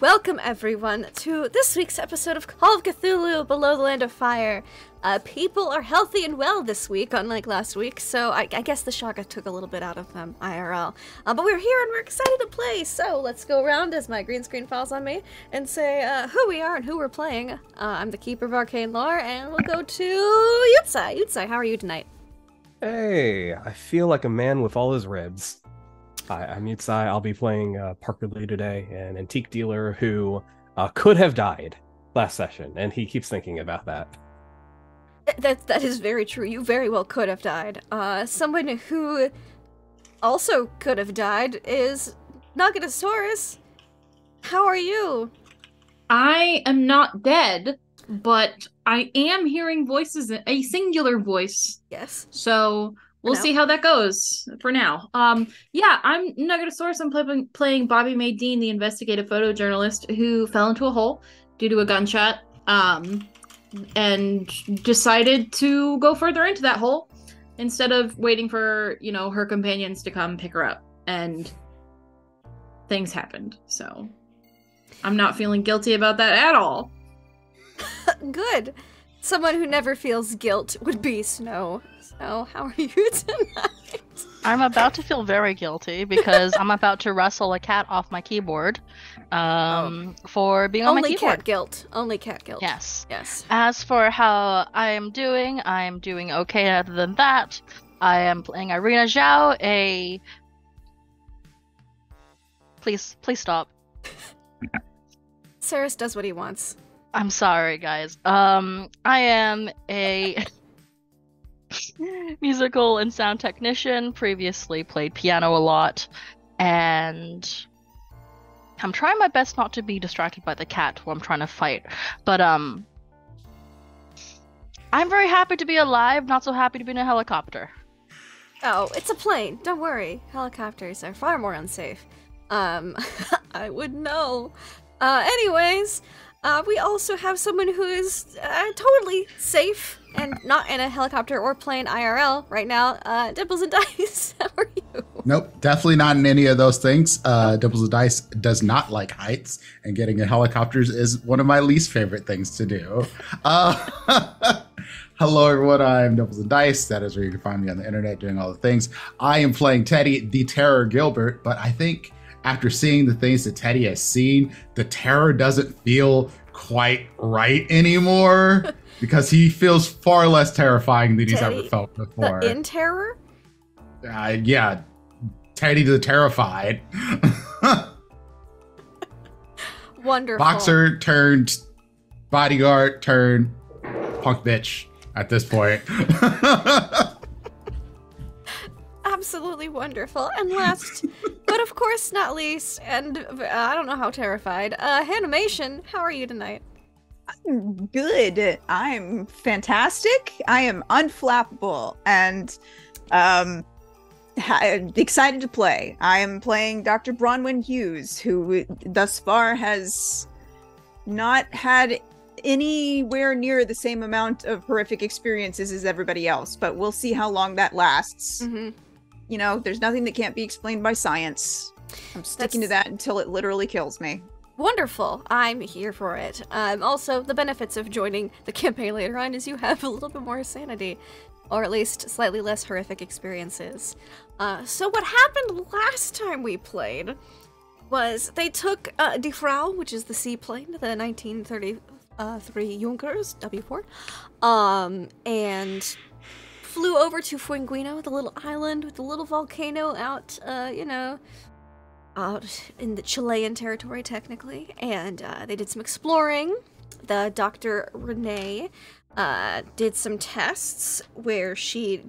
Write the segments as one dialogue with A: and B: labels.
A: welcome everyone to this week's episode of Call of Cthulhu Below the Land of Fire. Uh, people are healthy and well this week, unlike last week, so I, I guess the shaka took a little bit out of them IRL. Uh, but we're here and we're excited to play, so let's go around as my green screen falls on me and say uh, who we are and who we're playing. Uh, I'm the Keeper of Arcane Lore, and we'll go to Yutsai. Yutsai, how are you tonight?
B: Hey, I feel like a man with all his ribs. Hi, I'm Yutsai. I'll be playing uh, Parker Lee today, an antique dealer who uh, could have died last session, and he keeps thinking about that.
A: That that is very true. You very well could have died. Uh, someone who also could have died is Nuggetasaurus. How are you?
C: I am not dead, but I am hearing voices, a singular voice.
A: Yes.
C: So we'll see how that goes for now. Um, yeah, I'm Nuggetasaurus. I'm playing playing Bobby May Dean, the investigative photojournalist who fell into a hole due to a gunshot. Um, and decided to go further into that hole instead of waiting for you know her companions to come pick her up. And things happened. So I'm not feeling guilty about that at all.
A: Good. Someone who never feels guilt would be Snow. So, how are you tonight?
D: I'm about to feel very guilty because I'm about to wrestle a cat off my keyboard um, for being on my keyboard.
A: Only cat guilt. Only cat guilt.
D: Yes.
A: Yes.
D: As for how I am doing, I am doing okay other than that. I am playing Irina Zhao, a. Please, please stop.
A: Cyrus does what he wants.
D: I'm sorry, guys. Um, I am a musical and sound technician. Previously played piano a lot, and I'm trying my best not to be distracted by the cat while I'm trying to fight. But um, I'm very happy to be alive. Not so happy to be in a helicopter.
A: Oh, it's a plane. Don't worry. Helicopters are far more unsafe. Um, I would know. Uh, anyways, uh, we also have someone who is uh, totally safe and not in a helicopter or plane IRL right now. Uh, Dimples and Dice, how are you?
E: Nope, definitely not in any of those things. Uh, Dimples and Dice does not like heights, and getting in helicopters is one of my least favorite things to do. Uh, hello, everyone. I'm Dimples and Dice. That is where you can find me on the internet doing all the things. I am playing Teddy, the Terror Gilbert, but I think after seeing the things that Teddy has seen, the terror doesn't feel quite right anymore because he feels far less terrifying than he's ever felt before.
A: In terror?
E: Uh, yeah, Teddy the Terrified.
A: Wonderful.
E: Boxer turned bodyguard turned punk bitch at this point.
A: Absolutely wonderful. And last, but of course not least, and uh, I don't know how terrified, uh, Hannahmation, how are you tonight?
F: I'm good. I'm fantastic. I am unflappable and um ha- excited to play. I am playing Dr. Bronwyn Hughes, who thus far has not had anywhere near the same amount of horrific experiences as everybody else, but we'll see how long that lasts.
A: Mm-hmm.
F: You know, there's nothing that can't be explained by science. I'm sticking to that until it literally kills me.
A: Wonderful. I'm here for it. Um, also, the benefits of joining the campaign later on is you have a little bit more sanity, or at least slightly less horrific experiences. Uh, so, what happened last time we played was they took uh, Die Frau, which is the seaplane, the 1933 Junkers W4, um, and flew over to Fuenguino, the little island with the little volcano out, uh, you know, out in the Chilean territory, technically, and uh, they did some exploring. The Dr. Renee uh, did some tests where she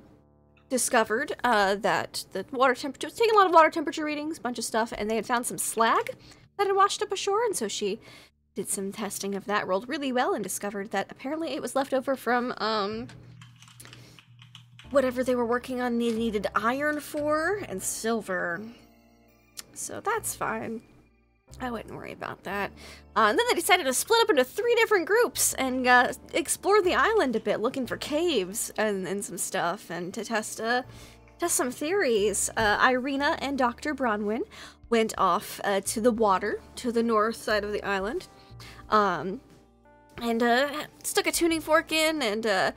A: discovered uh, that the water temperature was taking a lot of water temperature readings, a bunch of stuff, and they had found some slag that had washed up ashore, and so she did some testing of that, rolled really well, and discovered that apparently it was left over from um, whatever they were working on. They needed iron for and silver. So that's fine. I wouldn't worry about that. Uh, and then they decided to split up into three different groups and uh, explore the island a bit, looking for caves and, and some stuff, and to test uh, to some theories. Uh, Irina and Dr. Bronwyn went off uh, to the water to the north side of the island, um, and uh, stuck a tuning fork in and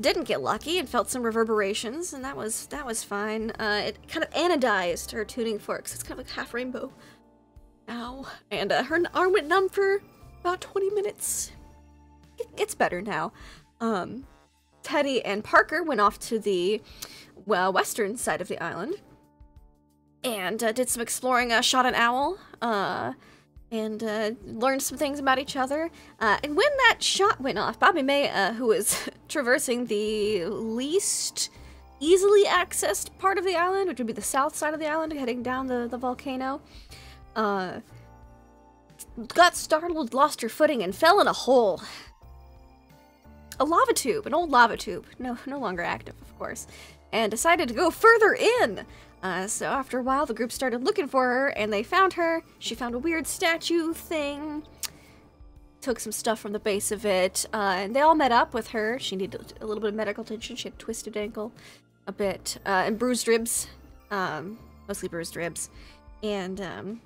A: didn't get lucky and felt some reverberations, and that was that was fine. Uh, it kind of anodized her tuning fork, so it's kind of like half rainbow. Ow! And uh, her arm went numb for about 20 minutes. It, it's better now. Um, Teddy and Parker went off to the well western side of the island and uh, did some exploring. Uh, shot an owl. Uh, and uh, learned some things about each other. Uh, and when that shot went off, Bobby May, uh, who was traversing the least easily accessed part of the island, which would be the south side of the island, heading down the, the volcano, uh, got startled, lost her footing, and fell in a hole. A lava tube, an old lava tube, no, no longer active, of course, and decided to go further in. Uh, so after a while, the group started looking for her, and they found her. She found a weird statue thing. Took some stuff from the base of it, uh, and they all met up with her. She needed a little bit of medical attention. She had a twisted ankle, a bit, uh, and bruised ribs, um, mostly bruised ribs. And um,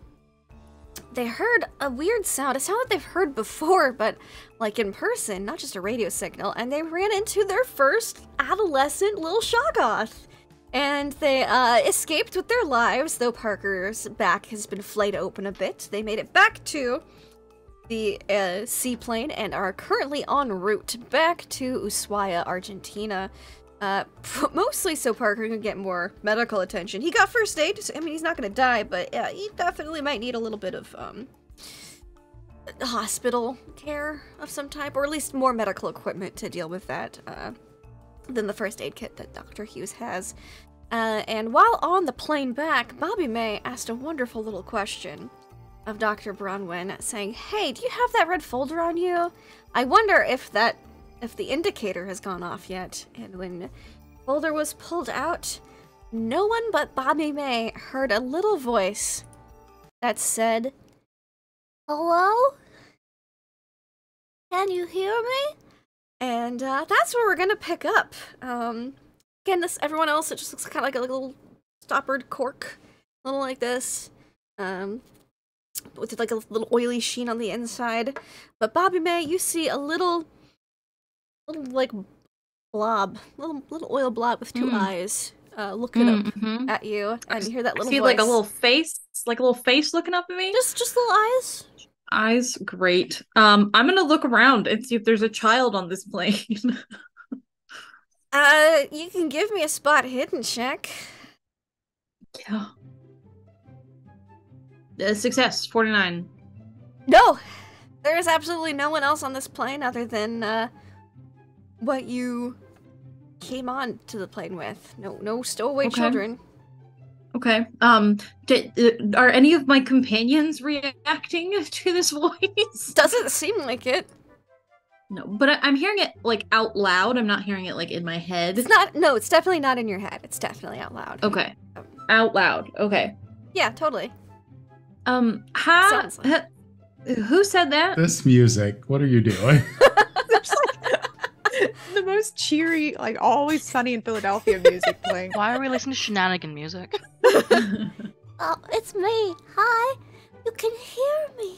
A: they heard a weird sound. A sound that they've heard before, but like in person, not just a radio signal. And they ran into their first adolescent little Shoggoth and they uh, escaped with their lives, though Parker's back has been flayed open a bit. They made it back to the uh, seaplane and are currently en route back to Ushuaia, Argentina. Uh, mostly so Parker can get more medical attention. He got first aid. I mean, he's not going to die, but yeah, he definitely might need a little bit of um, hospital care of some type, or at least more medical equipment to deal with that. Uh, than the first aid kit that Dr. Hughes has. Uh, and while on the plane back, Bobby May asked a wonderful little question of Dr. Bronwyn, saying, Hey, do you have that red folder on you? I wonder if that if the indicator has gone off yet. And when folder was pulled out, no one but Bobby May heard a little voice that said, Hello? Can you hear me? And uh, that's where we're gonna pick up. Um, again, this everyone else it just looks kind of like a, little stoppered cork, a little like this, um, with like a little oily sheen on the inside. But Bobby May, you see a little, little like blob, little little oil blob with two
C: Mm.
A: eyes, uh, looking up
C: Mhm.
A: at you, and you hear that
C: I
A: little
C: see
A: voice.
C: like a little face, like a little face looking up at me.
A: just just little eyes.
C: Eyes, great. Um, I'm gonna look around and see if there's a child on this plane.
A: Uh, you can give me a spot hidden check.
C: yeah. Uh, success, 49.
A: No, there is absolutely no one else on this plane other than uh, what you came on to the plane with. No, no stowaway
C: Okay.
A: children.
C: Okay. Um, did, uh, are any of my companions reacting to this voice?
A: Doesn't seem like it.
C: No, but I- I'm hearing it like out loud. I'm not hearing it like in my head.
A: It's not. No, it's definitely not in your head. It's definitely out loud.
C: Okay. Out loud. Okay.
A: Yeah, totally.
C: Um, how,
A: Sounds like-
C: who said that?
E: This music, what are you doing?
F: There's like the most cheery, like always sunny in Philadelphia music playing.
D: Why are we listening to shenanigan music?
A: Oh, it's me. Hi. You can hear me.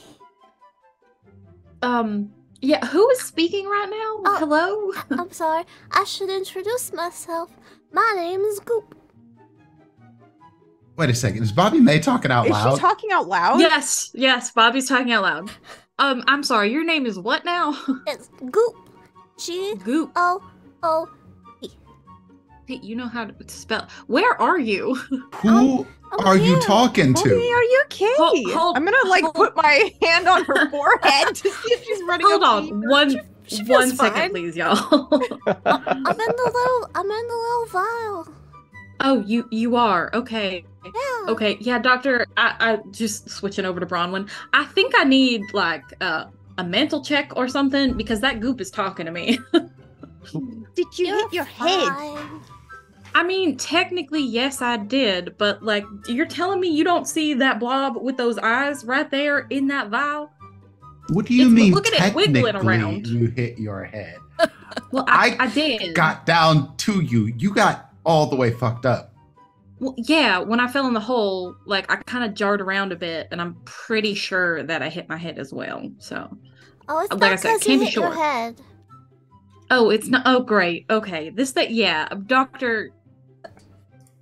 C: um, yeah, who is speaking right now?
A: Uh,
C: Hello?
A: I'm sorry. I should introduce myself. My name is Goop.
E: Wait a second. Is Bobby May talking out
F: Is
E: loud?
F: she talking out loud?
C: Yes, yes, Bobby's talking out loud. Um, I'm sorry, your name is what now?
A: It's Goop. G
C: Goop.
A: O O.
C: Hey, you know how to spell. Where are you?
E: Who
A: I'm
E: are you
A: here.
E: talking
F: Mommy,
E: to?
F: are you okay?
C: Hold- hold-
F: I'm gonna like
C: hold-
F: put my hand on her forehead to see if she's running.
C: Hold on, one
A: she feels
C: one second,
A: fine.
C: please, y'all.
A: I'm in the little. I'm in the little vial.
C: oh, you you are okay.
A: Yeah.
C: Okay, yeah, Doctor. I, I just switching over to Bronwyn. I think I need like uh, a mental check or something because that goop is talking to me.
F: Did you hit your head?
C: I mean, technically, yes, I did, but like, you're telling me you don't see that blob with those eyes right there in that vial?
E: What do you
C: It's-
E: mean
C: look at it wiggling
E: technically
C: around.
E: you hit your head?
C: Well, I,
E: I
C: I, did.
E: Got down to you. You got all the way fucked up.
C: Well, yeah, when I fell in the hole, like I kind of jarred around a bit, and I'm pretty sure that I hit my head as well. So,
G: Oh, it's
C: Like
G: not
C: I said, can't
G: you
C: be
G: hit your head.
C: oh, it's not. Oh, great. Okay, this that. Yeah, Doctor.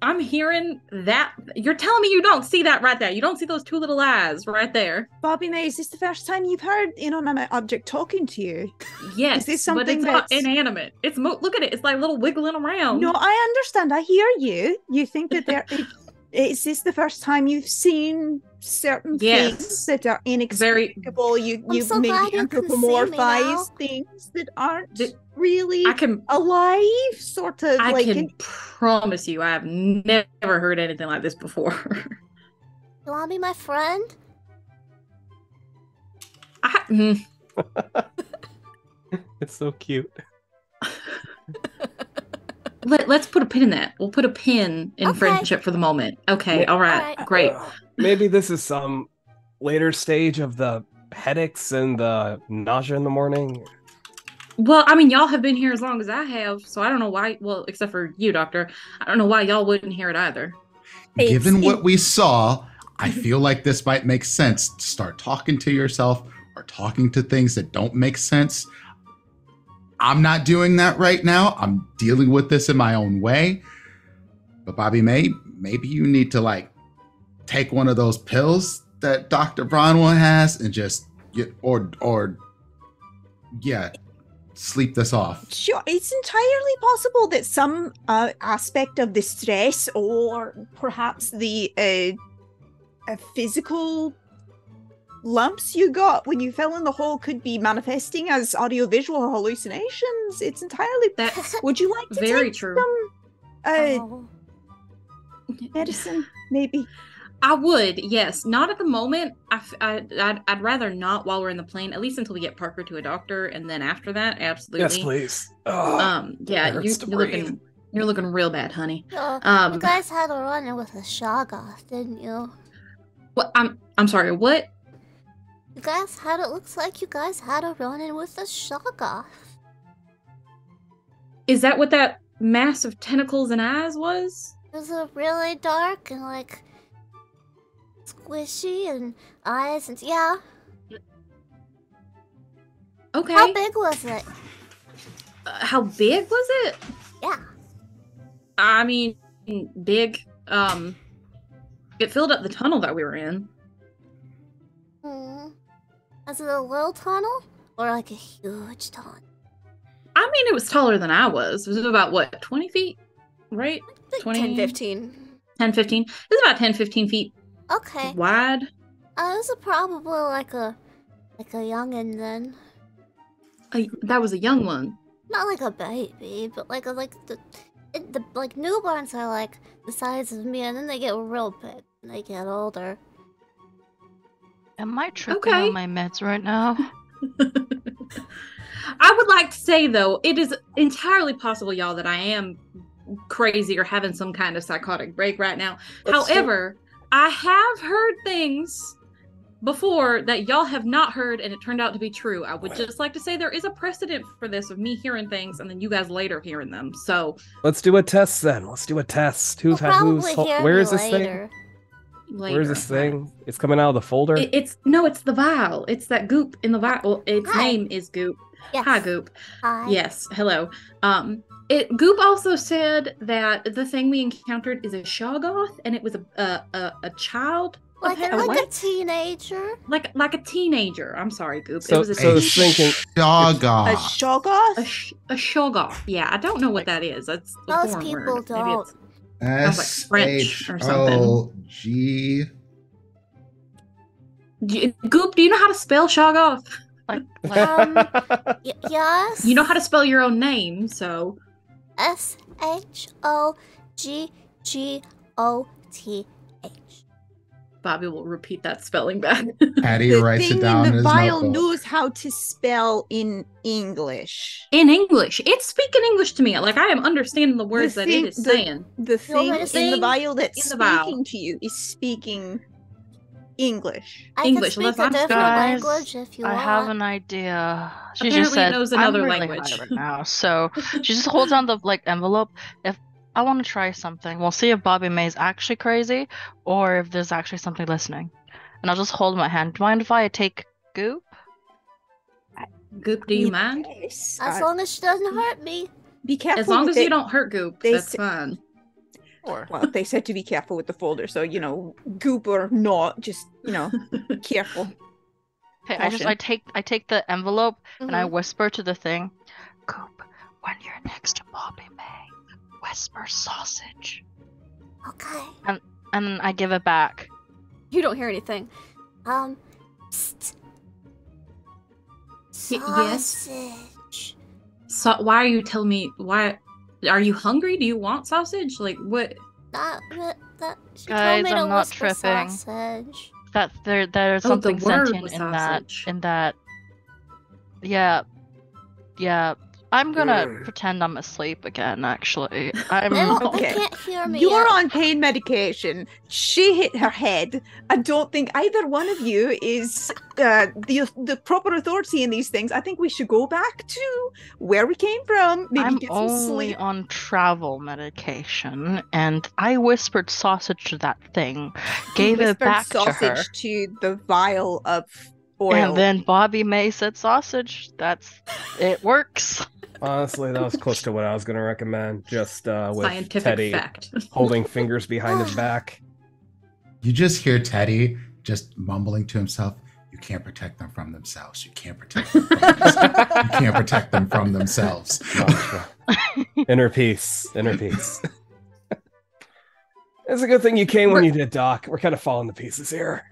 C: I'm hearing that. You're telling me you don't see that right there. You don't see those two little eyes right there.
F: Bobby May, is this the first time you've heard inanimate object talking to you?
C: Yes,
F: is
C: this
F: something but
C: it's not
F: that's-
C: inanimate. It's mo- look at it. It's like a little wiggling around.
F: No, I understand. I hear you. You think that there it, is this the first time you've seen certain
C: Yes.
F: things that are
C: very.
F: inexplicable? You
G: I'm
F: you
G: so
F: maybe
G: glad you can see me
F: anthropomorphize things that aren't
C: Th-
F: really
C: I can.
F: alive, sort of
C: I
F: like
C: can
F: in-
C: promise you, I have never heard anything like this before.
G: You want to be my friend?
C: I, mm,
B: It's so cute.
C: let, let's put a pin in that. We'll put a pin in
G: Okay.
C: friendship for the moment. Okay,
B: Yeah.
C: all right,
G: Alright.
C: great.
B: Maybe this is some later stage of the headaches and the nausea in the morning.
C: Well, I mean, y'all have been here as long as I have, so I don't know why. Well, except for you, Doctor. I don't know why y'all wouldn't hear it either.
F: It's-
E: Given what we saw, I feel like this might make sense to start talking to yourself or talking to things that don't make sense. I'm not doing that right now. I'm dealing with this in my own way. But Bobby May, maybe you need to like take one of those pills that Dr. Bronwyn has and just get or or yeah, sleep this off.
F: Sure, it's entirely possible that some uh, aspect of the stress or perhaps the uh, physical lumps you got when you fell in the hole could be manifesting as audiovisual hallucinations. It's entirely.
C: That's
F: Would you like to
C: very
F: take
C: true.
F: some uh,
G: Oh.
F: medicine, maybe?
C: I would, yes. Not at the moment. I, f- I, would I'd rather not while we're in the plane, at least until we get Parker to a doctor, and then after that, absolutely.
B: Yes, please. Ugh.
C: Um, yeah, you,
B: hurts to
C: you're looking, you're looking real bad, honey.
G: Uh,
C: Um,
G: you guys had a run in with a Shoggoth, didn't you?
C: what? I'm, I'm sorry. What?
G: You guys had it looks like you guys had a run in with a Shoggoth.
C: Is that what that mass of tentacles and eyes was?
G: It was a really dark and like squishy and eyes and yeah.
C: Okay.
G: How big was it?
C: Uh, how big was it?
G: Yeah.
C: I mean, big. Um, it filled up the tunnel that we were in.
G: Hmm. Was it a little tunnel or like a huge tunnel?
C: I mean, it was taller than I was. It was about what, 20 feet? Right?
A: Like
C: 20
A: 10, 15.
C: 10, 15. It was about 10, 15 feet
G: Okay.
C: wide.
G: Uh, it was probably like a like a youngin then.
C: Uh, that was a young one.
G: Not like a baby, but like a like the it, the like newborns are like the size of me, and then they get real big and they get older.
D: Am I tripping
C: Okay.
D: on my meds right now?
C: I would like to say, though, it is entirely possible, y'all, that I am crazy or having some kind of psychotic break right now.
F: Let's see.
C: However, I have heard things before that y'all have not heard, and it turned out to be true. I would just like to say there is a precedent for this of me hearing things and then you guys later hearing them. So
B: Let's do a test then. Let's do a test. Who's
G: You'll
B: had who's
G: probably
B: hol-
G: hear
B: where this thing?
G: Later.
C: later.
B: Where's this thing? It's coming out of the folder.
C: It- it's no, it's the vial. It's that goop in the vial. Well, its
G: Hi.
C: name is goop.
G: Yes.
C: Hi, goop.
G: Hi.
C: Yes, hello. Um, it Goop also said that the thing we encountered is a Shoggoth, and it was a a, a, a child,
G: Like
C: a,
G: a, like a teenager.
C: like like a teenager. I'm sorry, Goop.
B: So-
C: it was a,
B: so
E: a
B: this thing can-
F: A
E: Shoggoth.
F: Shoggoth?
C: a, sh- a Shoggoth. Yeah, I don't know what that is. That's a
G: Most
C: foreign
G: people
C: word.
G: Don't.
C: It's- Sounds like
E: S
C: French or something.
E: O G.
C: Goop, do you know how to spell Shoggoth?
D: Like, like
G: Um, Y- yes.
C: You know how to spell your own name, so
G: S H O G G O T H.
C: Bobby will repeat that spelling back.
E: Patty
F: the
E: writes
F: thing
E: it down
F: in
E: in
F: the
E: his
F: vial knows how to spell in English.
C: in English, it's speaking English to me. Like I am understanding the words that
F: thing-
C: it is
F: the-
C: saying.
F: The thing
G: want
F: in
G: me
F: the vial that's
C: in the vial?
F: speaking to you is speaking English.
G: I
C: English,
G: can
C: well,
G: speak a different
D: Guys,
G: language if you
D: I
G: want.
D: have an idea. She
C: Apparently
D: just
C: it
D: said
C: knows
D: I'm
C: another
D: really
C: language."
D: right now. So she just holds on the like envelope. If I want to try something. We'll see if Bobby May's actually crazy or if there's actually something listening. And I'll just hold my hand. Do you mind if I take goop?
C: Goop, do you mind?
G: As long as she doesn't hurt me.
F: be careful.
C: As long as
F: it.
C: you don't hurt Goop, that's
F: say-
C: fine.
D: Or
F: Well, they said to be careful with the folder, so you know, goop or not, just you know, careful.
D: okay, I just I take I take the envelope and I
A: Mhm.
D: whisper to the thing, Goop, when you're next to Bobby May, whisper sausage.
G: Okay.
D: And I give it back.
A: You don't hear anything.
G: Um. Psst.
C: Y- yes?
G: Sausage.
C: So why are you telling me why are you hungry? Do you want sausage? Like what
G: That, that, that, she
D: Guys,
G: told me
D: I'm not tripping.
G: sausage.
D: That there there's
C: Oh,
D: something
C: word
D: sentient
C: was
D: in that in that Yeah. Yeah. I'm gonna
F: Grr.
D: pretend I'm asleep again, actually. I'm
G: No,
F: okay.
G: they can't hear me.
F: You're
G: yet.
F: on pain medication. She hit her head. I don't think either one of you is uh, the the proper authority in these things. I think we should go back to where we came from. Maybe
D: I'm
F: get some
D: only
F: sleep.
D: on travel medication, and I whispered sausage to that thing, gave it
F: Whispered
D: back to
F: sausage
D: her,
F: to the vial of oil.
D: and then Bobby May said sausage. That's it works.
B: Honestly, that was close to what I was going to recommend. Just uh, with
C: scientific
B: Teddy
C: fact?
B: holding fingers behind his back.
E: You just hear Teddy just mumbling to himself. You can't protect them from themselves. You can't protect them from themselves. you can't protect them from themselves.
B: Inner peace. Inner peace. it's a good thing you came when you did, Doc. We're kind of falling to pieces here.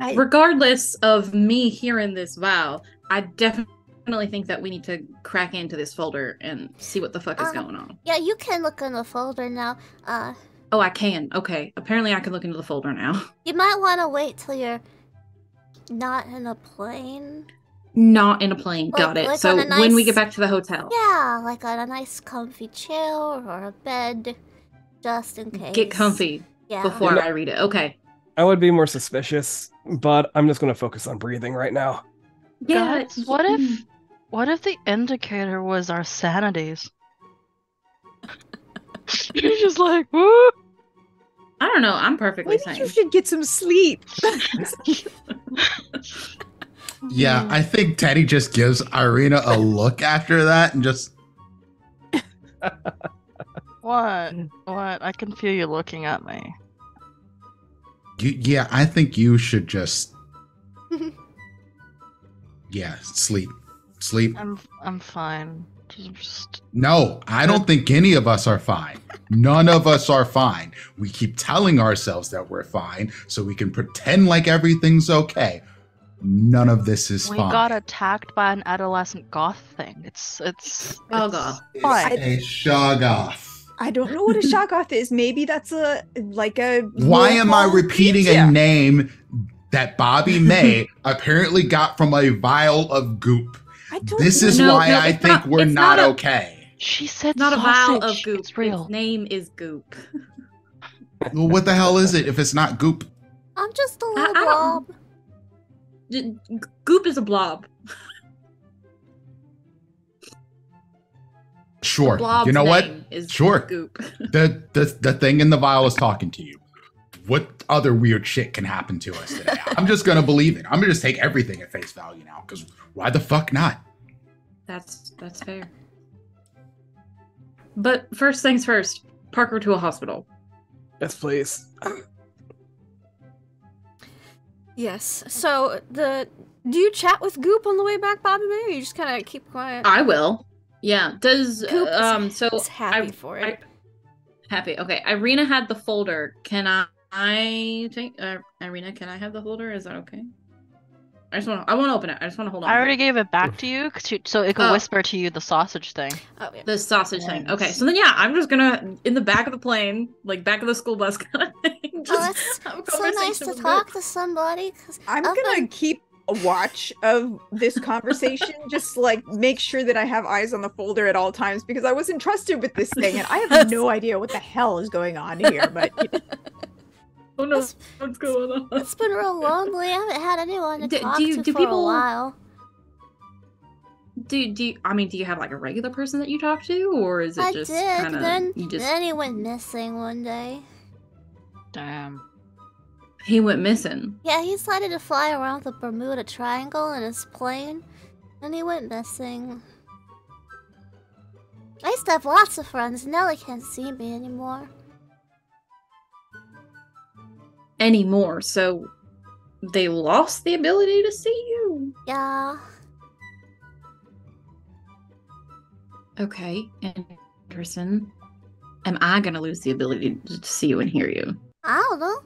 F: I-
C: Regardless of me hearing this vow, I definitely think that we need to crack into this folder and see what the fuck is
G: Uh,
C: going on.
G: Yeah, you can look in the folder now. Uh,
C: Oh, I can. Okay. Apparently I can look into the folder now.
G: you might want to wait till you're not in a plane.
C: Not in a plane.
G: Like-
C: Got it.
G: like
C: so
G: on a
C: when we get back to the hotel,
G: Yeah, like on a nice comfy chair or a bed, just in case.
C: get comfy
G: Yeah.
C: before
B: Yeah.
C: I read it. Okay.
B: I would be more suspicious, but I'm just going to focus on breathing right now.
D: Guys, what if what if the indicator was our sanities? You're just like, woo!
C: I don't know. I'm perfectly
F: Maybe
C: sane.
F: you should get some sleep.
E: Yeah, I think Teddy just gives Irina a look after that and just
D: What? What? I can feel you looking at me.
E: You, yeah, I think you should just Yeah, sleep. Sleep.
D: I'm I'm fine. Just
E: No, I don't think any of us are fine. None of us are fine. We keep telling ourselves that we're fine so we can pretend like everything's okay. None of this is
D: we
E: fine.
D: got attacked by an adolescent goth thing. It's it's
C: Oh,
D: it's
C: God.
E: It's a shoggoth.
F: I don't know what a shoggoth is. Maybe that's a like a.
E: Why am I repeating
F: pizza.
E: a name that Bobby May apparently got from a vial of goop?
F: I don't
E: This is
C: No,
E: why
C: no,
E: I think
C: not-
E: we're not,
C: not a-
E: okay.
D: She said
C: Not a vial of goop.
D: It's real.
C: Its name is Goop.
E: Well, what the hell is it if it's not goop?
G: I'm just a little
C: I don't-
G: blob.
C: G- Goop is a blob.
E: Sure.
C: Blob's
E: you know what?
C: name Is
E: Sure.
C: Goop.
E: The, the the thing in the vial is talking to you. What other weird shit can happen to us today? I'm just gonna believe it. I'm gonna just take everything at face value now. Because why the fuck not?
C: That's that's fair. But first things first, Parker to a hospital.
B: Yes, please.
A: Yes. So the do you chat with Goop on the way back, Bobby May, or you just kind of keep quiet?
C: I will. Yeah. Does
A: Goop
C: um so
A: happy
C: I-
A: for
C: I-
A: it.
C: happy. Okay. Irina had the folder. Can I I take uh, Irina, can I have the folder? Is that okay? I just want to I want to open it. I just want to hold on.
D: I already gave it back to you 'cause you- so it could
C: Oh.
D: whisper to you the sausage thing.
A: oh yeah.
C: the sausage thing. Okay. So then yeah, I'm just going to in the back of the plane, like back of the school bus kind of thing.
G: Oh,
C: Just
G: it's
C: have a
G: so nice to talk
C: Goop.
G: to somebody. Cause
F: I'm gonna
G: been-
F: keep a watch of this conversation, just like make sure that I have eyes on the folder at all times because I was entrusted with this thing and I have no idea what the hell is going on here. But you know,
C: Oh no,
G: It's-
C: what's going on?
G: It's been real lonely. I haven't had anyone to
C: Do-
G: talk
C: do you-
G: to
C: do
G: for
C: people-
G: a while.
C: do do you, I mean, do you have like a regular person that you talk to, or is it
G: I
C: just
G: did.
C: kind of
G: then,
C: just
G: then he went missing one day.
D: Damn.
C: He went missing?
G: Yeah, he decided to fly around the Bermuda Triangle in his plane, and he went missing. I used to have lots of friends. Now they can't see me anymore.
C: anymore. So they lost the ability to see you.
G: Yeah.
C: Okay, Anderson. Am I gonna lose the ability to see you and hear you?
G: I don't know.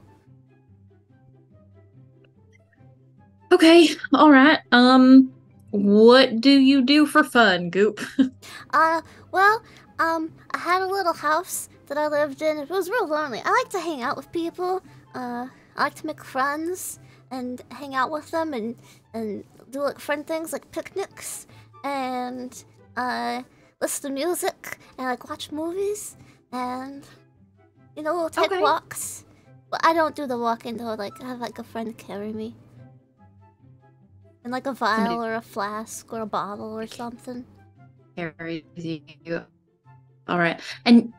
C: Okay, all right. Um, what do you do for fun, Goop?
G: Uh, well, um, I had a little house that I lived in. It was real lonely. I like to hang out with people. Uh, I like to make friends and hang out with them and and do like fun things like picnics and uh listen to music and like watch movies and you know take
C: Okay.
G: walks. But I don't do the walking though. Like I have like a friend carry me. And like a vial
C: Somebody-
G: or a flask or a bottle or something.
C: carries you. All right, and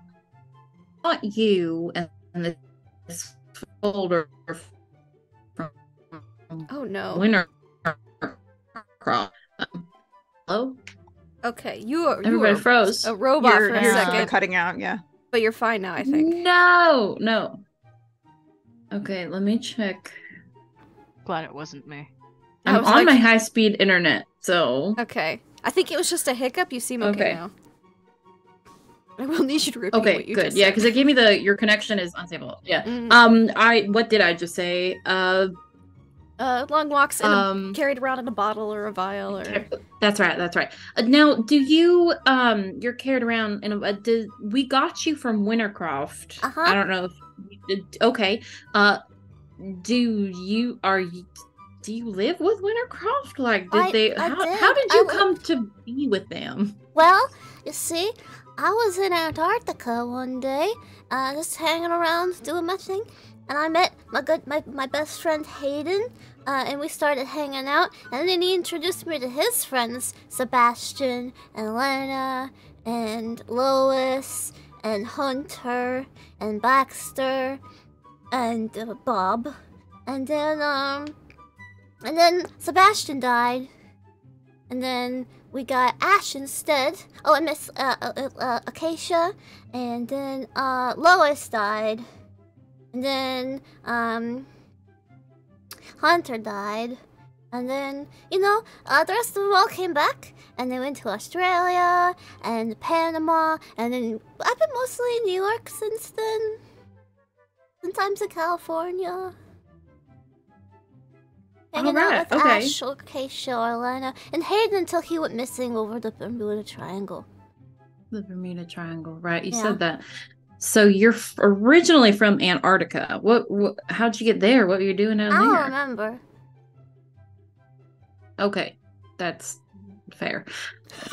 C: not you and this folder from
A: Oh no.
C: Winter Cross. Um, hello,
A: Okay, you are you
C: everybody
A: are
C: froze.
A: a robot
C: You're-
A: for a
C: you're,
A: second,
F: cutting out. Yeah.
A: but you're fine now, I think.
C: No, no. Okay, let me check.
D: Glad it wasn't me.
C: I'm on
A: like-
C: my high speed internet, so
A: Okay, I think it was just a hiccup. You seem okay,
C: Okay.
A: now. I will need you to repeat
C: okay,
A: what you
C: good. Yeah, because it gave me the your connection is unstable. Yeah.
A: Mm,
C: Um, I what did I just say? Uh,
A: uh, long walks in a,
C: um,
A: carried around in a bottle or a vial or.
C: That's right. That's right. Uh, now, do you um you're carried around in a uh, did we got you from Wintercroft?
G: Uh-huh.
C: I don't know if you did, okay. Uh do you are you do you live with Wintercroft? Like did
G: I-
C: they
G: I
C: how,
G: did.
C: how did you
G: li-
C: come to be with them?
G: Well, you see, I was in Antarctica one day, uh, just hanging around doing my thing, and I met my good my, my best friend Hayden, uh, and we started hanging out, and then he introduced me to his friends Sebastian and Lena and Lois and Hunter and Baxter and uh, Bob, and then um, and then Sebastian died. And then we got Ash instead. Oh, and Miss uh, uh, uh, Acacia. And then uh, Lois died. And then um, Hunter died. And then, you know, uh, the rest of them all came back. And they went to Australia and Panama. And then I've been mostly in New York since then. Sometimes in California. Hanging
C: Alright,
G: out with
C: okay.
G: Ash, Acacia, Orlana, and Hayden until he went missing over the Bermuda Triangle.
C: The Bermuda Triangle, right? You
G: Yeah.
C: said that. So you're f- originally from Antarctica. What, what how'd you get there? What were you doing down there?
G: I don't remember.
C: Okay, that's fair.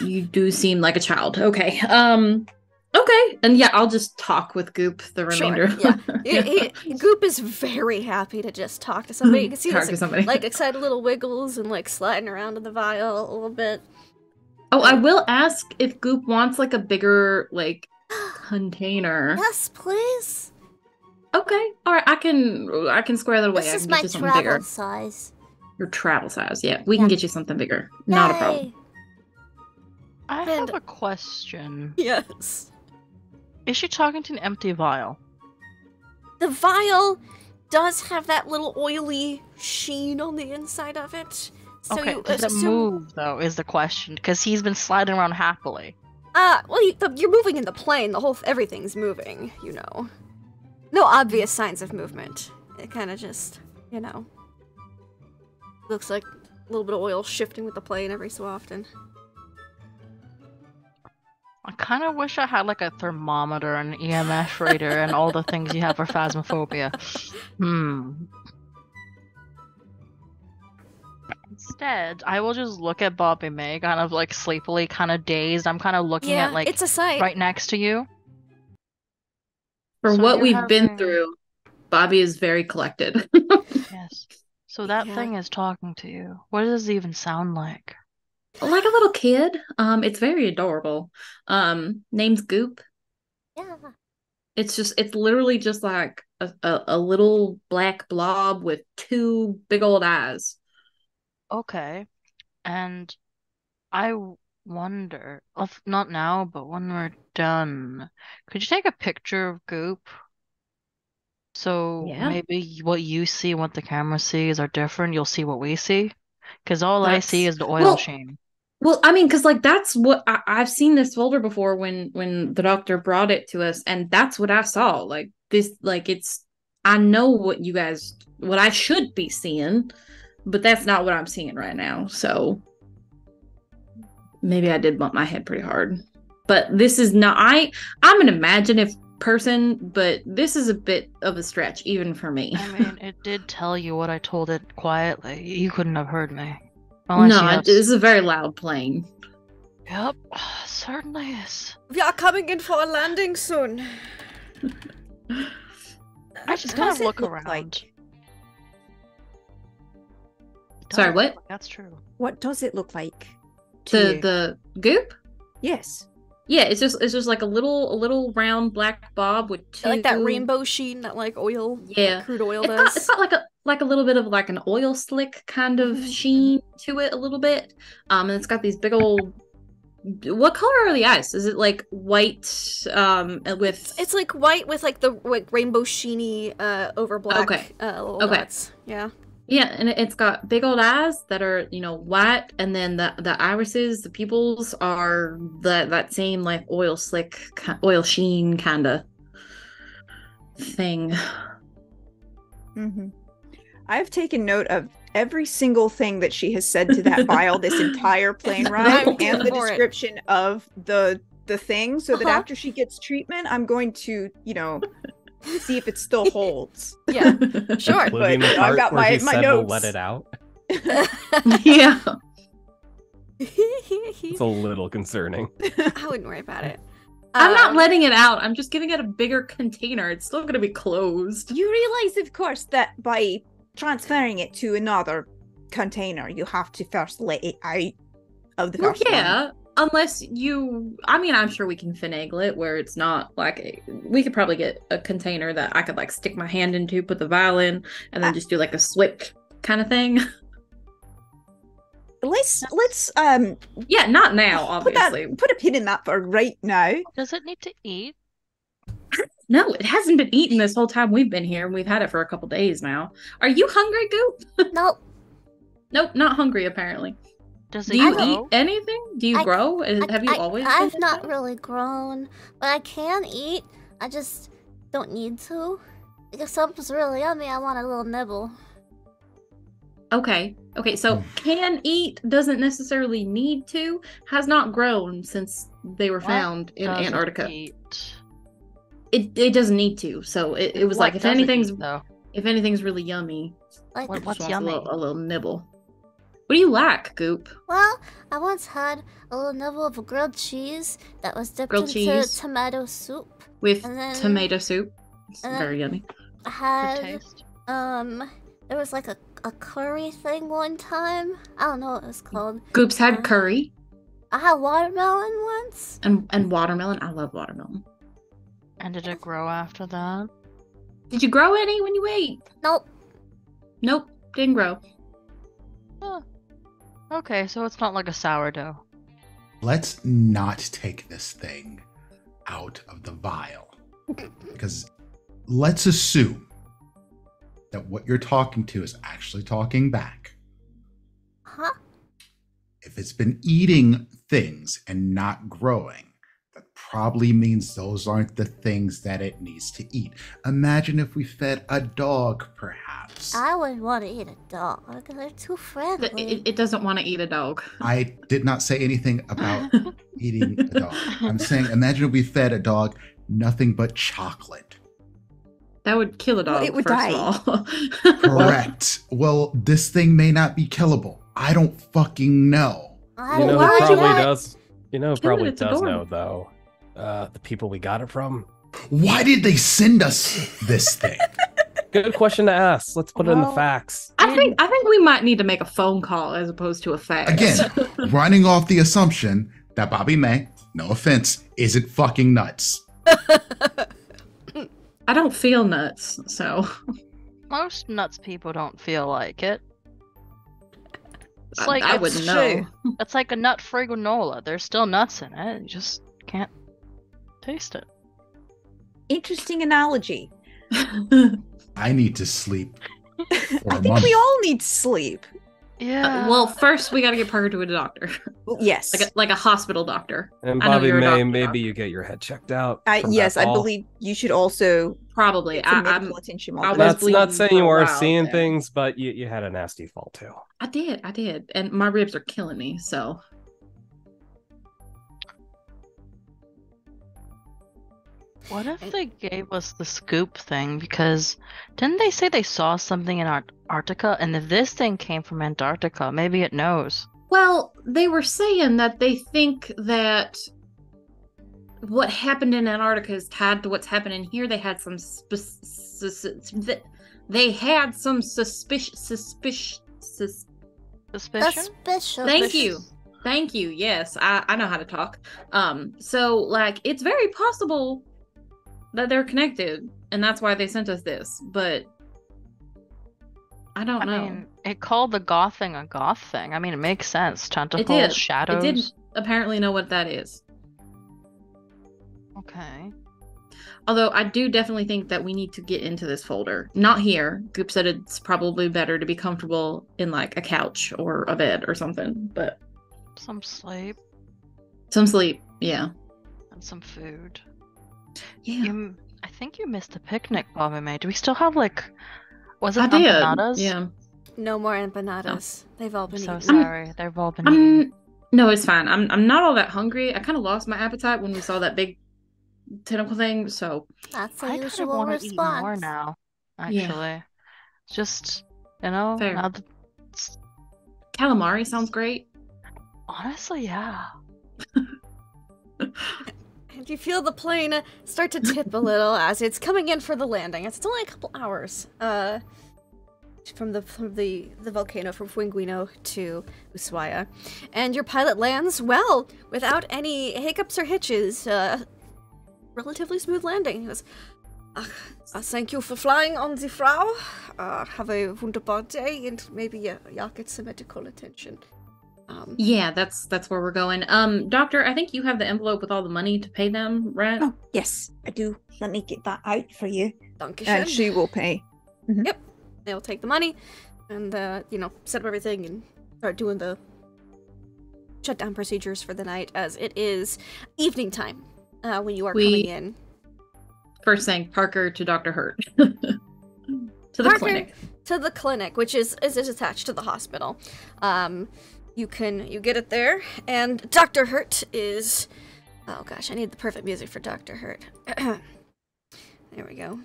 C: You do seem like a child. Okay. Um okay. And yeah, I'll just talk with Goop the
A: Sure,
C: remainder.
A: yeah. He- he- Goop is very happy to just talk to somebody. You can see
C: Talk
A: this
C: to somebody.
A: like excited little wiggles and like sliding around in the vial a little bit.
C: oh, I will ask if Goop wants like a bigger like container.
G: Yes, please.
C: Okay. All right, I can I can square that away.
G: This
C: I
G: is
C: can
G: my
C: get you
G: travel
C: bigger.
G: size.
C: Your travel size. Yeah, we can get you something bigger. Not a problem.
D: I
A: And-
D: have a question.
A: Yes.
D: Is she talking to an empty vial?
A: The vial does have that little oily sheen on the inside of it. So
D: okay,
A: you
D: does it move though? Is the question because he's been sliding around happily.
A: Uh, well, you, the, you're moving in the plane. The whole everything's moving. You know, no obvious signs of movement. It kind of just, you know, looks like a little bit of oil shifting with the plane every so often.
D: I kind of wish I had like a thermometer, an EMF reader, and all the things you have for phasmophobia. Hmm. Instead, I will just look at Bobby May, kind of like sleepily, kind of dazed. I'm kind of looking
A: yeah,
D: at like
A: it's a sight.
D: right next to you.
C: For
D: So
C: what we've been through, Bobby is very collected.
D: Yes. So that
A: Yeah.
D: thing is talking to you. What does it even sound like?
C: Like a little kid. Um, it's very adorable. Um, name's Goop.
G: Yeah.
C: It's just it's literally just like a, a, a little black blob with two big old eyes.
D: Okay. And I wonder, if not now, but when we're done, could you take a picture of Goop? So
C: Yeah.
D: maybe what you see and what the camera sees are different. You'll see what we see. Because all I see is the oil
C: well,
D: sheen.
C: Well, I mean, because like that's what I, I've seen this folder before when when the doctor brought it to us, and that's what I saw. Like this, like it's I know what you guys what I should be seeing, but that's not what I'm seeing right now. So maybe I did bump my head pretty hard. But this is not I I'm an imaginative person, but this is a bit of a stretch even for me.
D: I mean, it did tell you what I told it quietly. You couldn't have heard me. Unless
C: no,
D: you
C: it-
D: have...
C: this is a very loud plane.
D: Yep, certainly is.
A: We are coming in for a landing soon.
D: I just kind of look
F: look
D: around.
F: like?
C: Sorry, what?
D: like That's true.
F: What does it look like? To
C: The
F: you?
C: the goop?
F: yes.
C: Yeah, it's just it's just like a little a little round black bob with two
A: Like that rainbow sheen that like oil,
C: Yeah.
A: crude oil
C: It's got,
A: does.
C: it's got like a like a little bit of like an oil slick kind of
A: Mhm.
C: sheen to it a little bit. Um, and it's got these big old. What color are the eyes? Is it like white? Um, with
A: It's like white with like the like rainbow sheeny uh over black
C: Okay.
A: uh, little
C: Okay.
A: dots. Yeah.
C: yeah, and it- it's got big old eyes that are you know white, and then the the irises, the pupils are that that same like oil slick, oil sheen kind of thing.
F: hmm I've taken note of every single thing that she has said to that vial this entire plane ride and the
A: for it.
F: description of the the thing so that
A: Uh-huh.
F: after she gets treatment I'm going to, you know, see if it still holds.
A: Yeah. Sure.
B: Including
F: but
B: the I've
F: got my-
B: he
F: my
B: said we'll let it out.
C: yeah.
B: It's a little concerning.
A: I wouldn't worry about it.
C: I'm not
A: Um,
C: letting it out. I'm just giving it a bigger container. It's still gonna be closed.
F: You realize of course that by transferring it to another container you have to first let it out of the
C: Well,
F: first one.
C: yeah, unless you. I mean, I'm sure we can finagle it where it's not like a, we could probably get a container that I could like stick my hand into, put the vial in, and then
F: Ah.
C: just do like a swip kind of thing.
F: Let's let's um
C: yeah, not now,
F: put that
C: obviously.
F: put a pin in that for right now.
D: Does it need to eat?
C: No, it hasn't been eaten this whole time we've been here. and We've had it for a couple days now. Are you hungry, Goop?
G: Nope.
C: Nope, not hungry apparently.
D: Does it
C: Do you
D: grow?
C: eat anything? Do you
G: I-
C: grow?
G: I-
C: Have you
G: I-
C: always?
G: I've not
C: that?
G: really grown, but I can eat. I just don't need to. If something's really yummy, I want a little nibble.
C: Okay. Okay. So hmm. can eat doesn't necessarily need to. Has not grown since they were
D: What
C: found in Antarctica.
D: eat?
C: It it doesn't need to. So it, it was
D: What
C: like if anything's
D: eat, though.
C: if anything's really yummy,
G: Like,
D: What-
C: it
D: what's
C: just wants
D: yummy?
C: A little, a little nibble. What do you lack, Goop?
G: well, I once had a little nibble of grilled cheese that was dipped
C: Grilled
G: into
C: cheese?
G: tomato soup.
C: With
G: And then-
C: tomato soup. It's very yummy.
G: I had um, there was like a a curry thing one time. I don't know what it was called.
C: Goop's had
G: uh,
C: curry
G: I had watermelon once.
C: and and watermelon. I love watermelon.
D: And did it grow after that?
C: Did you grow any when you ate?
G: Nope.
C: Nope, didn't grow.
D: Huh. Okay, so it's not like a sourdough.
E: Let's not take this thing out of the vial. Because let's assume that what you're talking to is actually talking back.
G: Huh?
E: If it's been eating things and not growing, that probably means those aren't the things that it needs to eat. Imagine if we fed a dog, perhaps.
G: I wouldn't want to eat a dog. They're too friendly.
C: It, it doesn't want to eat a dog.
E: I did not say anything about eating a dog. I'm saying, imagine if we fed a dog nothing but chocolate.
C: That would kill a
F: Well,
C: dog.
F: it would
C: first
F: die.
C: of all.
E: Correct. well, this thing may not be killable. I don't fucking know.
G: I
B: You know
G: don't
C: why
B: who
C: would you
B: probably does. You know
C: it,
B: probably does know though. Uh, the people we got it from.
E: Why did they send us this thing?
B: Good question to ask. Let's put it in the fax.
C: I think I think we might need to make a phone call as opposed to a fax.
E: Again, running off the assumption that Bobby May, no offense, isn't fucking nuts.
C: I don't feel nuts, so
D: Most nuts people don't feel like it. It's
C: I,
D: like
C: I
D: it's,
C: wouldn't
F: true.
C: know.
D: it's like a nut-free granola. There's still nuts in it. You just can't taste it.
F: Interesting analogy.
E: I need to sleep
F: I think
E: month.
F: we all need sleep.
D: Yeah.
C: Uh, well, first we got to get Parker to a doctor,
F: Yes.
C: like a, like a hospital doctor.
B: And Bobby May,
C: doctor,
B: maybe
C: Doc.
B: you get your head checked out.
F: I, yes, I believe you should also
C: Probably. I, I'm.
F: attention
C: I was
B: That's not saying you are
C: while
B: seeing
C: there.
B: things, but you, you had a nasty fall too.
C: I did. I did, and my ribs are killing me. So
D: What if they gave us the scoop thing? Because didn't they say they saw something in Antarctica? And if this thing came from Antarctica, maybe it knows.
C: Well, they were saying that they think that what happened in Antarctica is tied to what's happening here. They had some spe- sus- they had some suspicion suspicion sus-
D: Suspicion?
G: Suspicious.
C: Thank you. Thank you. Yes, I, I know how to talk. Um, so like it's very possible that they're connected, and that's why they sent us this. But I don't
D: I
C: know.
D: mean, it called the goth thing a goth thing. I mean, it makes sense. Tentacles,
C: did.
D: shadows.
C: It did apparently know what that is.
D: Okay.
C: Although I do definitely think that we need to get into this folder. Not here. Goop said it's probably better to be comfortable in like a couch or a bed or something. But
D: Some sleep
C: some sleep. Yeah.
D: and some food.
C: Yeah.
D: You, m- I think you missed the picnic, Bobby May. Do we still have like, was it
C: I did.
D: empanadas?
C: Yeah.
A: No more empanadas. They've all
D: I'm
A: been
D: so
A: eaten.
D: sorry. They've all been.
C: I'm no, it's fine. I'm I'm not all that hungry. I kind of lost my appetite when we saw that big tentacle thing. So
G: That's a
D: I kind of
G: usual
D: want to eat more now.
C: Yeah.
D: Actually, just you know,
C: Fair.
D: now that
C: calamari sounds great.
D: honestly, yeah.
A: And you feel the plane start to tip a little as it's coming in for the landing. It's only a couple hours uh, from the from the, the volcano from Fuinguino to Ushuaia. And your pilot lands well without any hiccups or hitches. Uh, relatively smooth landing. He goes, uh, uh, Thank you for flying on the Frau. Uh, have a wunderbar day and maybe uh, y'all get some medical attention. Um,
C: Yeah, that's that's where we're going. Um, doctor, I think you have the envelope with all the money to pay them, right?
F: Oh, yes, I do. Let me get that out for you.
A: Dankeschön.
F: And she will pay. Yep.
A: They'll take the money and uh, you know set up everything and start doing the shutdown procedures for the night as it is evening time uh, when you are
C: We-
A: coming in
C: First thing, Parker to Doctor Hurt. to the
A: Parker-
C: clinic.
A: to the clinic which is is, is attached to the hospital um, you can you get it there. And dr hurt is oh gosh i need the perfect music for dr hurt. There we go.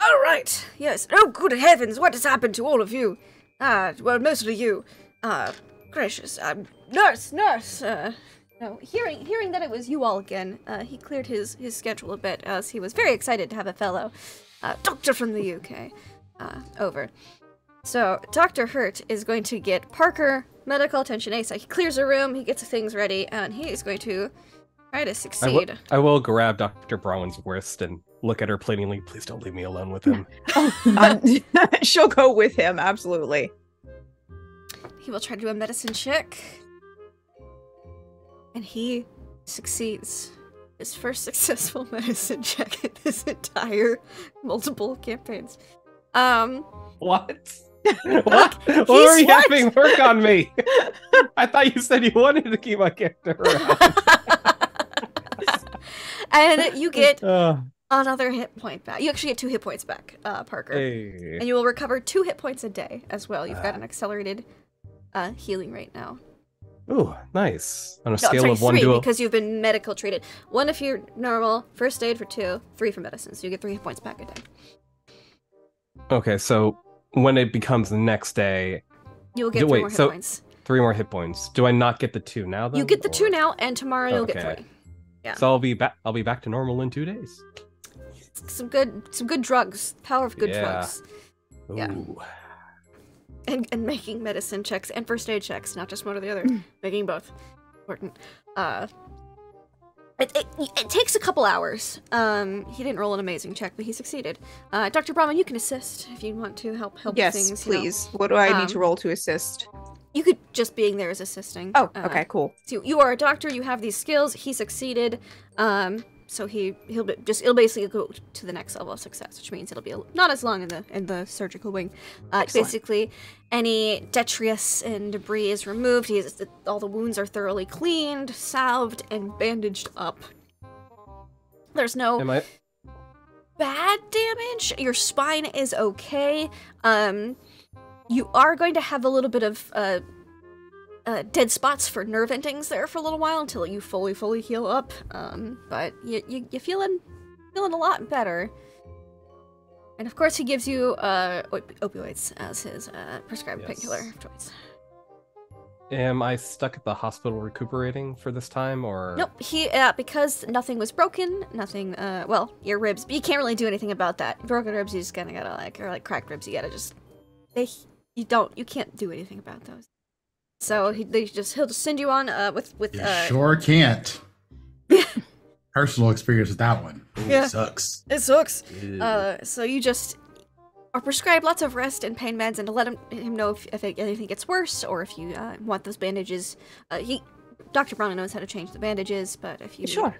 A: All right. Yes. Oh good heavens what has happened to all of you? Ah well mostly you. Uh gracious. Um nurse nurse uh no, hearing hearing that it was you all again, uh, he cleared his his schedule a bit as he was very excited to have a fellow uh, doctor from the UK uh, over. So Doctor Hurt is going to get Parker medical attention ASAP. He clears a room, he gets things ready, and he is going to try to succeed.
B: I will grab Dr. Brown's wrist and look at her pleadingly. Please don't leave me alone with him.
F: Um, she'll go with him, absolutely.
A: He will try to do a medicine check, and he succeeds. His first successful medicine check in this entire multiple campaigns. Um.
B: What? what? What were you having work on me? I thought you said you wanted to keep my character around.
A: and you get
B: Uh,
A: another hit point back. You actually get two hit points back, uh, Parker.
B: hey.
A: And you will recover two hit points a day as well. You've got
B: Ah.
A: an accelerated uh, healing right now.
B: Ooh, nice. On a
A: No,
B: scale
A: sorry,
B: of one
A: three
B: to
A: because you've been medical treated. One if you're normal, first aid for two, three for medicine. So you get three hit points back a day.
B: Okay, so when it becomes the next day,
A: You will get
B: Do-
A: three
B: wait,
A: more hit
B: so-
A: points.
B: three more hit points. Do I not get the two now? Then,
A: You get the two now, and tomorrow you'll get three. Yeah.
B: So I'll be back. I'll be back to normal in two days.
A: some good some good drugs. Power of good
B: Yeah.
A: drugs. Yeah. And and making medicine checks and first aid checks, not just one or the other. making both. Important. Uh it, it, it takes a couple hours. Um, he didn't roll an amazing check, but he succeeded. Uh, Dr. Brahman, you can assist if you want to help help
F: Yes,
A: things. you know.
F: please. What do I need to
A: Um,
F: roll to assist?
A: You could just being there is assisting.
F: Oh,
A: Uh,
F: okay, cool.
A: So you are a doctor. You have these skills. He succeeded. Um, so he he'll be, just it'll basically go to the next level of success, which means it'll be a, not as long in the in the surgical wing. Uh, basically, any detritus and debris is removed. He is, all the wounds are thoroughly cleaned, salved, and bandaged up. There's no
B: Am I?
A: bad damage. Your spine is okay. Um, you are going to have a little bit of uh, uh, dead spots for nerve endings there for a little while until you fully, fully heal up. Um, but you you you feeling feeling a lot better. And of course, he gives you uh, op- opioids as his uh, prescribed
B: Yes.
A: painkiller of choice.
B: Am I stuck at the hospital recuperating for this time, or?
A: Nope, he uh, because nothing was broken, nothing. Uh, well, your ribs, but you can't really do anything about that. Broken ribs, you just kind of gotta like, or like cracked ribs, you gotta just they you don't you can't do anything about those. So he they just he'll just send you on uh with with
E: You
A: uh
E: sure can't. Personal experience with that one. Ooh,
A: Yeah.
E: Sucks.
A: it sucks. Uh, so you just are prescribed lots of rest and pain meds, and to let him him know if, if anything gets worse or if you uh, want those bandages. Uh, he Dr. Brown knows how to change the bandages, but if you
F: Sure.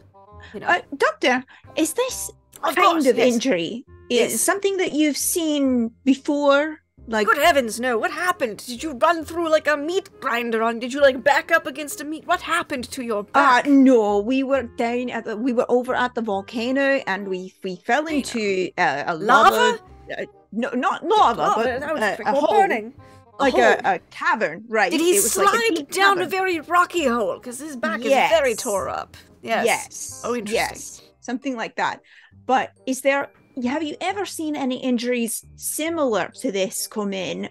A: you know,
F: Uh, doctor, is this
A: Of
F: kind
A: course,
F: of
A: yes.
F: injury
A: Yes.
F: is something that you've seen before? Like,
A: Good heavens, no. What happened? Did you run through like a meat grinder on? Did you like back up against a meat? What happened to your
F: uh,
A: back?
F: no, we were down at the, we were over at the volcano and we we fell into uh, a
A: Lava?
F: lava. uh, no, not lava,
A: Oh,
F: but
A: that was
F: uh, a hole,
A: burning. A
F: like
A: hole.
F: a, a cavern, right?
A: Did he
F: It was like a
A: slide
F: deep
A: down a very rocky hole? Because his back is very tore up. Yes.
F: Yes.
A: Oh, interesting.
F: Yes. Something like that. But is there have you ever seen any injuries similar to this come in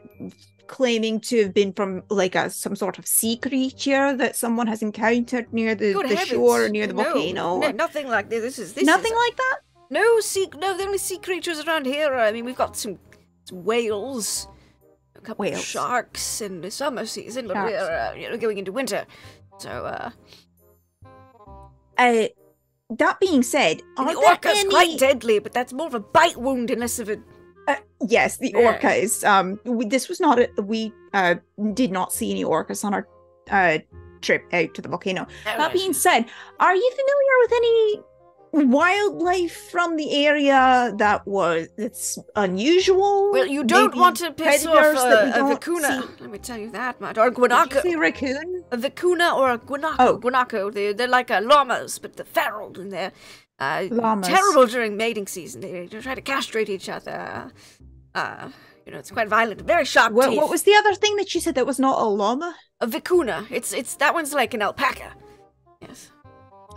F: claiming to have been from like a some sort of sea creature that someone has encountered near the, the shore or near the
A: No,
F: volcano?
A: No, nothing like this. This is this
F: Nothing
A: is,
F: like that?
A: no sea. No, the only sea creatures around here. I mean, we've got some, some whales, a couple of
F: Whales.
A: sharks in the summer season, but we're uh, you know going into winter. So uh,
F: Uh that being said, are
A: the orca's
F: any...
A: quite deadly, but that's more of a bite wound and less of a
F: Uh, yes, the
A: Yeah.
F: orca is. Um, we, this was not. A, we uh did not see any orcas on our uh trip out to the volcano. That being said, are you familiar with any wildlife from the area that was it's unusual?
A: Well, you don't
F: Maybe
A: want to piss off a, a vicuna.
F: see?
A: Let me tell you that much. Or a
F: Did
A: guanaco.
F: say raccoon?
A: A vicuna or a guanaco.
F: Oh.
A: Guanaco. They're, they're like uh, llamas, but they're feral and they're uh,
F: Llamas.
A: terrible during mating season. They, they try to castrate each other. Uh, you know, it's quite violent. Very sharp
F: What,
A: teeth.
F: what was the other thing that you said that was not a llama?
A: a vicuna? It's it's that one's like an alpaca. Yes,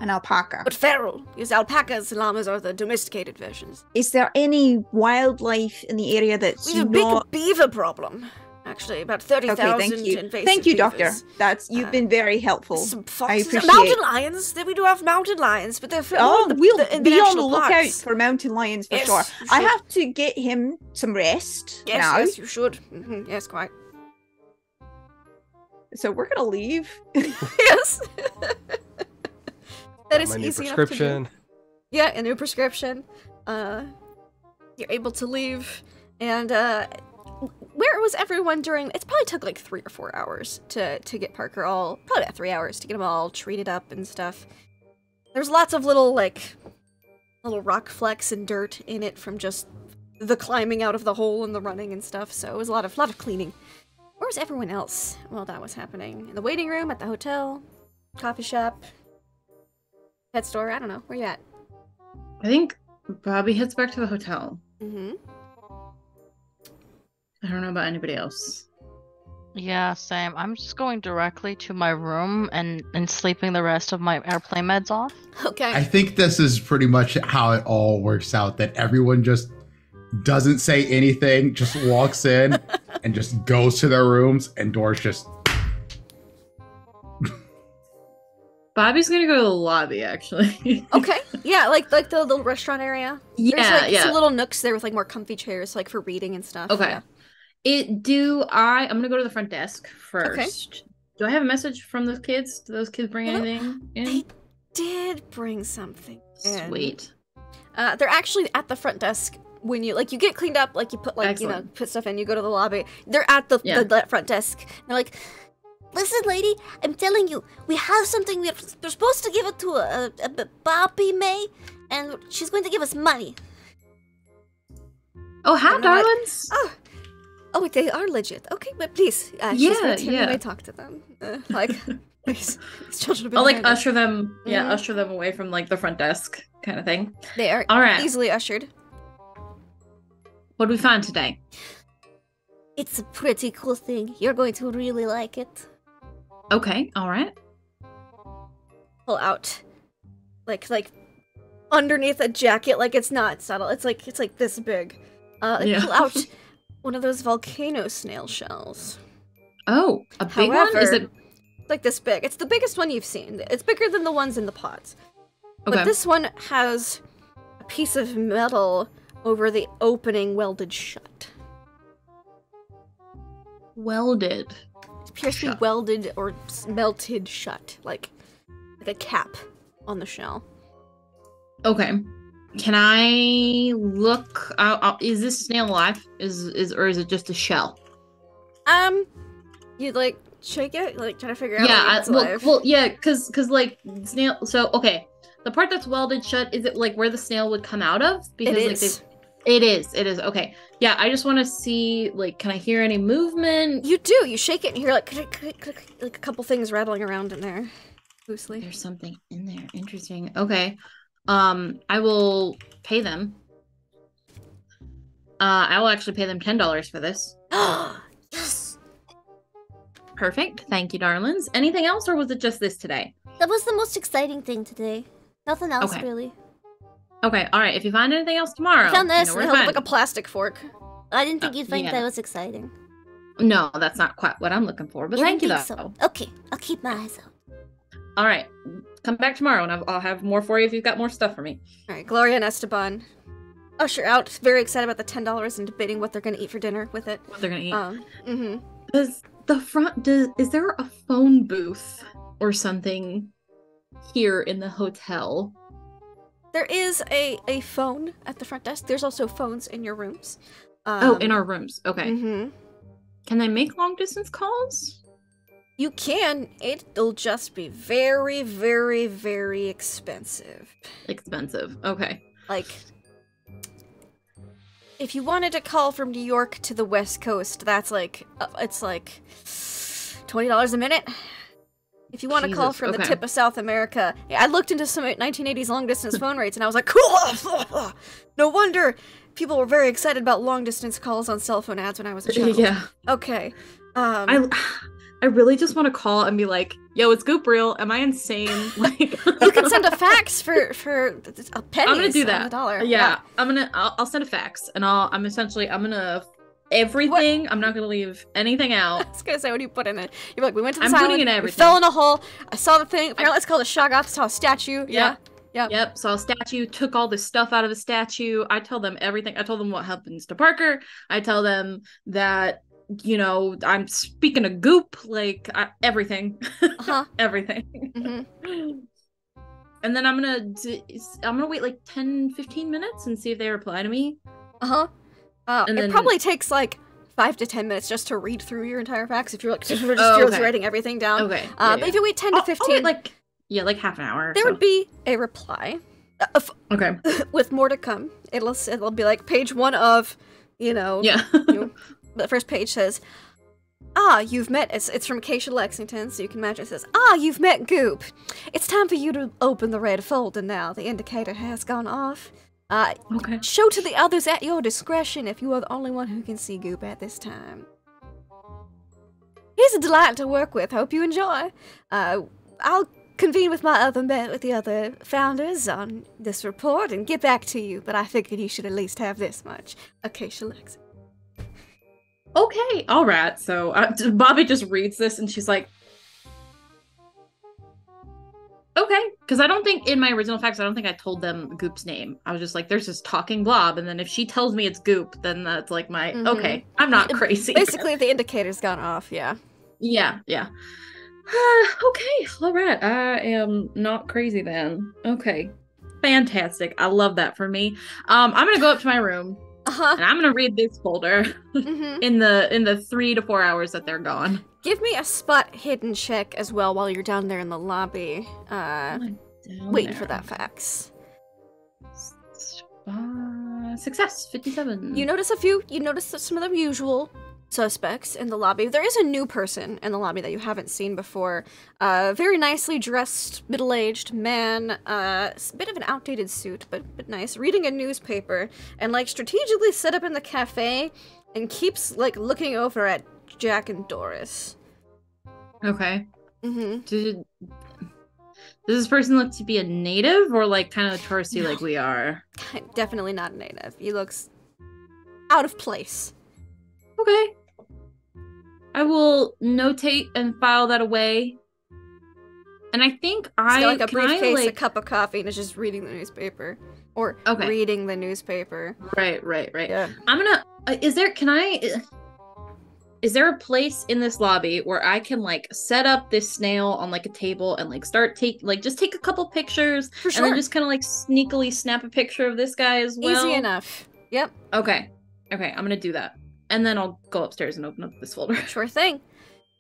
F: An alpaca.
A: but feral. Because alpacas and llamas are the domesticated versions.
F: Is there any wildlife in the area that's
A: We have a big beaver problem. Actually, about thirty thousand
F: Okay,
A: thousand
F: thank you. Thank you, doctor.
A: beavers.
F: That's you've
A: Uh,
F: been very helpful.
A: Some foxes,
F: appreciate-
A: mountain lions. Then we do have mountain lions, but they're for
F: Oh,
A: the,
F: we'll
A: the, in the
F: be on the lookout
A: parks.
F: for mountain lions for
A: Yes,
F: sure.
A: you
F: I have to get him some rest
A: Yes,
F: now,
A: yes, you should. hmm Yes, quite.
F: so we're gonna leave.
A: yes. that is easy enough to do. Yeah, a new prescription. Uh, you're able to leave, and uh, where was everyone during? It probably took like three or four hours to to get Parker all. Probably about three hours to get him all treated up and stuff. There's lots of little like little rock flecks and dirt in it from just the climbing out of the hole and the running and stuff. So it was a lot of lot of cleaning. Where was everyone else while that was happening? In the waiting room, at the hotel, coffee shop, pet store. I don't know. Where you at?
C: I think Bobby heads back to the hotel.
A: Mm-hmm.
C: I don't know about anybody else.
D: Yeah, same. I'm just going directly to my room and and sleeping the rest of my airplane meds off.
A: Okay.
E: I think this is pretty much how it all works out that everyone just doesn't say anything, just walks in and just goes to their rooms and doors just
C: Bobby's gonna go to the lobby actually.
A: Okay. Yeah, like like the little restaurant area. Yeah, There's
C: yeah,
A: like
C: yeah.
A: some little nooks there with like more comfy chairs, like for reading and stuff.
C: Okay.
A: Yeah.
C: It do I I'm gonna go to the front desk first. Okay. Do I have a message from those kids? Do those kids bring
A: Well,
C: anything in?
A: They did bring something. in.
C: Sweet.
A: Uh, they're actually at the front desk when you like you get cleaned up, like you put like you know put stuff in, you go to the lobby. They're at the,
C: Yeah.
A: the, the front desk. They're like,
G: Listen, lady, I'm telling you, we have something. We're, we're supposed to give it to a, a, a Bobby May, and she's going to give us money.
C: Oh, hi,
A: You what?
C: darlings.
A: oh, oh, they are legit. Okay, but please, uh, she's gonna
C: Yeah,
A: Tim
C: yeah.
A: I talk to them. Uh, like, these, these children
C: I'll like usher them, yeah,
A: Mhm.
C: usher them away from like the front desk kind of thing.
A: They are
C: All right.
A: easily ushered.
C: What do we find today?
G: It's a pretty cool thing. You're going to really like it.
C: Okay, all right.
A: pull out like like underneath a jacket like it's not subtle it's like it's like this big uh
C: Yeah.
A: pull out one of those volcano snail shells
C: Oh, a big one? Is it
A: like this big it's the biggest one you've seen it's bigger than the ones in the pots
C: okay?
A: but this one has a piece of metal over the opening welded shut
C: welded.
A: It appears to be
C: Shut.
A: welded or melted shut like like a cap on the shell
C: Okay. Can I look? Uh, uh, is this snail alive? Is is or is it just a shell?
A: um you like shake it like try to figure out
C: yeah.
A: like,
C: I, well,
A: alive.
C: well, yeah, because because like snail. So okay, the part that's welded shut is it like where the snail would come out of? Because
A: it
C: like they- it is. It is. Okay. Yeah. I just want to see like, can I hear any movement?
A: You do. You shake it and you hear like click, click, click, like a couple things rattling around in there, loosely.
C: There's something in there. Interesting. Okay. Um, I will pay them. Uh, I will actually pay them ten dollars for this.
G: yes!
C: Perfect. Thank you, darlings. Anything else, or was it just this today?
G: That was the most exciting thing today. Nothing else,
C: Okay.
G: really.
C: Okay. All right. If you find anything else tomorrow,
G: I found
C: you
G: this,
C: know
A: And
C: where
A: it has like a plastic fork.
G: I didn't think
C: Uh,
G: you'd find
C: yeah.
G: that was exciting.
C: No, that's not quite what I'm looking for. But
G: You
C: thank you, though.
G: so. Okay, I'll keep my eyes out.
C: All right. Come back tomorrow, and I'll, I'll have more for you if you've got more stuff for me.
A: All right, Gloria and Esteban usher out, very excited about the ten dollars and debating what they're gonna eat for dinner with it.
C: What they're gonna eat?
A: Um, mm-hmm.
C: Does the front? Does is there a phone booth or something here in the hotel?
A: There is a a phone at the front desk. There's also phones in your rooms. Um,
C: oh, in our rooms. Okay.
A: Mm-hmm.
C: Can they make long distance calls?
A: You can. It'll just be very, very, very expensive.
C: Expensive. Okay.
A: Like, if you wanted to call from New York to the West Coast, that's like, uh, it's like twenty dollars a minute. If you want to call from the tip of South America, I looked into some 1980s long distance phone rates, and I was like, cool. no wonder people were very excited about long distance calls on cell phone ads when I was a child.
C: Yeah.
A: Okay. Um,
C: I I really just want to call and be like, "Yo, it's Goop Real. Am I insane?" Like,
A: you can send a fax for for a penny.
C: I'm gonna do that.
A: A dollar.
C: Yeah, I'm gonna. I'll, I'll send a fax, and I'll. I'm essentially. I'm gonna everything. I'm not gonna leave anything out.
A: I was gonna say what do you put in it? You're like, we went to this
C: I'm putting
A: island,
C: in
A: we
C: everything.
A: fell in a hole. I saw the thing. Apparently, it's called a shoggoth. Saw a statue. Yeah. Yep.
C: Yep. So a statue took all the stuff out of the statue. I tell them everything. I told them what happens to Parker. I tell them that you know I'm speaking of goop, like I, everything,
A: Uh huh.
C: everything.
A: hmm
C: And then I'm gonna I'm gonna wait like 10, 15 minutes and see if they reply to me.
A: Uh huh. Uh,
C: And
A: it
C: then-
A: probably takes like five to ten minutes just to read through your entire fax if you're like just
C: Oh,
A: you're just
C: okay.
A: writing everything down.
C: Okay.
A: Uh,
C: yeah,
A: but
C: yeah.
A: if you wait ten to
C: wait,
A: fifteen,
C: like yeah, like half an hour.
A: there
C: so.
A: would be a reply. Uh,
C: okay.
A: with more to come. It'll it'll be like page one of, you know,
C: Yeah.
A: you- the first page says, "Ah, you've met." It's it's from Keisha Lexington, so you can imagine it says, "Ah, you've met Goop. It's time for you to open the red folder now. The indicator has gone off. Uh,
C: okay.
A: show to the others at your discretion if you are the only one who can see Goop at this time." He's a delight to work with. Hope you enjoy. Uh, I'll convene with my other men, with the other founders on this report and get back to you. But I figured you should at least have this much. Acacia Lex.
C: Okay. All right. So uh, Bobby just reads this and she's like, Okay, because I don't think in my original fax, I don't think I told them Goop's name. I was just like, "There's this talking blob," and then if she tells me it's Goop, then that's like my
A: Mhm.
C: okay. I'm not crazy.
A: Basically, the indicator's gone off. Yeah.
C: yeah, yeah. okay, all right. I am not crazy then. Okay, fantastic. I love that for me. Um, I'm gonna go up to my room
A: Uh huh.
C: and I'm gonna read this folder
A: hmm
C: in the in the three to four hours that they're gone.
A: Give me a spot hidden check as well while you're down there in the lobby. Uh, waiting for that fax.
C: Uh, success, 57.
A: You notice a few. You notice some of the usual suspects in the lobby. There is a new person in the lobby that you haven't seen before. A very nicely dressed, middle-aged man. Uh, bit of an outdated suit, but but nice. Reading a newspaper and like strategically set up in the cafe, and keeps like looking over at Jack and Doris.
C: Okay.
A: Mm-hmm.
C: Did, does this person look to be a native or like kind of touristy
A: No.
C: like we are?
A: Definitely not a native. He looks out of place.
C: Okay. I will notate and file that away. And I think I
A: like a
C: can I,
A: briefcase, a cup of coffee, and is just reading the newspaper or
C: Okay.
A: reading the newspaper.
C: Right, right, right.
A: Yeah.
C: I'm gonna. Uh, is there? Can I? Is there a place in this lobby where I can like set up this snail on like a table and like start take like just take a couple pictures
A: For
C: and then just kind of like sneakily snap a picture of this guy as well?
A: Easy enough. Yep.
C: Okay, okay, I'm gonna do that, and then I'll go upstairs and open up this folder.
A: Sure thing.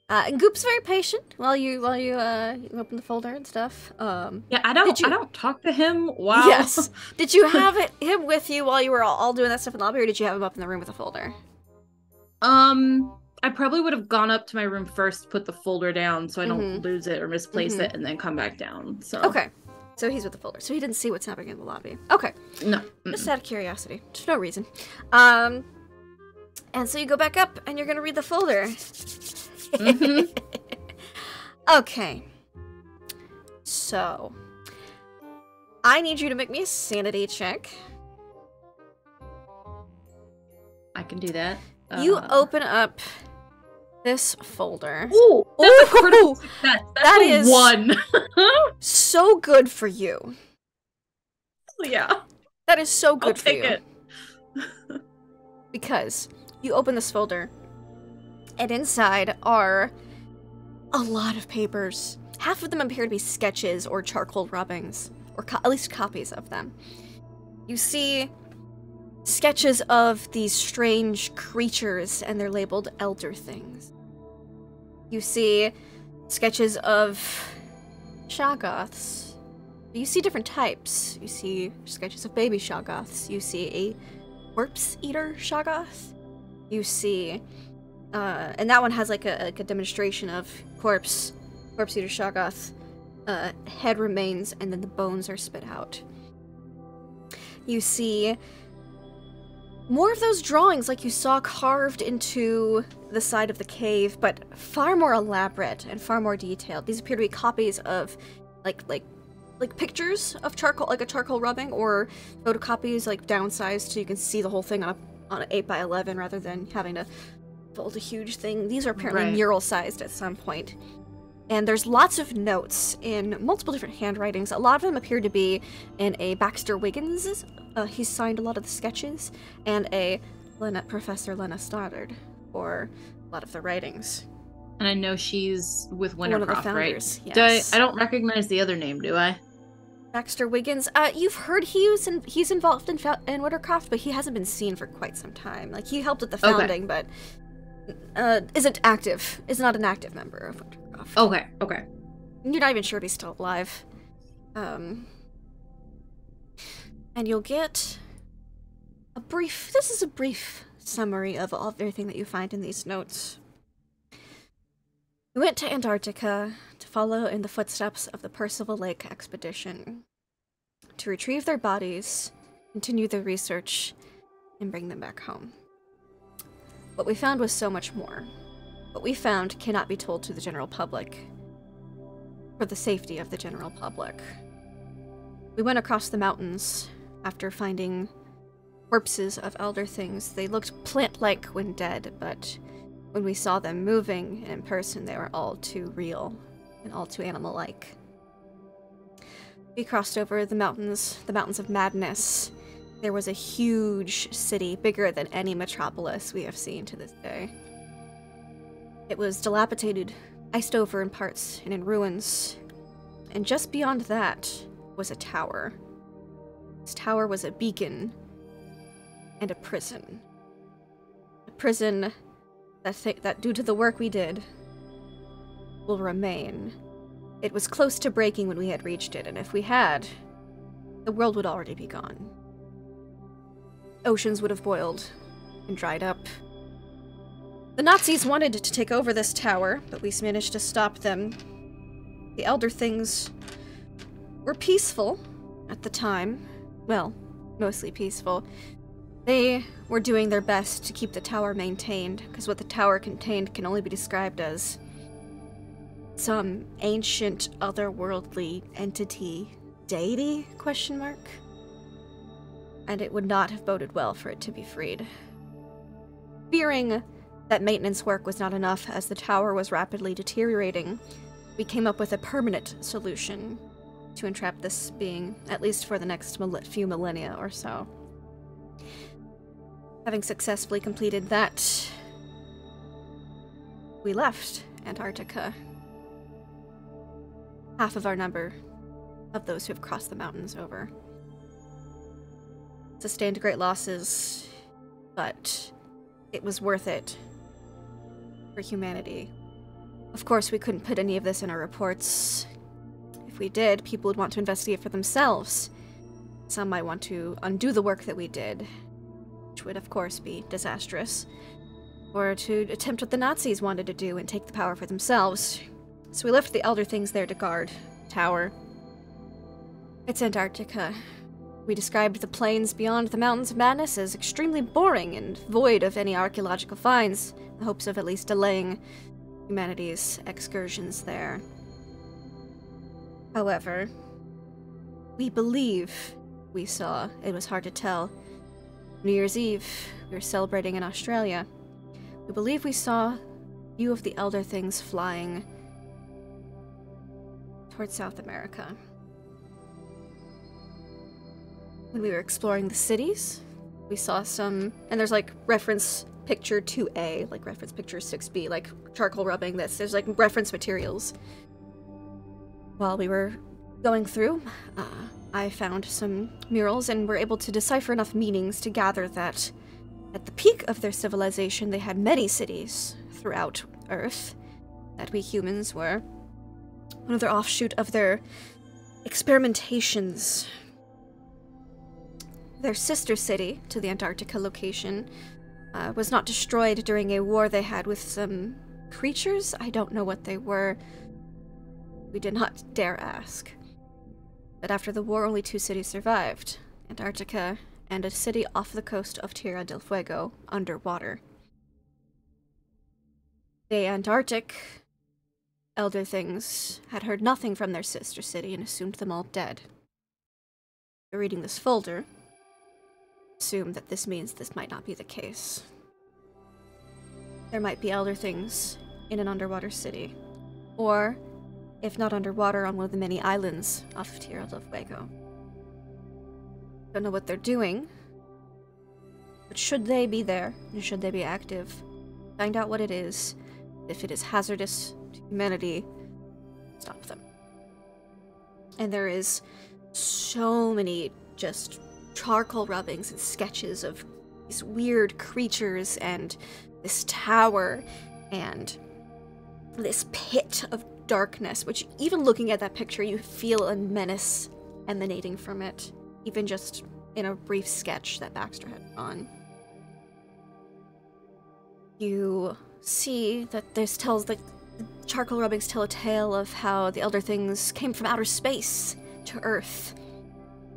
A: Uh, and Goop's very patient while you while you uh you open the folder and stuff. Um,
C: Yeah, I don't.
A: You-
C: I don't talk to him. Wow.
A: yes. Did you have it him with you while you were all, all doing that stuff in the lobby, or did you have him up in the room with the folder?
C: Um, I probably would have gone up to my room first, put the folder down so I don't
A: Mhm.
C: lose it or misplace
A: Mhm.
C: it, and then come back down. So
A: Okay. So he's with the folder. So he didn't see what's happening in the lobby. Okay.
C: no.
A: Just
C: mm-mm.
A: out of curiosity. Just no reason. Um, and so you go back up and you're gonna read the folder.
C: Mhm.
A: okay. So, I need you to make me a sanity check.
C: I can do that.
A: You
C: Uh,
A: open up this folder.
C: Ooh, that's a critical success. That's
A: that
C: a
A: is-
C: one.
A: So good for you.
C: Oh, yeah,
A: That is so
C: I'll
A: good for
C: take
A: you.
C: it.
A: because you open this folder and inside are a lot of papers. Half of them appear to be sketches or charcoal rubbings, or at least copies of them. You see sketches of these strange creatures, and they're labeled elder things. You see sketches of Shoggoths. You see different types. You see sketches of baby Shoggoths. You see a corpse eater Shoggoth. You see, uh, and that one has like a, like a demonstration of corpse, corpse eater Shoggoth, uh, head remains, and then the bones are spit out. You see more of those drawings like you saw carved into the side of the cave, but far more elaborate and far more detailed. These appear to be copies of like like like pictures of charcoal like a charcoal rubbing or photocopies like downsized so you can see the whole thing on a on an 8 by 11 rather than having to fold a huge thing. These are apparently
C: Right.
A: mural sized at some point. And there's lots of notes in multiple different handwritings. A lot of them appear to be in a Baxter Wiggins. Uh, he's signed a lot of the sketches, and a Lena, Professor Lena Stoddard for a lot of the writings.
C: And I know she's with
A: One of the
C: Wintercroft, right?
A: founders,
C: Do I. I don't recognize the other name, do I?
A: Baxter Wiggins. Uh, you've heard he was in, he's involved in in Wintercroft, but he hasn't been seen for quite some time. Like he helped at the
C: Okay.
A: founding, but uh, isn't active. Is not an active member of Wintercroft.
C: Okay, okay.
A: You're not even sure if he's still alive. Um, and you'll get a brief. This is a brief summary of all everything that you find in these notes. We went to Antarctica to follow in the footsteps of the Percival Lake expedition to retrieve their bodies, continue the research, and bring them back home. What we found was so much more. What we found cannot be told to the general public for the safety of the general public. We went across the mountains after finding corpses of elder things. They looked plant like when dead, but when we saw them moving in person, they were all too real and all too animal like. We crossed over the mountains, the mountains of madness. There was a huge city, bigger than any metropolis we have seen to this day. It was dilapidated, iced over in parts, and in ruins. And just beyond that was a tower. This tower was a beacon and a prison. A prison that, th- that, due to the work we did, will remain. It was close to breaking when we had reached it, and if we had, the world would already be gone. Oceans would have boiled and dried up. The Nazis wanted to take over this tower, but we managed to stop them. The Elder Things were peaceful at the time. Well, mostly peaceful. They were doing their best to keep the tower maintained, because what the tower contained can only be described as some ancient otherworldly entity deity question mark and it would not have boded well for it to be freed fearing that maintenance work was not enough as the tower was rapidly deteriorating we came up with a permanent solution to entrap this being at least for the next few millennia or so. Having successfully completed that we left antarctica. Half of our number of those who have crossed the mountains over. Sustained great losses, but it was worth it for humanity. Of course, we couldn't put any of this in our reports. If we did, people would want to investigate for themselves. Some might want to undo the work that we did, which would, of course, be disastrous. Or to attempt what the Nazis wanted to do and take the power for themselves, so we left the Elder Things there to guard tower. It's Antarctica. We described the plains beyond the Mountains of Madness as extremely boring and void of any archaeological finds, in the hopes of at least delaying humanity's excursions there. However, we believe we saw, it was hard to tell. New Year's Eve, we were celebrating in Australia. We believe we saw a few of the Elder Things flying towards South America. When we were exploring the cities, we saw some, and there's like reference picture 2A, like reference picture 6B, like charcoal rubbing this. There's like reference materials. While we were going through, uh, I found some murals and were able to decipher enough meanings to gather that at the peak of their civilization, they had many cities throughout Earth, that we humans were another offshoot of their experimentations. Their sister city to the Antarctica location uh, was not destroyed during a war they had with some creatures. I don't know what they were. We did not dare ask. But after the war, only two cities survived Antarctica and a city off the coast of Tierra del Fuego, underwater. The Antarctic Elder Things had heard nothing from their sister city and assumed them all dead. By reading this folder, assume that this means this might not be the case. There might be Elder Things in an underwater city, or, if not underwater, on one of the many islands off of Tierra del Fuego. Don't know what they're doing, but should they be there, and should they be active, find out what it is, if it is hazardous to humanity stop them. And there is so many just charcoal rubbings and sketches of these weird creatures and this tower and this pit of darkness, which even looking at that picture, you feel a menace emanating from it, even just in a brief sketch that Baxter had on. You see that this tells the charcoal rubbings tell a tale of how the Elder Things came from outer space to Earth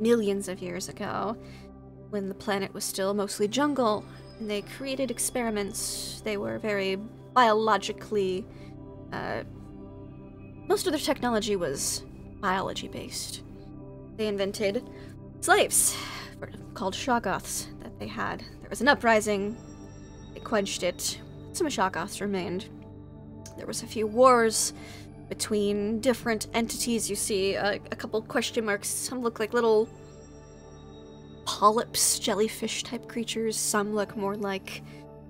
A: millions of years ago, when the planet was still mostly jungle, and they created experiments. They were very biologically. Uh, most of their technology was biology based. They invented slaves called Shoggoths that they had. There was an uprising, they quenched it. Some Shoggoths remained there was a few wars, between different entities. You see uh, a couple question marks. Some look like little polyps, jellyfish type creatures. Some look more like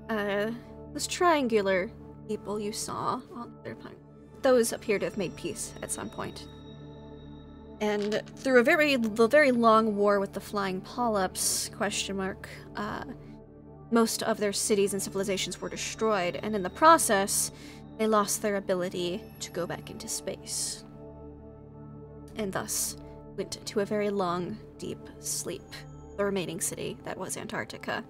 A: uh, those triangular people you saw on their planet. Those appear to have made peace at some point. And through a very, the very long war with the flying polyps, question mark, uh, most of their cities and civilizations were destroyed, and in the process, they lost their ability to go back into space. And thus went to a very long, deep sleep, the remaining city that was Antarctica.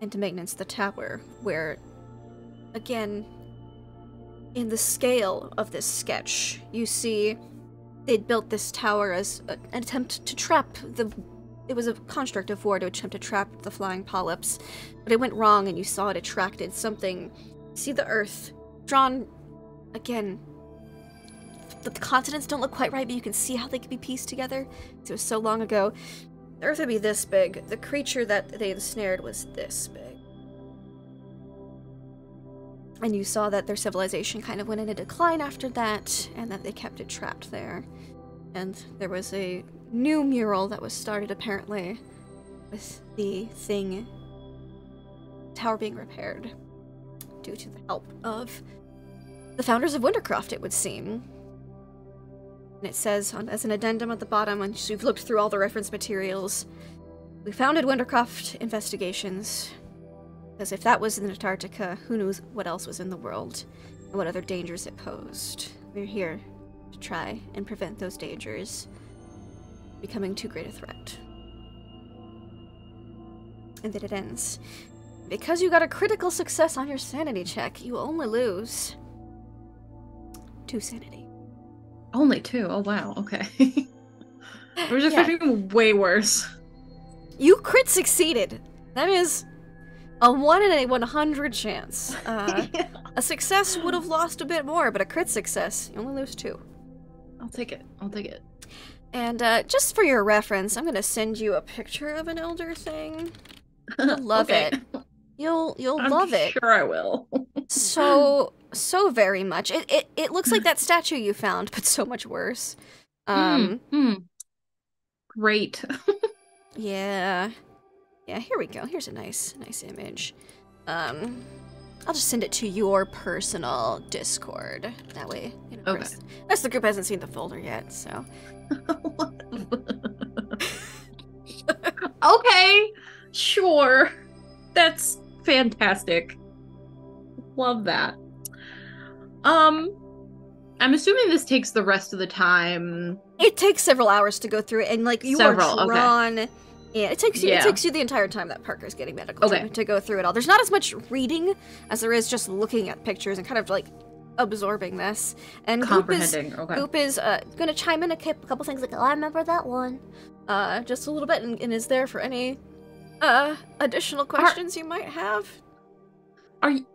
A: And to maintenance the tower, where, again, in the scale of this sketch, you see they'd built this tower as a- an attempt to trap the. It was a construct of war to attempt to trap the flying polyps, but it went wrong, and you saw it attracted something. See the Earth drawn again. The, continents don't look quite right, but you can see how they could be pieced together. It was so long ago. The Earth would be this big. The creature that they ensnared was this big. And you saw that their civilization kind of went into decline after that, and that they kept it trapped there. And there was a new mural that was started apparently with the thing tower being repaired due to the help of the founders of Wintercroft, it would seem. And it says on, as an addendum at the bottom, once you've looked through all the reference materials, we founded Wintercroft Investigations because if that was in Antarctica, who knows what else was in the world and what other dangers it posed. We're here to try and prevent those dangers becoming too great a threat. And then it ends. Because you got a critical success on your sanity check, you only lose two sanity.
C: Only two. Oh wow. Okay. We're just
A: Yeah.
C: way worse.
A: You crit succeeded. That is a 1 in a 100 chance. Uh, a success would have lost a bit more, but a crit success, you only lose two.
C: I'll take it. I'll take it.
A: And uh, just for your reference, I'm gonna send you a picture of an elder thing. You'll love
C: Okay.
A: it. You'll you'll
C: I'm
A: love it
C: Sure, I will.
A: so so very much. It, it it looks like that statue you found, but so much worse. Um,
C: Hmm, hmm. Great.
A: yeah, yeah. Here we go. Here's a nice nice image. Um, I'll just send it to your personal Discord. That way, you know,
C: Okay.
A: rest the group hasn't seen the folder yet, so.
C: okay, sure. That's fantastic. Love that. Um, I'm assuming this takes the rest of the time.
A: It takes several hours to go through it, and like you
C: Several,
A: are
C: okay.
A: drawn. Yeah, it takes you.
C: Yeah.
A: It takes you the entire time that Parker's getting medical
C: Okay.
A: to go through it all. There's not as much reading as there is just looking at pictures and kind of like absorbing this. And Goop is
C: Okay.
A: Goop is uh, gonna chime in a couple things like, "Oh, I remember that one," uh, just a little bit, and, and is there for any uh additional questions you might have.
C: Are you,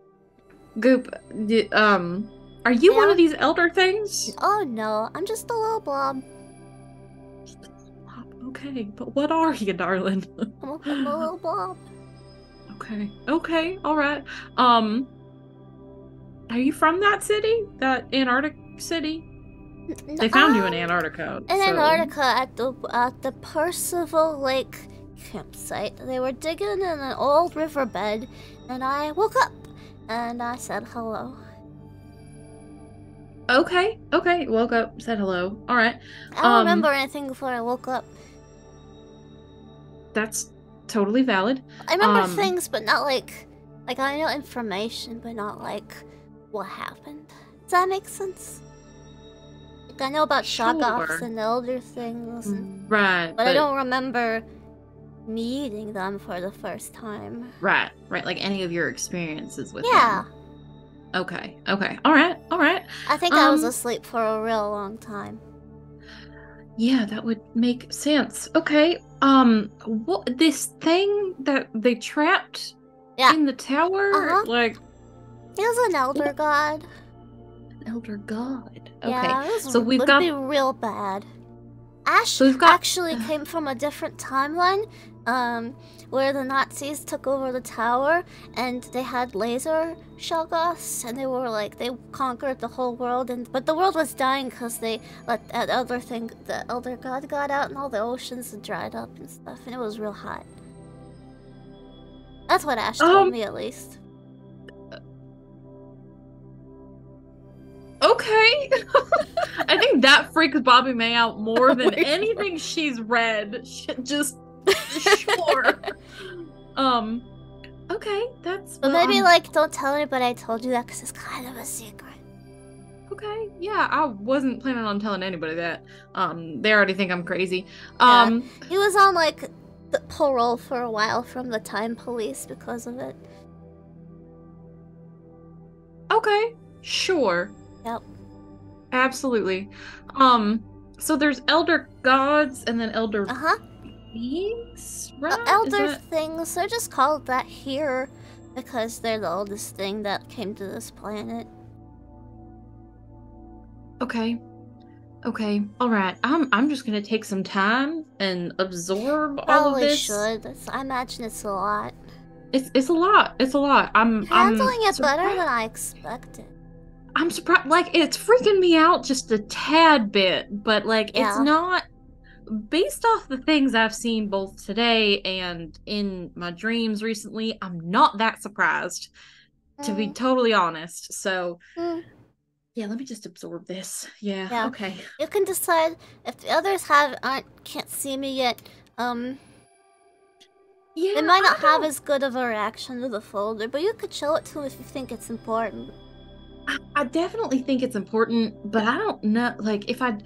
C: Goop? d- um, are you one of these elder things?
G: Oh no, I'm just a little blob.
C: Okay, but what are you, darling?
G: I'm a, I'm a little blob.
C: okay, okay, all right. Um, are you from that city? That Antarctic city?
G: N-
C: They found you in
G: um,
C: Antarctica.
G: In
C: so-
G: Antarctica at the at the Percival Lake campsite. They were digging in an old riverbed and I woke up and I said hello.
C: Okay, okay. Woke up, said hello. All right,
G: I don't
C: Um,
G: remember anything before I woke up.
C: that's totally valid.
G: I remember
C: um,
G: things but not like like I know information but not like what happened. Does that make sense? Like I know about
C: Sure.
G: and elder things and,
C: Right,
G: but I don't remember meeting them for the first time.
C: Right, right. Like any of your experiences with
G: Yeah.
C: them. Okay, okay. All right, all right.
G: I think I was
C: Um,
G: asleep for a real long time.
C: Yeah, that would make sense. Okay. Um, what this thing that they trapped
G: Yeah.
C: in the tower?
G: Uh-huh.
C: Like
G: He was an elder god.
C: An elder god. Okay.
G: Yeah, was,
C: so we've got-
G: be real bad. Ash
C: So we've got-
G: actually came from a different timeline um, where the Nazis took over the tower and they had laser shoggoths and they were like they conquered the whole world and but the world was dying because they let that other thing the elder god got out and all the oceans dried up and stuff and it was real hot. That's what Ash told
C: Um,
G: me at least.
C: Okay. I think that freaks Bobby May out more than anything she's read. Sh- Just sure. um. Okay, that's.
G: But
C: well,
G: maybe
C: um,
G: like don't tell anybody I told you that because it's kind of a secret.
C: Okay, yeah, I wasn't planning on telling anybody that. Um, they already think I'm crazy.
G: Yeah.
C: Um,
G: He was on like the parole for a while from the time police because of it.
C: okay, sure.
G: Yep.
C: Absolutely. Um, so there's elder gods and then elder
G: Uh huh. The elder
C: that-
G: things, they're just called that here because they're the oldest thing that came to this planet.
C: Okay. Okay. All right. I'm I'm just gonna take some time and absorb all of this.
G: should. It's, I imagine it's a lot.
C: It's it's a lot. It's a lot. I'm
G: Handling
C: I'm
G: it better than I expected.
C: I'm surprised. Like it's freaking me out just a tad bit, but like it's not based off the things I've seen both today and in my dreams recently. I'm not that surprised, to be
G: Mm,
C: totally honest. So
G: mm.
C: yeah, let me just absorb this. Yeah.
G: Yeah.
C: Okay.
G: You can decide if the others have aren't can't see me yet. Um,
C: Yeah.
G: they might not have as good of a reaction to the folder, but you could show it to them if you think it's important.
C: I, I definitely think it's important, but I don't know. Like, if I.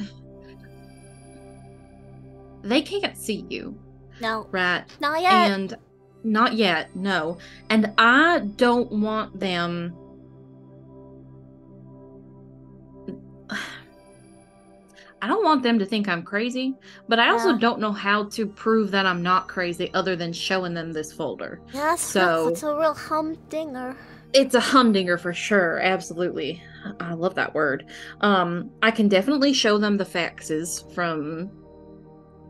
C: They can't see you,
G: No,
C: right?
G: not yet.
C: And not yet, no. And I don't want them. I don't want them to think I'm crazy, but I also
G: Yeah.
C: don't know how to prove that I'm not crazy other than showing them this folder.
G: yeah,
C: so-
G: it's a real humdinger.
C: It's a humdinger for sure, absolutely. I love that word. Um, I can definitely show them the faxes from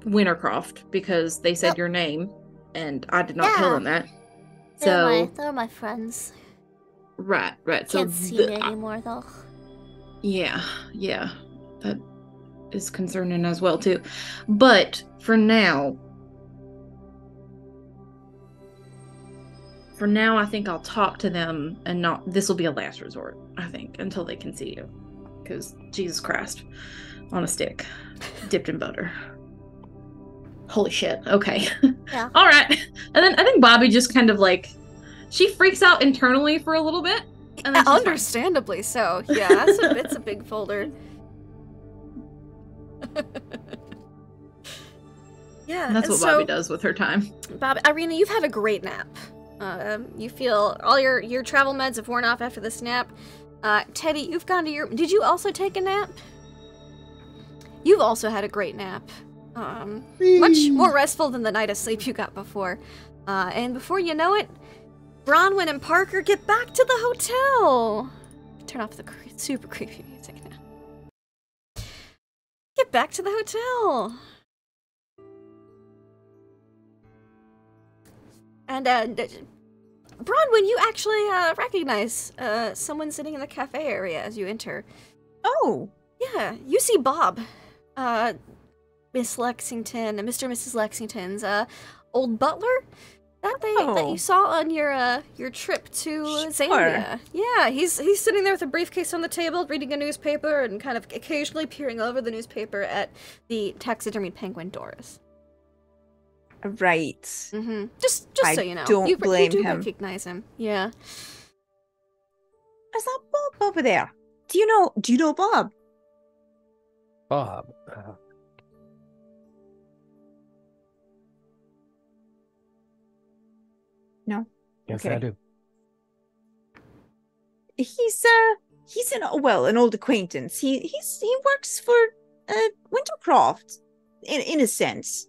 C: Wintercroft because they said
G: Yep.
C: your name, and I did not tell them that.
G: They're
C: So
G: my, they're my friends.
C: right, right. So
G: Can't see
C: the-
G: anymore though.
C: yeah, yeah, that is concerning as well too. But for now, for now, I think I'll talk to them and not. This will be a last resort, I think, until they can see you. Because Jesus Christ, on a stick, dipped in butter. Holy shit. Okay.
G: Yeah.
C: All right. And then I think Bobby just kind of like she freaks out internally for a little bit. And then she's fine.
A: Understandably so. Yeah, it's a, it's a big folder. yeah,
C: And that's
A: and
C: what
A: so,
C: Bobby does with her time.
A: Bob, Irina, you've had a great nap. Um, you feel all your your travel meds have worn off after this nap. Uh, Teddy, you've gone to your. Did you also take a nap? You've also had a great nap. Um, much more restful than the night of sleep you got before. Uh, and before you know it, Bronwyn and Parker get back to the hotel. Turn off the cre- super creepy music now. Get back to the hotel. And uh, Bronwyn, you actually uh, recognize uh, someone sitting in the cafe area as you enter.
F: Oh,
A: Yeah, you see Bob, uh, Miss Lexington, and Mr. and Mrs. Lexington's uh, old butler that they that
F: Oh.
A: you saw on your uh your trip to
F: Sure.
A: Zambia. Yeah, he's he's sitting there with a briefcase on the table, reading a newspaper, and kind of occasionally peering over the newspaper at the taxidermy penguin Doris.
F: right.
A: Mm-hmm. Just just
F: I
A: so you know,
F: don't
A: you, re-
F: blame
A: you do
F: him.
A: recognize him. Yeah.
F: Is that Bob over there? Do you know? Do you know Bob?
B: Bob. Uh,
F: No?
B: Yes,
F: Okay.
B: I do.
F: He's uh, he's an well, an old acquaintance. He he's he works for uh Wintercroft, in in a sense.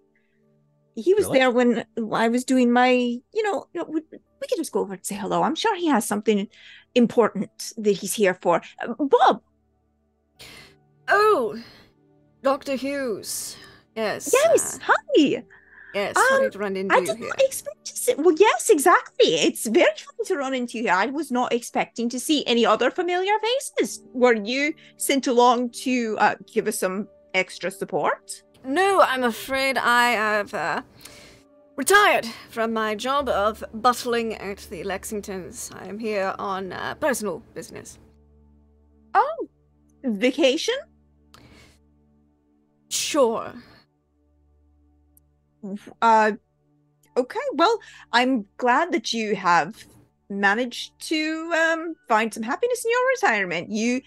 F: He was
B: Really?
F: there when I was doing my, you know, we, we could just go over and say hello. I'm sure he has something important that he's here for. Uh, Bob,
A: Oh, Doctor Hughes. Yes.
F: yes,
A: uh,
F: hi.
A: Yes,
F: Um,
A: funny to run into
F: I
A: you
F: did
A: here.
F: not expect to see. Well, yes, exactly. It's very funny to run into you. I was not expecting to see any other familiar faces. Were you sent along to uh, give us some extra support?
A: No, I'm afraid I have uh, retired from my job of butling at the Lexingtons. I am here on uh, personal business.
F: Oh, vacation?
A: Sure.
F: Uh, okay. Well, I'm glad that you have managed to um, find some happiness in your retirement. You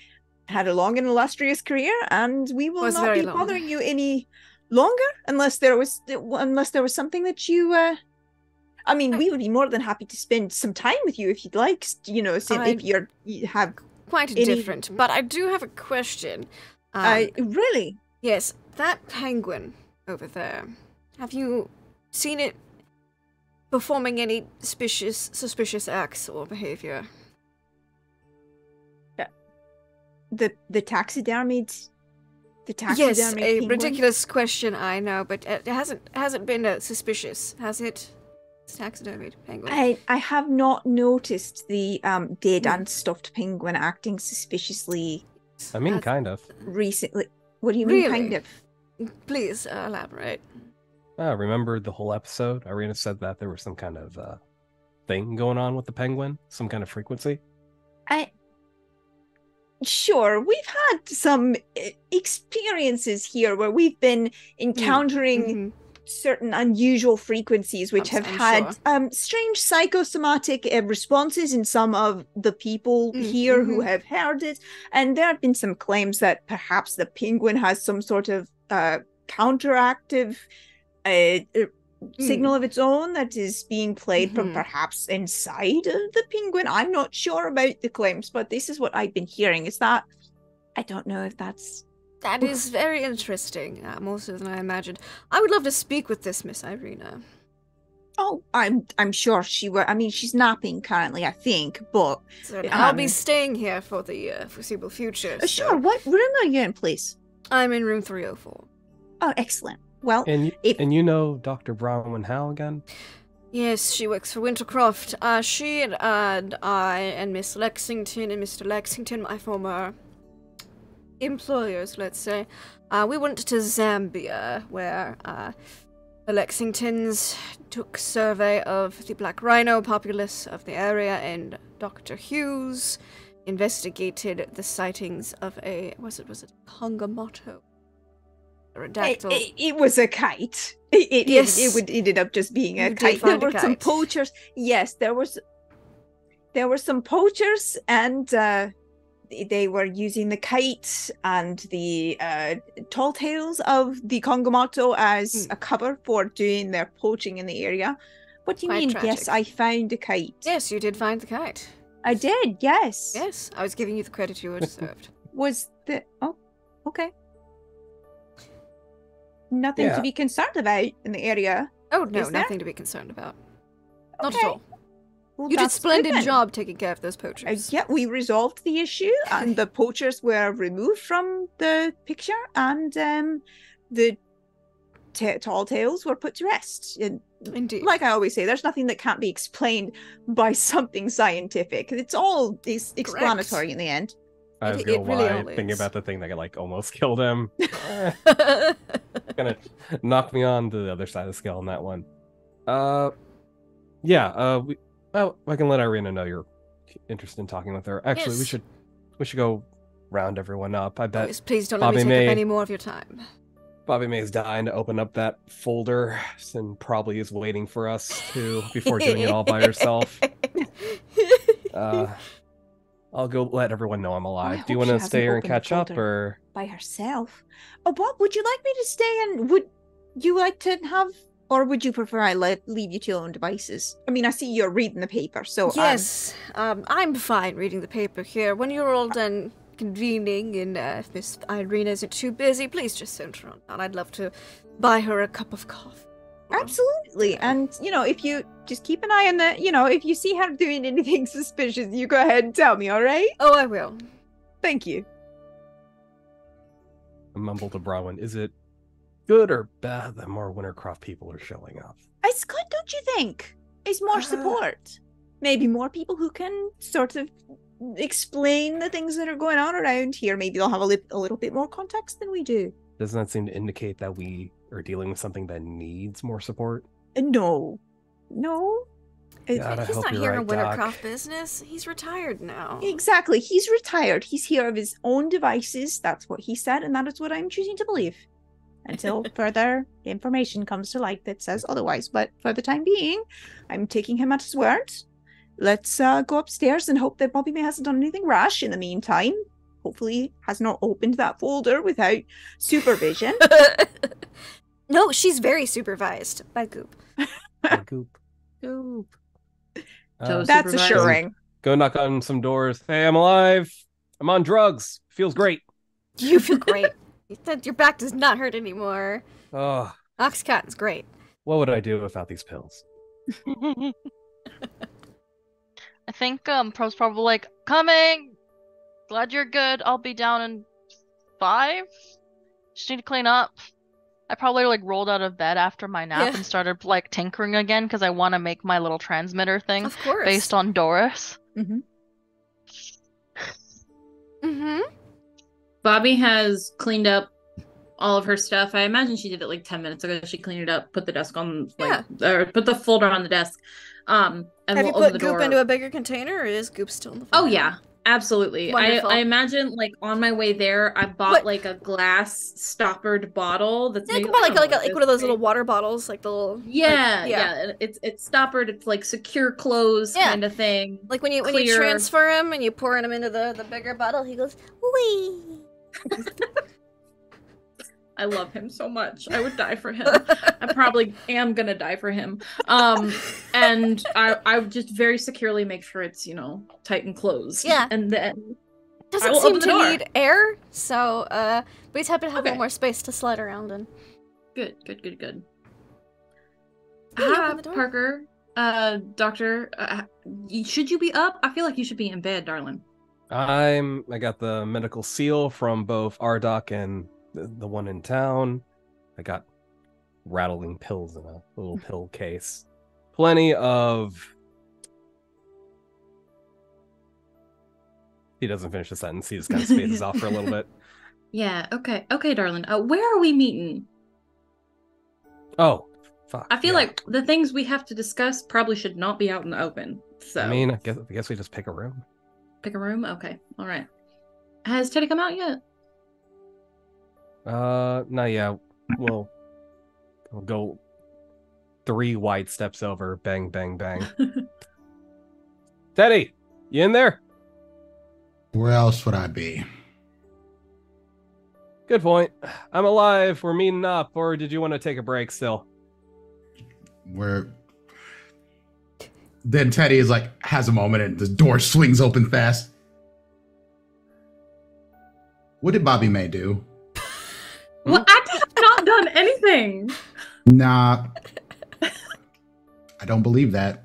F: had a long and illustrious career, and we will not be
A: long.
F: bothering you any longer unless there was unless there was something that you. Uh, I mean, we would be more than happy to spend some time with you if you'd like. You know,
A: I-
F: if you're you have.
A: Quite
F: Any-
A: different, but I do have a question. Um,
F: I really.
A: Yes, that penguin over there. Have you seen it performing any suspicious suspicious acts or behavior?
F: The the taxidermied. The taxidermied yes,
A: a
F: penguin?
A: ridiculous question, I know, but it hasn't hasn't been uh, suspicious, has it? It's taxidermied penguin.
F: I I have not noticed the um dead
A: Hmm.
F: and stuffed penguin acting suspiciously
B: I mean,
A: Has-
B: kind of.
F: recently. What do you mean,
A: Really?
F: kind of?
A: Please uh, elaborate.
B: I remember the whole episode. Irina said that there was some kind of uh, thing going on with the penguin, some kind of frequency.
F: I sure we've had some uh, experiences here where we've been encountering
A: Mhm.
F: certain unusual frequencies which
A: I'm-
F: have
A: I'm
F: had
A: sure.
F: um strange psychosomatic uh, responses in some of the people
A: Mm,
F: here who
A: mhm.
F: have heard it and there have been some claims that perhaps the penguin has some sort of uh counteractive uh, uh, signal of its own that is being played from
A: Mhm.
F: perhaps inside of the penguin i'm not sure about the claims but this is what i've been hearing is that i don't know if that's
A: That is very interesting, uh, more so than I imagined. I would love to speak with this Miss Irina.
F: oh i'm i'm sure she will. i mean she's napping currently i think but
A: So I'll be
F: Um,
A: staying here for the uh, foreseeable future.
F: Uh,
A: so
F: sure. What room are you in, please?
A: I'm in room 304.
F: Oh, excellent. Well,
B: And you,
F: if
B: and you know Dr. Bronwyn Howe again?
A: Yes, she works for Wintercroft. Uh, she and, and I and Miss Lexington and Mr. Lexington, my former employers, let's say, uh, we went to Zambia, where uh, the Lexingtons took survey of the Black Rhino populace of the area, and Dr. Hughes investigated the sightings of a was it was it Kongamato? Or a
F: it, it, it was a kite. It, it,
A: Yes.
F: it, it would ended up just being a
A: You
F: kite. There were some poachers. Yes, there was. There were some poachers, and uh, they- were using the kite and the uh, tall tales of the Kongamato as
A: Hmm.
F: a cover for doing their poaching in the area. What do you
A: Quite
F: mean?
A: tragic.
F: Yes, I found a kite.
A: yes, you did find the kite.
F: I did. Yes.
A: Yes, I was giving you the credit you were deserved.
F: was the oh okay nothing
B: Yeah.
F: to be concerned about in the area
A: Oh no,
F: Is there?
A: nothing to be concerned about. Not at all.
F: Well,
A: You did
F: that's good
A: splendid
F: then.
A: job taking care of those
F: Uh,
A: poachers.
F: yeah we resolved the issue and the poachers were removed from the picture and um the t- tall tales were put to rest and
A: Indeed.
F: like i always say there's nothing that can't be explained by something scientific it's all is explanatory in the end
B: I was gonna
A: really
B: lie, thinking about the thing that like almost killed him. Gonna knock me on to the other side of the scale on that one. Uh, yeah. Uh, we, well, I can let Irina know you're interested in talking with her. Actually, we should we should go round everyone up. I bet
A: Please, please don't let me take
B: May-
A: up any more of your time.
B: Bobby May's dying to open up that folder and probably is waiting for us to before doing it all by herself. Uh, I'll go let everyone know I'm alive. Do you want to stay here and catch up, or
F: by herself. Oh, Bob, would you like me to stay and would you like to have, or would you prefer I let leave you to your own devices? I mean, I see you're reading the paper, so um,
A: yes, um, I'm fine reading the paper here. When you're all done convening and uh, if Miss Irina isn't too busy, please just send her on down. I'd love to buy her a cup of coffee.
F: Absolutely. And you know, if you just keep an eye on the, you know, if you see her doing anything suspicious, you go ahead and tell me. All right?
A: Oh, I will.
F: Thank you.
B: I mumble to Bronwyn, is it good or bad that more Wintercroft people are showing up?
F: It's good, don't you think? It's more
B: Uh,
F: support. Maybe more people who can sort of explain the things that are going on around here. Maybe they'll have a, li- a little bit more context than we do.
B: Doesn't that seem to indicate that we are dealing with something that needs more support?
F: Uh, No. No. It-
A: He's not here
B: right,
A: in
B: Doc.
A: Wintercroft business. He's retired now.
F: Exactly. He's retired. He's here of his own devices. That's what he said, and that is what I'm choosing to believe. Until further information comes to light that says otherwise. But for the time being, I'm taking him at his word. Let's uh, go upstairs and hope that Bobby May hasn't done anything rash in the meantime. Hopefully, has not opened that folder without supervision.
A: no, she's very supervised by Goop.
B: Hey, Goop. Goop.
C: So
B: Uh,
F: That's
C: Supervised.
F: assuring.
B: go knock on some doors. Hey, I'm alive. I'm on drugs. Feels great.
A: You feel great. You said Your back does not hurt anymore.
B: Oh,
A: Oxycontin's great.
B: what would I do without these pills?
D: I think um Pro's probably like, coming! Glad you're good. I'll be down in five. Just need to clean up. I probably like rolled out of bed after my nap
A: Yeah.
D: and started like tinkering again because I want to make my little transmitter thing
A: Of course.
D: based on Doris.
A: Mm-hmm.
C: Bobby has cleaned up all of her stuff. I imagine she did it like 10 minutes ago. She cleaned it up, put the desk on, like, or put the folder on the desk. Um, and
A: Have
C: we'll
A: you
C: open
A: put
C: the
A: Goop
C: door.
A: into a bigger container, or is Goop still in the?
C: Oh yeah, absolutely. I, I imagine like on my way there, I bought
A: What-
C: like a glass stoppered bottle. That's
A: Yeah,
C: maybe-
A: buy like like, like one of those little water bottles, like the little
C: Yeah,
A: like-
C: yeah, and It's it's stoppered. It's like secure close
A: Yeah.
C: kind of thing.
A: Like when you when you transfer him and you pour him into the the bigger bottle, he goes wee.
C: I love him so much. I would die for him. I probably am gonna die for him. Um, and I I would just very securely make sure it's you know tight and closed.
A: Yeah.
C: and then I
A: Doesn't
C: will
A: seem
C: open the
A: to
C: door.
A: need air, so uh, we just happen to have a
C: Okay.
A: little more space to slide around in.
C: good, good, good, good.
A: Yeah, you
C: Hi,
A: open the door.
C: Parker. Uh, Doctor, uh, should you be up? I feel like you should be in bed, darling.
B: I'm. I got the medical seal from both Ardoc and the, the one in town. I got rattling pills in a little pill case. Plenty of. He doesn't finish the sentence. He just kind of spaces off for a little bit.
C: Yeah. Okay. Okay, darling. Uh, where are we meeting?
B: Oh, fuck.
C: I feel
B: yeah.
C: like the things we have to discuss probably should not be out in the open. So
B: I mean, I guess, I guess we just pick a room.
C: pick a room. Okay. All right. Has Teddy come out yet?
B: Uh, no, yeah. We'll, we'll go three wide steps over. Bang, bang, bang. Teddy, you in there?
E: Where else would I be?
B: Good point. I'm alive. We're meeting up, or did you want to take a break still?
E: Where then Teddy is like has a moment and the door swings open fast. What did Bobby May do?
C: Well, I have not done anything.
E: Nah. I don't believe that.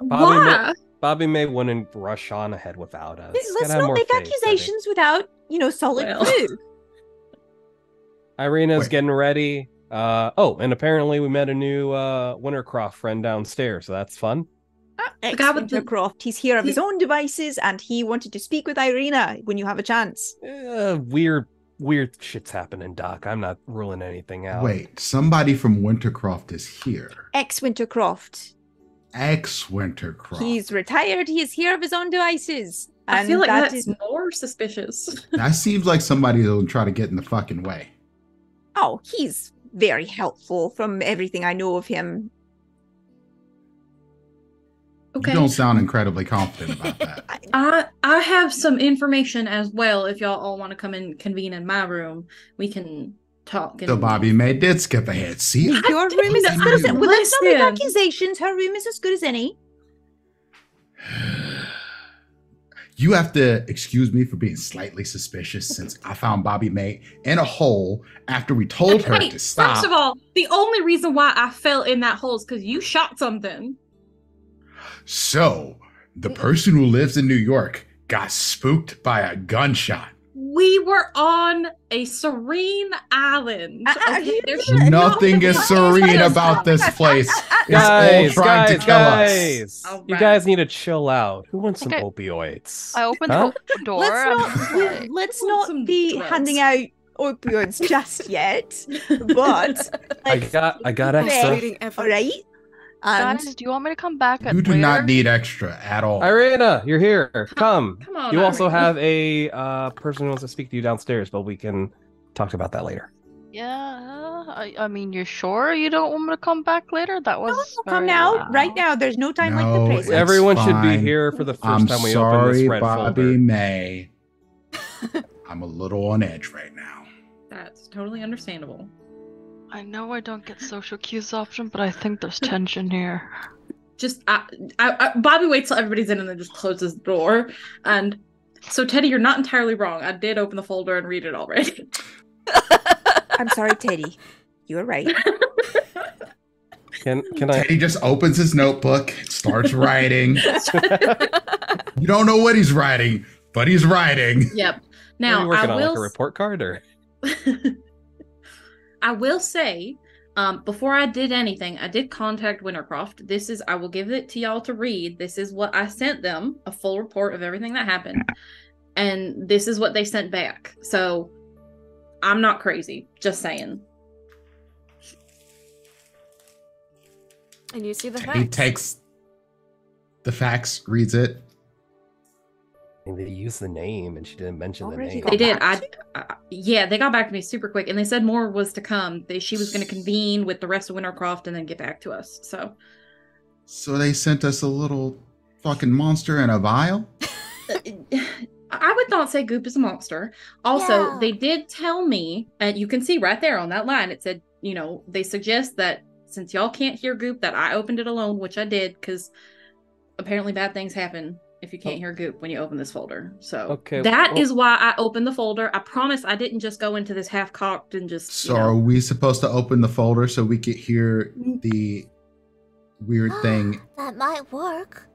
B: Bobby May-
C: Why?
B: Bobby May wouldn't rush on ahead without us.
F: Let's
B: Gotta
F: not make
B: faith, Teddy.
F: accusations without, you know, solid
C: Well.
F: proof.
B: Irina's
E: Wait.
B: getting ready. Uh oh, and apparently we met a new uh Wintercroft friend downstairs, so that's fun.
F: Ex
C: guy with
F: Wintercroft, he's here of his own devices, and he wanted to speak with Irina when you have a chance.
B: Uh, weird, weird shit's happening, Doc. I'm not ruling anything out.
E: Wait, somebody from Wintercroft is here.
F: Ex Wintercroft.
E: Ex Wintercroft.
F: He's retired. He is here of his own devices.
C: I
F: And
C: feel like
F: that
C: that's
F: is-
C: more suspicious.
E: That seems like somebody who'll try to get in the fucking way.
F: Oh, he's very helpful from everything I know of him.
C: Okay.
E: You don't sound incredibly confident about that.
C: I I have some information as well. If y'all all want to come and convene in my room, we can talk. And
E: So Bobby May did skip ahead. See?
F: Your room is as good as any. Well, let's not make accusations. Her room is as good as any.
E: You have to excuse me for being slightly suspicious since I found Bobby May in a hole after we told her
C: Hey,
E: to stop.
C: First of all, the only reason why I fell in that hole is because you shot something.
E: So, the person who lives in New York got spooked by a gunshot.
C: We were on a serene island.
F: Uh, uh,
C: okay? There's
E: Nothing
F: no,
E: is serene about this place.
F: I- I-
E: It's all trying
B: guys,
E: to kill us.
B: guys!
C: All
B: You guys need to chill out. Who wants some
D: Okay.
B: opioids?
D: I opened
B: Huh?
D: the door.
F: let's not we- let's not be
C: drugs.
F: handing out opioids just yet. But
B: I got, I got
F: Okay.
B: extra.
A: Reading
F: all
A: effort.
F: right. And
D: guys, do you want me to come back at
E: You do
D: later?
E: not need extra at all.
B: Irina, you're here. Come.
C: Come on.
B: You also have a uh, person who wants to speak to you downstairs, but we can talk about that later.
D: Yeah, I, I mean, you're sure you don't want me to come back later? That was
F: No, come now,
D: loud.
F: right now. There's no time like the
E: it's
F: present.
B: Everyone should be here for the 1st
E: I'm
B: time we open this red
E: Bobby
B: folder.
E: May. I'm a little on edge right now.
C: That's totally understandable.
D: I know I don't get social cues often, but I think there's tension here.
C: Just I, I, I, Bobby waits till everybody's in and then just closes the door. And so Teddy, you're not entirely wrong. I did open the folder and read it already.
F: I'm sorry, Teddy. You're right.
B: Can can I?
E: Teddy just opens his notebook, starts writing. You don't know what he's writing, but he's writing.
C: yep.
B: What are
C: Now
B: you working
C: I
B: on
C: will
B: like a report card or?
C: I will say, um, before I did anything, I did contact Wintercroft. This is I will give it to y'all to read. This is what I sent them, a full report of everything that happened. And this is what they sent back. So I'm not crazy, just saying.
A: And you see the
E: Teddy
A: fax.
E: takes the fax, reads it.
B: And they used the name, and she didn't mention the name.
C: They did. I, I yeah, they got back to me super quick and they said more was to come. They she was going to convene with the rest of Wintercroft and then get back to us. So
E: So they sent us a little fucking monster in a vial.
C: I would not say Goop is a monster. Also,
G: Yeah.
C: they did tell me, and you can see right there on that line, it said, you know, they suggest that since y'all can't hear Goop, that I opened it alone, which I did, because apparently bad things happen if you can't
B: Oh.
C: hear Goop when you open this folder. So
B: Okay,
C: that is
B: well-
C: why I opened the folder. I promise I didn't just go into this half cocked and just.
E: So
C: you
E: are we supposed to open the folder so we could hear the weird thing?
G: That might work.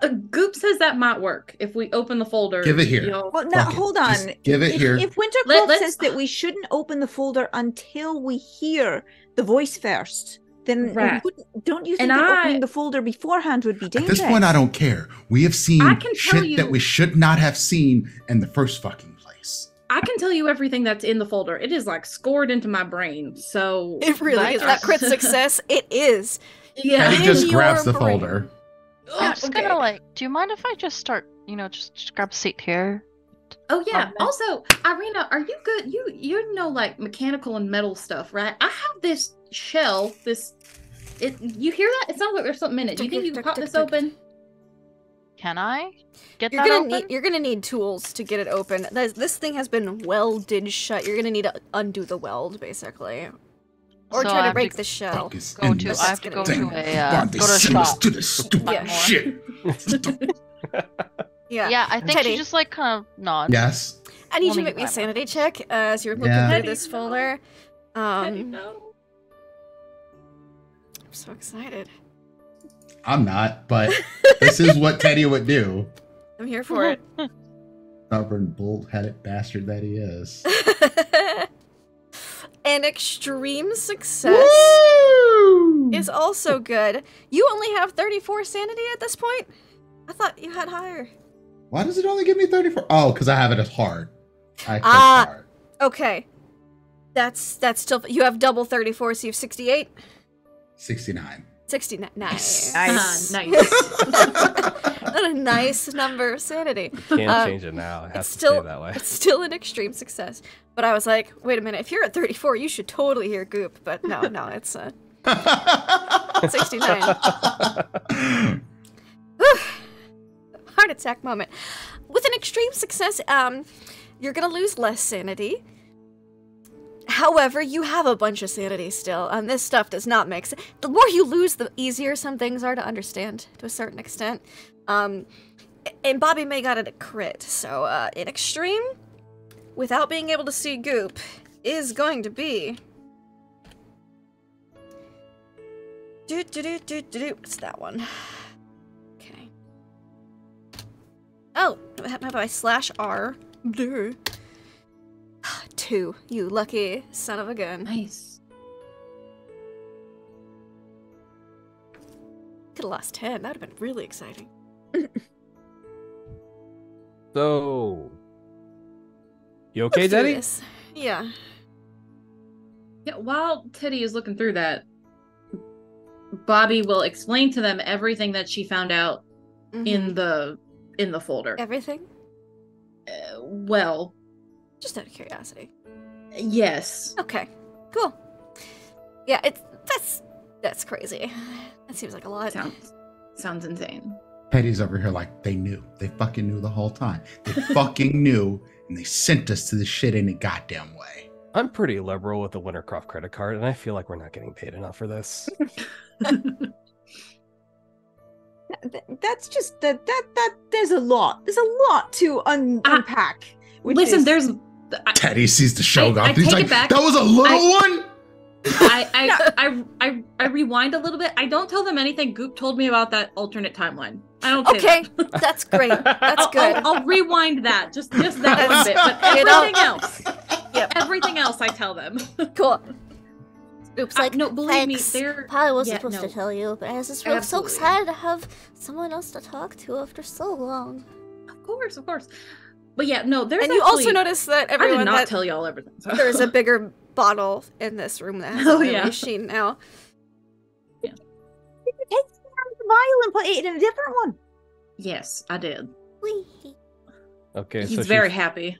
C: uh, Goop says that might work if we open the folder.
E: Give it here.
C: y'all-
F: Well, now
E: Fuck it.
F: hold on.
E: Just give it
F: if,
E: here.
F: If Wintercroft
C: Let-
F: says that we shouldn't open the folder until we hear the voice first, then
C: Right.
F: don't you think
C: And
F: that
C: I-
F: opening the folder beforehand would be
E: At
F: dangerous?
E: this point, I don't care. We have seen
C: I can tell
E: shit that we should not have seen in the first fucking place.
C: I can tell you everything that's in the folder. It is like scored into my brain. So
A: It really
D: That
A: is. That
D: is-
A: crit success, it is.
C: yeah.
E: Teddy
A: in
E: just
A: your
E: grabs the
A: brain.
E: folder.
D: I'm just
C: okay.
D: gonna like. Do you mind if I just start? You know, just, just grab a seat here.
C: Oh yeah.
D: Um,
C: Also, Irina, are you good? You you know like mechanical and metal stuff, right? I have this shell. This. It. You hear that? It sounds like there's something in it. Do you think you can pop this open?
D: Can I get
A: You're
D: that
A: gonna
D: open?
A: need you're gonna need tools to get it open. This, this thing has been welded shut. You're gonna need to undo the weld, basically, or
D: So I
A: try to break
D: to
A: the shell.
D: Go to.
E: this
D: I have to go
E: thing?
D: to a uh, go to a shop.
E: to this stupid
A: Yeah.
E: shit?
A: Yeah.
D: Yeah, I think
A: Teddy.
D: she just like kind of nods.
E: yes.
A: I need you to make me a sanity check uh, as you're looking
E: Yeah.
A: through this
C: no.
A: folder.
C: Teddy,
A: Um,
C: no.
A: I'm so excited.
E: I'm not, but this is what Teddy would do.
A: I'm here for it.
E: Stubborn, bull-headed bastard that he is.
A: An extreme success
E: Woo!
A: is also good. You only have 34 sanity at this point? I thought you had higher.
E: Why does it only give me 34? Oh, because I have it as hard. I
A: Ah.
E: hard.
A: Okay. That's that's still you have double 34 so you have 68?
E: 69.
A: 69. Nice.
F: Nice.
C: Ah, nice.
A: what a nice number of sanity.
B: Can't
A: Uh,
B: change it now. It has
A: it's
B: to
A: still
B: stay that way.
A: it's still an extreme success. But I was like, wait a minute, if you're at 34, you should totally hear goop. But no, no, it's uh 69. heart attack moment. With an extreme success, um, you're gonna lose less sanity. However, you have a bunch of sanity still, and this stuff does not mix. The more you lose, the easier some things are to understand to a certain extent. Um, and Bobby May got it a crit, so uh, in extreme, without being able to see goop, is going to be. Do do do do do do. It's that one. Okay. Oh, how about I slash R? Duh. Two. You lucky son of a gun.
C: Nice.
A: Could have lost ten. That would have been really exciting.
B: So, you okay,
A: Look through
B: Daddy?
A: Yeah.
C: Yeah, while Teddy is looking through that, Bobby will explain to them everything that she found out in
A: Mhm.
C: the in the folder.
A: everything.
C: Uh, well,
A: Just out of curiosity.
C: yes.
A: Okay. Cool. Yeah. It's that's that's crazy. That seems like a lot.
C: Sounds sounds insane.
E: Teddy's over here like they knew. They fucking knew the whole time. They fucking knew, and they sent us to this shit any goddamn way.
B: I'm pretty liberal with the Wintercroft credit card, and I feel like we're not getting paid enough for this.
F: That's just that that that. There's a lot. There's a lot to un-
C: Ah,
F: unpack. with
C: Listen,
F: this.
C: there's I,
E: Teddy sees the show
C: I- I
E: He's
C: take
E: like,
C: it back.
E: that was a little
C: I-
E: one.
C: I, I, I, I, I rewind a little bit. I don't tell them anything Goop told me about that alternate timeline. I don't say
A: Okay,
C: that.
A: that's great. That's
C: I'll,
A: good.
C: I'll, I'll rewind that. Just just that one bit. But
A: you know-
C: everything else.
A: Yep.
C: Everything else I tell them.
A: Cool.
G: Oops,
C: I- uh,
G: like,
C: no, believe me,
G: thanks.
C: they're
G: Probably wasn't
C: yeah,
G: supposed
C: no.
G: to tell you, but I was just really so excited to have someone else to talk to after so long.
C: Of course, of course. But yeah, no, there's
A: and you also
C: actually-
A: notice that
C: I
A: everyone
C: did not
A: that
C: tell y'all everything. so-
A: there's a bigger bottle in this room that has
C: Oh,
A: a
C: yeah.
A: machine now.
F: Take the vial and put it in a different one.
C: Yes, I did.
G: Whee!
B: Okay,
C: He's
B: so she-
C: very happy.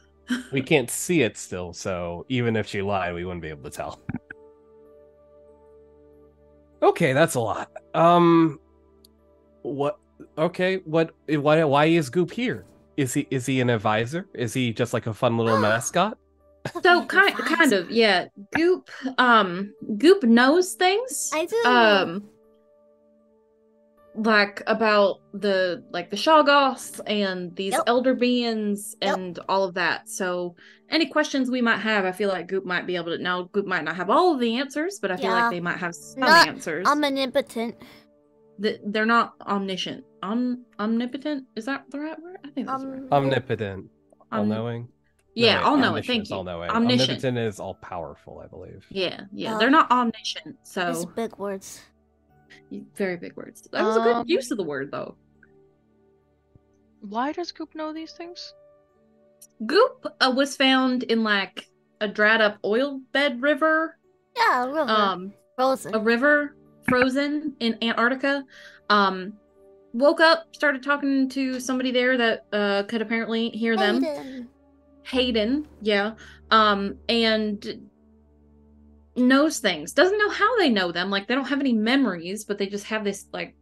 B: we can't see it still, so even if she lied, we wouldn't be able to tell. Okay, that's a lot. Um, what? Okay, what? Why? Why is Goop here? Is he? Is he an advisor? Is he just like a fun little mascot?
C: So kind kind of, yeah. Goop um Goop knows things.
G: I do.
C: um like about the like the Shoggoths and these
G: Yep.
C: elder beings
G: Yep.
C: and all of that. So any questions we might have, I feel like Goop might be able to now Goop might not have all of the answers, but I feel
G: Yeah.
C: like they might have some
G: Not
C: answers.
G: Omnipotent.
C: Th- They're not omniscient. Om omnipotent? Is that the right word? I think that's the right.
G: Um,
B: Omnipotent, all knowing.
C: Yeah, all knowing. Thank you.
B: All knowing.
C: Omniscient.
B: Omnipotent is all powerful, I believe.
C: Yeah, yeah.
G: Uh,
C: They're not omniscient,
G: These
C: so
G: big words.
C: very big words. That was a good
D: Um,
C: use of the word though.
D: Why does Goop know these things?
C: Goop uh, was found in like a dried up oil bed river,
G: Yeah, a river.
C: um,
G: Frozen.
C: a river frozen in Antarctica. Um, woke up, started talking to somebody there that uh, could apparently hear them.
G: Hayden.
C: Hayden, yeah, um, and knows things. Doesn't know how they know them. Like they don't have any memories, but they just have this like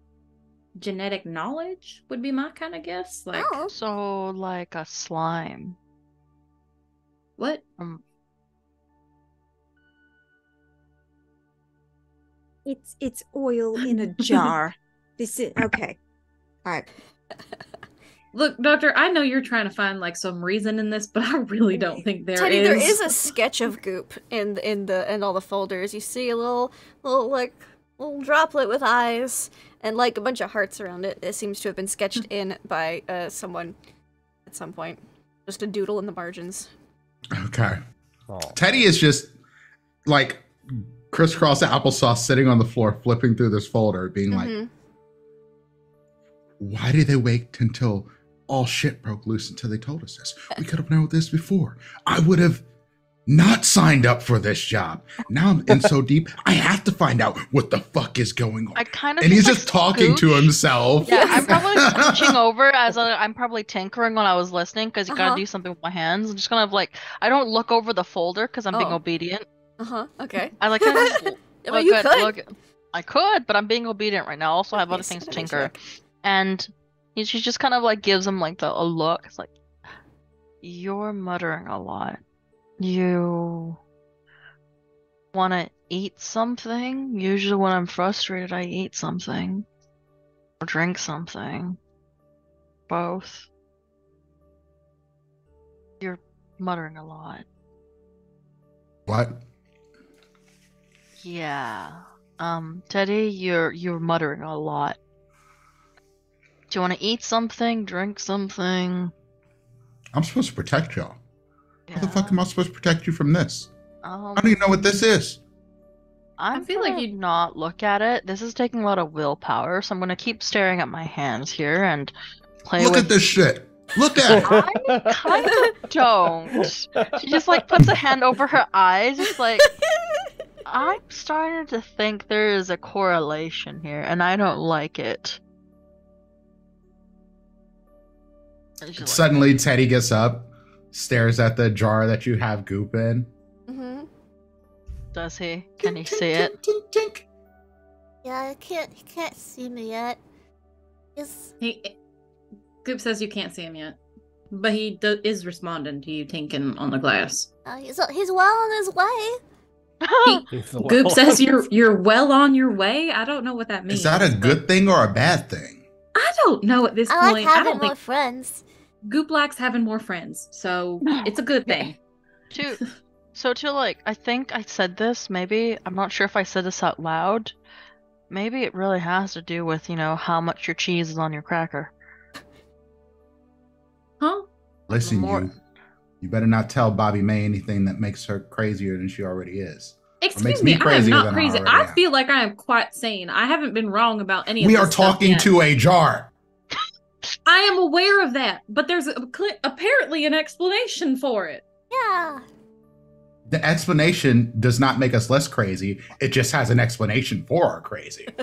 C: genetic knowledge. Would be my kind of guess. Like
G: Oh.
D: So, like a slime.
C: what?
D: Um,
F: It's it's oil in a jar. this is okay. All right.
C: Look, Doctor, I know you're trying to find like some reason in this, but I really don't think there is.
A: Teddy, there is a sketch of goop in in the in all the folders. You see a little little like little droplet with eyes and like a bunch of hearts around it. It seems to have been sketched in by uh, someone at some point. Just a doodle in the margins.
E: Okay.
B: Oh.
E: Teddy is just like crisscross applesauce sitting on the floor, flipping through this folder, being like,
A: Mhm.
E: Why did they wait until all shit broke loose until they told us this? We could have known this before. I would have not signed up for this job. Now I'm in so deep, I have to find out what the fuck is going on.
D: I kind of.
E: and he's
D: think,
E: just
D: like,
E: talking to himself.
D: Yeah, I'm probably scooching over as I, I'm probably tinkering when I was listening because you
A: Uh-huh.
D: gotta do something with my hands. I'm just kind of like I don't look over the folder because I'm being
A: Oh.
D: obedient.
A: Uh huh. Okay.
D: I like kind of
A: Yeah, but
D: look
A: you
D: at-
A: could.
D: look- I could, but I'm being obedient right now. Also, I have other things to tinker.
A: right.
D: And he, she just kind of like gives him like the a look. It's like you're muttering a lot. You want to eat something? Usually, when I'm frustrated, I eat something or drink something. Both. You're muttering a lot.
E: What?
D: Yeah. Um, Teddy, you're you're muttering a lot. Do you want to eat something, drink something?
E: I'm supposed to protect y'all. How the fuck am I supposed to protect you from this?
D: Um,
E: I don't even know what this is.
D: I'm
C: feel like you'd-
D: not look at it. This is taking a lot of willpower, so I'm gonna keep staring at my hands here and play
E: Look
D: with.
E: at this shit. Look at it.
D: I kind of don't. She just like puts a hand over her eyes. It's like I'm starting to think there is a correlation here, and I don't like it.
E: Suddenly, Teddy gets up, stares at the jar that you have goop in.
A: Mm-hmm.
D: Does he? Can he see
E: tink,
D: it?
E: tink, tink.
G: Yeah, he can't. He can't see me yet. Is
C: He Goop says you can't see him yet, but he do- is responding to you tinking on the glass.
G: uh, he's he's well on his way.
C: He- Goop says you're you're well on your way. I don't know what that means.
E: Is that a good thing or a bad thing?
C: I don't know at this
G: I like
C: point. I
G: having
C: don't
G: more
C: think
G: friends.
C: Goop likes having more friends, so it's a good thing.
D: to so to like I think I said this maybe I'm not sure if I said this out loud. Maybe it really has to do with, you know, how much your cheese is on your cracker.
C: Huh?
E: Listen,
D: More-
E: you. You better not tell Bobby May anything that makes her crazier than she already is.
C: Excuse
E: makes
C: me,
E: me
C: I am not
E: than I
C: crazy. I feel like I am quite sane. I haven't been wrong about any of
E: We are talking
C: yet.
E: to a jar.
C: I am aware of that, but there's a, apparently an explanation for it.
G: Yeah.
E: The explanation does not make us less crazy. It just has an explanation for our crazy.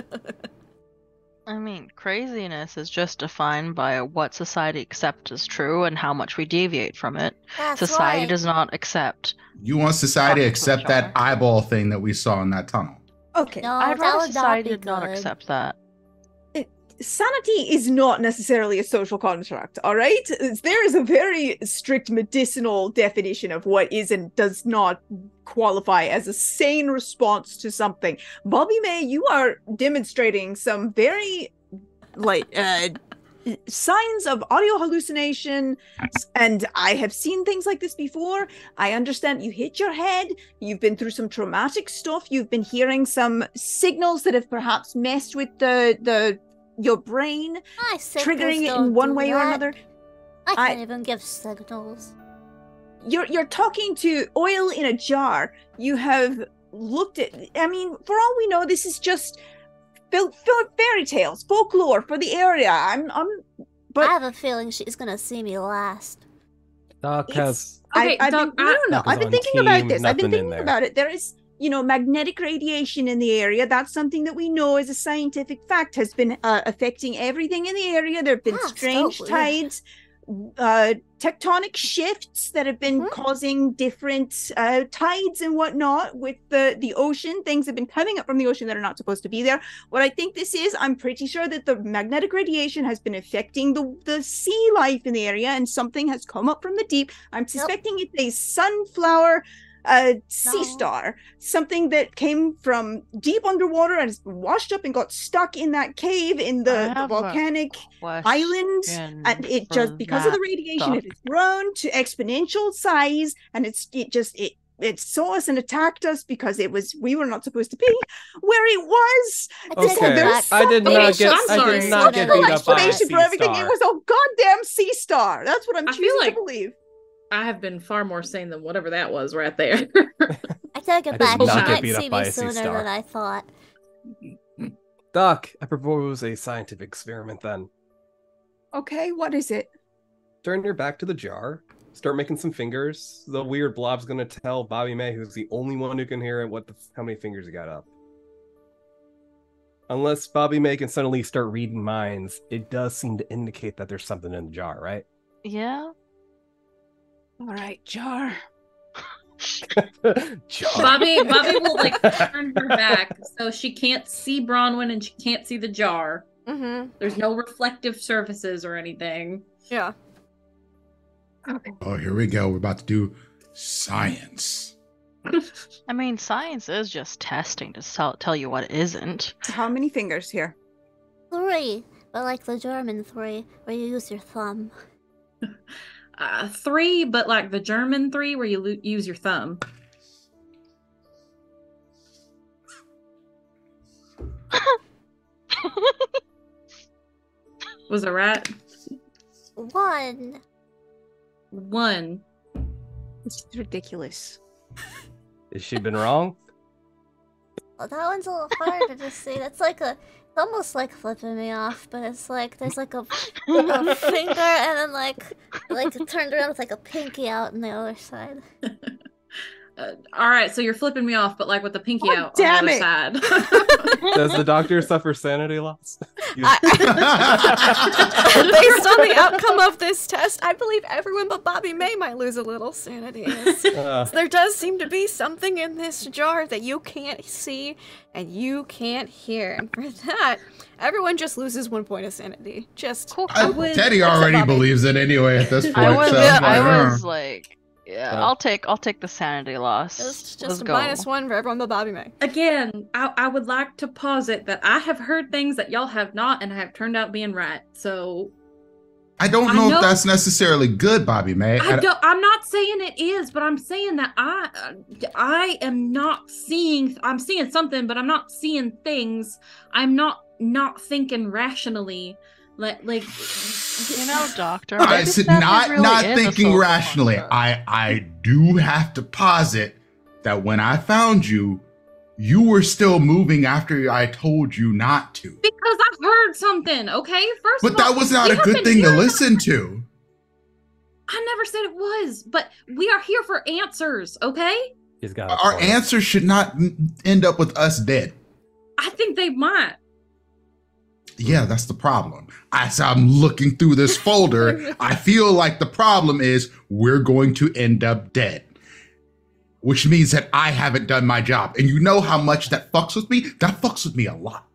D: I mean, craziness is just defined by what society accepts as true and how much we deviate from it.
G: That's
D: Society
G: right.
D: does not accept.
E: You want society to
D: Talking to a
E: accept that eyeball thing that we saw in that tunnel.
F: Okay.
G: No,
D: I'd rather
G: not
D: society did not accept that.
F: Sanity is not necessarily a social construct, all right? There is a very strict medicinal definition of what is and does not qualify as a sane response to something. Bobby May, you are demonstrating some very like uh signs of audio hallucination and I have seen things like this before. I understand you hit your head, you've been through some traumatic stuff, you've been hearing some signals that have perhaps messed with the the your brain,
G: My
F: triggering it in one
G: do
F: way or another.
G: I
F: I-
G: can't even give signals.
F: You're you're talking to oil in a jar. You have looked at I mean, for all we know, this is just fil- fil- fairy tales, folklore for the area. I'm I'm but
G: I have a feeling she's gonna see me last.
B: Doc has
C: Okay,
F: I, I've
C: Doc,
F: been,
C: I-
F: no, no, no.
B: Doc is
F: I've been
B: on
F: thinking about this. I've been thinking about it. There is, you know, magnetic radiation in the area. That's something that we know as a scientific fact has been uh, affecting everything in the area. There have been strange
G: so-
F: tides, uh, tectonic shifts that have been
G: Mhm.
F: causing different uh, tides and whatnot with the the ocean. Things have been coming up from the ocean that are not supposed to be there. What I think this is, I'm pretty sure that the magnetic radiation has been affecting the the sea life in the area, and something has come up from the deep. I'm suspecting it's a sunflower uh, sea
G: No.
F: star, something that came from deep underwater and washed up and got stuck in that cave in the, the volcanic island. And it just because of the
D: that,
F: radiation, it has grown to exponential size, and it's it just it it saw us and attacked us because it was we were not supposed to be where it was.
G: I
F: This
G: take
F: is
G: it
F: very
G: back.
B: I did not get.
C: I'm sorry.
B: did not get beat up by a
F: explanation
B: sea
F: for everything.
B: star.
F: It was a goddamn sea star. That's what I'm
C: I feel
F: choosing
C: like-
F: to believe.
C: I have been far more sane than whatever that was right there.
G: I take
B: I
G: it
B: did
G: back. She
C: not
G: might see me sooner
B: star.
G: than I thought.
B: Doc, I propose a scientific experiment then.
F: Okay, what is it?
B: Turn your back to the jar. Start making some fingers. The weird blob's gonna tell Bobby May, who's the only one who can hear it, what the how many fingers he got up. Unless Bobby May can suddenly start reading minds, it does seem to indicate that there's something in the jar, right?
D: Yeah.
F: All right, jar.
B: jar.
C: Bobby Bobby will like turn her back so she can't see Bronwyn and she can't see the jar.
A: Mm-hmm.
C: There's no reflective surfaces or anything.
A: Yeah.
E: Oh, here we go. We're about to do science.
D: I mean, science is just testing to tell, tell you what isn't.
F: How many fingers here?
G: Three, but like the German three, where you use your thumb.
C: Uh, three, but like the German three, where you lo- use your thumb. Was it right?
G: One.
C: One.
F: It's ridiculous.
B: Has she been wrong?
G: Well, that one's a little harder to see. That's like a. It's almost like flipping me off, but it's like there's like a, a finger and then like like it turned around with like a pinky out on the other side.
C: Uh, all right, so you're flipping me off, but like with the pinky
F: Oh,
C: out
F: damn
C: on the
F: it.
C: side.
B: Does the doctor suffer sanity loss? You-
A: Based on the outcome of this test, I believe everyone but Bobby May might lose a little sanity. It's-
B: Uh,
A: there does seem to be something in this jar that you can't see and you can't hear. And for that, everyone just loses one point of sanity. Just
D: Cool.
E: I-
C: would-
E: Teddy already believes it anyway at this point.
D: I was,
E: so I'm
D: I was like, yeah,
B: Uh,
D: I'll take, I'll take the sanity loss.
A: just, just a
D: go.
A: minus one for everyone but Bobby May.
C: Again, I, I would like to posit that I have heard things that y'all have not, and I have turned out being right. So
E: I don't
C: I
E: know,
C: know-
E: if that's necessarily good, Bobby May.
C: I
E: I-
C: don't. I'm not saying it is, but I'm saying that I, uh, I am not seeing. I'm seeing something, but I'm not seeing things. I'm not not thinking rationally. Like, like
D: You know, doctor.
E: I said not
D: really
E: not thinking rationally.
D: construct.
E: I I do have to posit that when I found you, you were still moving after I told you not to.
C: because I heard something. Okay, first.
E: But
C: of all,
E: that was not a good thing to
C: hearing-
E: listen to.
C: I never said it was, but we are here for answers. Okay,
B: he's got
E: Our answers should not end up with us dead.
C: I think they might.
E: Yeah, that's the problem. As I'm looking through this folder, I feel like the problem is we're going to end up dead. Which means that I haven't done my job. And you know how much that fucks with me? That fucks with me a lot.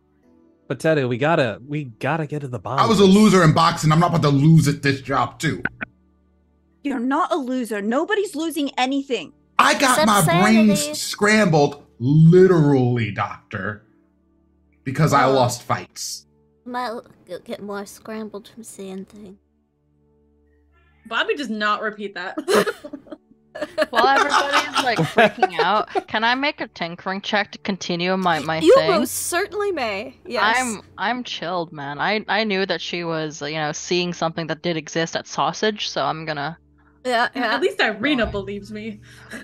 B: But Teddy, we gotta, we gotta get to the bottom.
E: I was a loser in boxing. I'm not about to lose at this job too.
F: You're not a loser. Nobody's losing anything.
E: I got
G: Except
E: my
G: sanity.
E: brains scrambled literally, doctor. Because I lost fights.
G: Might get more scrambled from seeing things.
C: Bobby does not repeat that.
D: While everybody's like freaking out, can I make a tinkering check to continue my my
A: you
D: thing?
A: most certainly may. Yes.
D: I'm I'm chilled, man. I I knew that she was, you know, seeing something that did exist at Sausage, so I'm gonna
A: Yeah, yeah.
C: At least Irina believes me.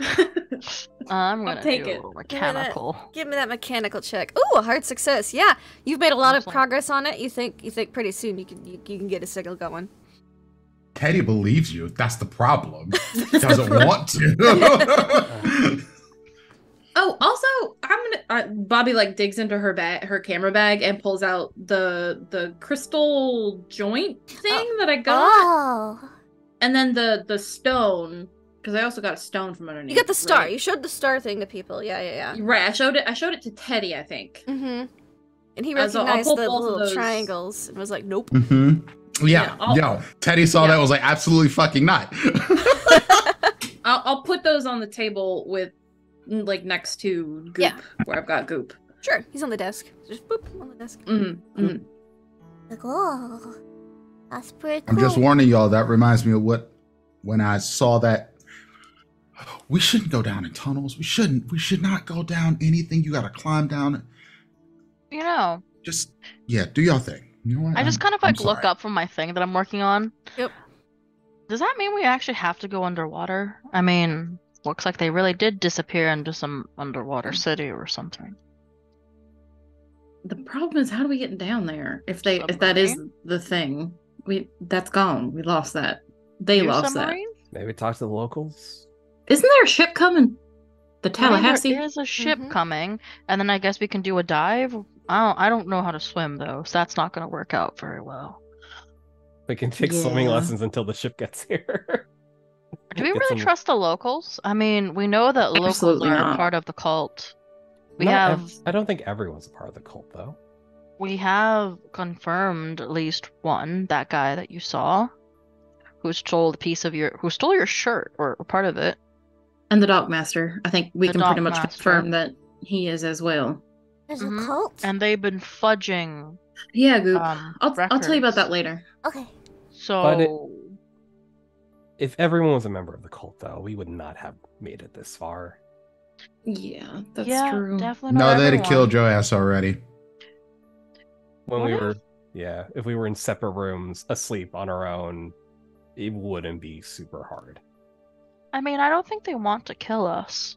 D: I'm gonna
C: take
D: do
C: it.
D: a little
A: Give me that.
D: mechanical.
A: Give me that mechanical check. Ooh, a hard success. Yeah, you've made a lot of progress on it. You think you think pretty soon you can you, you can get a signal going.
E: Teddy believes you. That's the problem. He Doesn't want to.
C: Oh, also, I'm gonna. Uh, Bobby like digs into her bag, her camera bag, and pulls out the the crystal joint thing that I got,
G: Oh,
C: and then the the stone because I also got a stone from underneath.
A: You got the star.
C: right?
A: You showed the star thing to people. Yeah, yeah, yeah.
C: Right, I showed it. I showed it to Teddy. I think.
A: Mm-hmm. And he
C: Uh, so I'll
A: recognized the
C: of
A: little
C: those.
A: triangles and was like, "Nope."
E: Mm-hmm. Yeah,
C: Yeah, I'll-
E: yo, Teddy saw
C: Yeah.
E: that was like absolutely fucking not.
C: I'll, I'll put those on the table with like next to goop
A: Yeah.
C: where I've got goop.
A: Sure, he's on the desk. Just boop on the desk.
C: Mm, mm.
G: like oh, that's pretty cool.
E: I'm just warning y'all. That reminds me of what when I saw that. We shouldn't go down in tunnels. We shouldn't. We should not go down anything. You got to climb down.
D: You know,
E: Just yeah, do y'all thing. You know what?
D: I just
E: I'm-
D: kind of like look up from my thing that I'm working on.
A: Yep.
D: Does that mean we actually have to go underwater? I mean, looks like they really did disappear into some underwater mm. city or something.
C: The problem is, how do we get down there? If they, if that is the thing, we that's gone. We lost that. They
D: New
C: lost
D: submarine?
B: Maybe talk to the locals.
C: That. Isn't there a ship coming? The
D: I mean,
C: Tallahassee.
D: There is a ship
A: Mhm.
D: coming, and then I guess we can do a dive. I don't, I don't know how to swim though, so that's not going to work out very well.
B: We can take swimming lessons until the ship gets here.
D: Do we really
B: some-
D: trust the locals? I mean, we know that locals
C: Absolutely
D: are
C: not.
D: part of the cult. We
B: Not
D: have
B: ev- I don't think everyone's a part of the cult, though.
D: we have confirmed at least one that guy that you saw, who stole a piece of your who stole your shirt or, or part of it.
C: And the Dock Master. I think we
D: The
C: can pretty much
D: Master.
C: confirm that he is as well.
G: There's
D: Mhm.
G: a cult.
D: And they've been fudging.
C: Yeah, Goop.
D: Um,
C: I'll I'll tell you about that later.
G: Okay.
D: So
B: But it- If everyone was a member of the cult, though, we would not have made it this far.
C: Yeah, that's
D: yeah,
C: true.
D: definitely
E: No, they'd have killed your ass already.
B: When
D: Would
B: we were, yeah, if we were in separate rooms, asleep on our own, it wouldn't be super hard.
D: I mean, I don't think they want to kill us.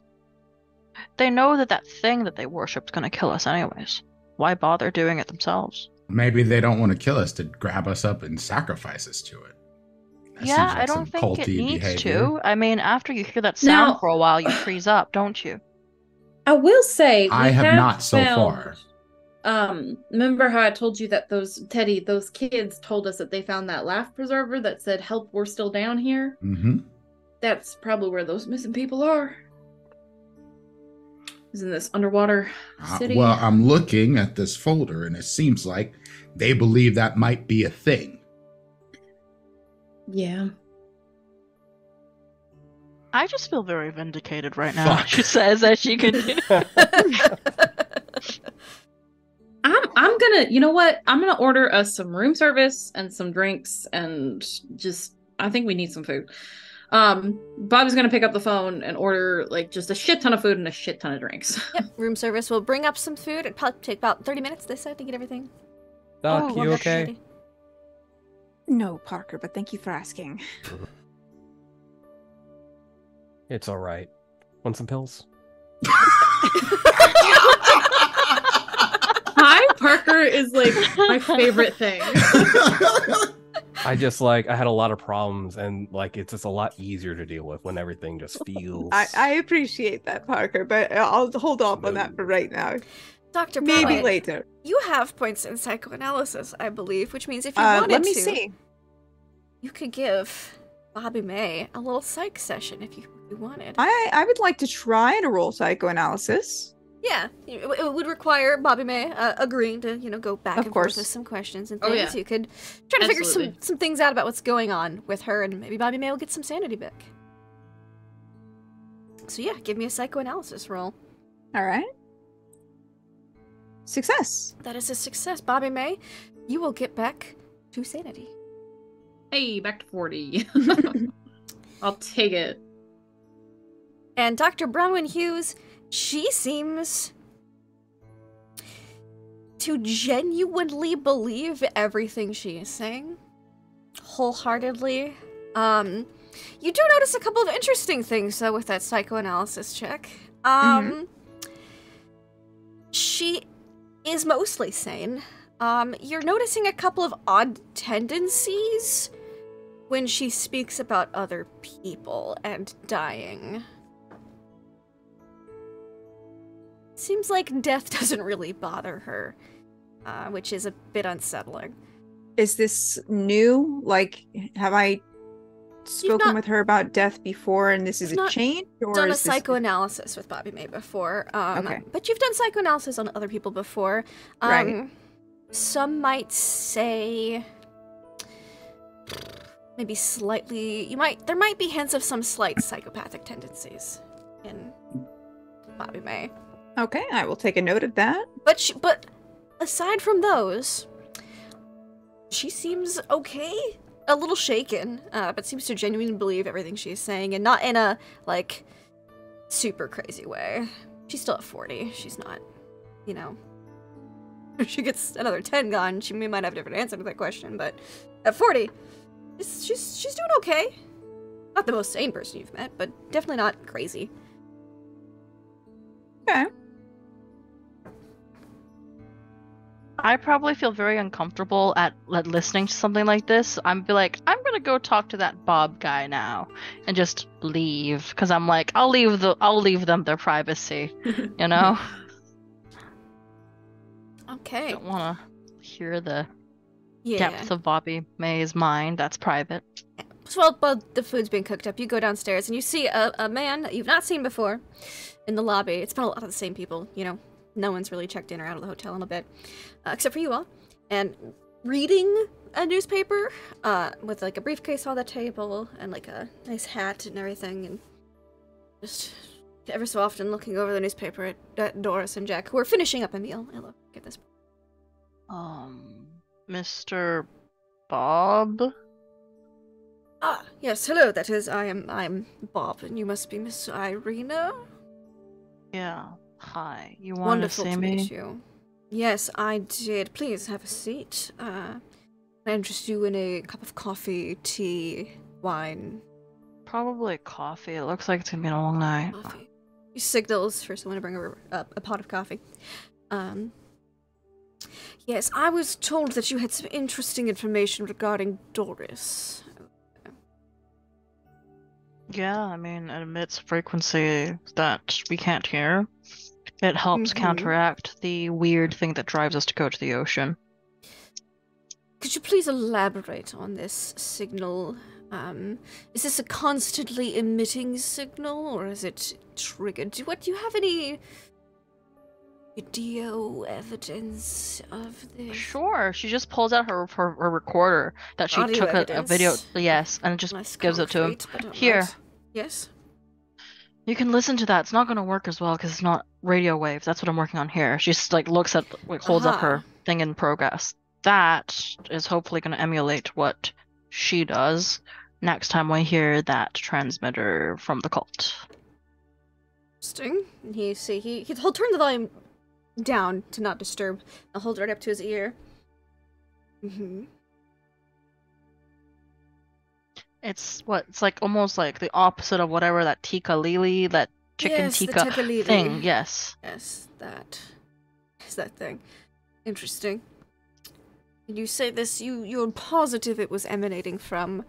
D: They know that that thing that they worship's gonna kill us anyways. Why bother doing it themselves?
E: Maybe they don't want to kill us to grab us up and sacrifice us to it. That
D: yeah,
E: like
D: I don't think it needs
E: behavior.
D: to. I mean, after you hear that sound
C: Now-
D: for a while, you freeze up, don't you?
C: I will say
E: I
C: we
E: have not so
C: found-
E: far.
C: Um, remember how I told you that those Teddy, those kids told us that they found that laugh preserver that said "Help, we're still down here."
E: hmm
C: That's probably where those missing people are. Is in this underwater city.
E: Uh, well, I'm looking at this folder, and it seems like they believe that might be a thing.
C: yeah.
D: I just feel very vindicated right now.
E: Fuck.
D: She says as she continues.
C: I'm I'm gonna you know what? I'm gonna order us some room service and some drinks and just I think we need some food. Um Bob's gonna pick up the phone and order like just a shit ton of food and a shit ton of drinks.
A: Yep, room service will bring up some food. It'd probably take about 30 minutes, they said, to get everything.
B: Doc,
D: Oh,
B: you
D: well,
B: okay?
A: ready.
F: No, Parker, but thank you for asking.
B: It's all right. Want some pills?
C: Hi, Parker is like my favorite thing.
B: I just like I had a lot of problems, and like it's just a lot easier to deal with when everything just feels.
F: I, I appreciate that, Parker, but I'll hold off on that for right now.
A: Dr.
F: Maybe
A: Broadway,
F: later.
A: you have points in psychoanalysis, I believe, which means if you
F: Uh,
A: wanted
F: let me
A: to,
F: see.
A: you could give Bobby May a little psych session if you, you wanted.
F: I I would like to try to roll psychoanalysis.
A: Yeah, it, it would require Bobby May uh, agreeing to, you know, go back
F: Of
A: and
F: course.
A: forth with some questions and things.
C: Oh,
A: things.
C: yeah.
A: You could try to figure some, some things out about what's going on with her, and maybe Bobby May will get some sanity back. So yeah, give me a psychoanalysis roll.
F: All right. Success.
A: That is a success, Bobby May. You will get back to sanity.
C: hey, back to 40. I'll take it.
A: And Dr. Bronwyn Hughes, she seems to genuinely believe everything she is saying. Wholeheartedly. Um, you do notice a couple of interesting things though with that psychoanalysis check. Um, she is mostly sane. Um, you're noticing a couple of odd tendencies when she speaks about other people and dying. Seems like death doesn't really bother her, uh, which is a bit unsettling.
F: Is this new? Like, have I spoken
A: not-
F: with her about death before, and this is a change, or
A: done a psychoanalysis with Bobby May before, um,
F: Okay.
A: but you've done psychoanalysis on other people before. Um,
F: Right.
A: Some might say maybe slightly. You might there might be hints of some slight psychopathic tendencies in Bobby May.
F: Okay, I will take a note of that.
A: But she, but aside from those, she seems okay. A little shaken, uh, but seems to genuinely believe everything she's saying, and not in a like super crazy way. She's still at forty. She's not, you know. If she gets another ten gone, she may might have a different answer to that question. But at forty, she's she's, she's doing okay. Not the most sane person you've met, but definitely not crazy.
F: Okay.
D: I probably feel very uncomfortable at, at listening to something like this. I'm be like, I'm gonna go talk to that Bob guy now, and just leave because I'm like, I'll leave the I'll leave them their privacy. You know,
A: Okay.
D: don't want to hear the
A: Yeah.
D: depth of Bobby May's mind. That's private.
A: So while while the food's being cooked up, you go downstairs and you see a, a man that you've not seen before in the lobby. It's been a lot of the same people, you know. No one's really checked in or out of the hotel in a bit, uh, except for you all. And reading a newspaper uh, with like a briefcase on the table and like a nice hat and everything, and just ever so often looking over the newspaper at, at Doris and Jack, who are finishing up a meal. I look at this.
D: Um, Mr. Bob.
A: Ah, yes. Hello. That is, I am. I am Bob, and you must be Miss Irina.
D: Yeah. Hi. You wanted
A: Wonderful
D: to see
A: to
D: me?
A: meet you. Yes, I did. Please have a seat. Uh, I interest you in a cup of coffee, tea, wine.
D: Probably coffee. It looks like it's gonna be a long night.
A: Coffee. He signals for someone to bring over a, a pot of coffee. Um. Yes, I was told that you had some interesting information regarding Doris.
D: Yeah, I mean, it emits frequency that we can't hear. It helps
A: Mhm.
D: counteract the weird thing that drives us to go to the ocean.
A: Could you please elaborate on this signal? Um, is this a constantly emitting signal, or is it triggered? Do what? Do you have any video evidence of this?
D: Sure, she just pulls out her her, her recorder that she
A: Audio
D: took a, a video. Yes, and just
A: Less
D: gives it to him. Here.
A: Yes.
D: You can listen to that. It's not going to work as well because it's not radio waves. That's what I'm working on here. She just like looks at, like holds up her thing in progress. That is hopefully going to emulate what she does next time we hear that transmitter from the cult.
A: Interesting. He see he he- he'll turn the volume down to not disturb. I'll hold it right up to his ear. Mm-hmm.
D: It's what it's like almost like the opposite of whatever that tekeli-li, that chicken
A: yes,
D: tikka thing. Yes.
A: Yes, that is that thing. Interesting. And you say this, you you're positive it was emanating from.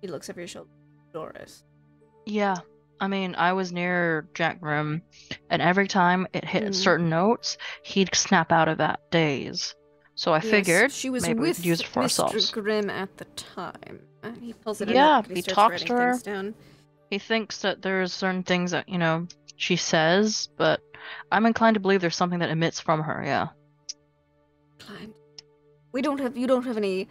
A: He looks over your shoulder. Doris.
D: Yeah. I mean, I was near Jack Grimm, and every time it hit
A: Mhm.
D: certain notes, he'd snap out of that daze. So I
A: Yes,
D: figured
A: she was
D: maybe we could use it for
A: Mr.
D: ourselves.
A: Grimm at the time. Uh, he pulls it
D: Yeah,
A: out. and
D: he talks to her.
A: Down.
D: He thinks that there's certain things that, you know, she says, but I'm inclined to believe there's something that emits from her, yeah.
A: We don't have. You don't have any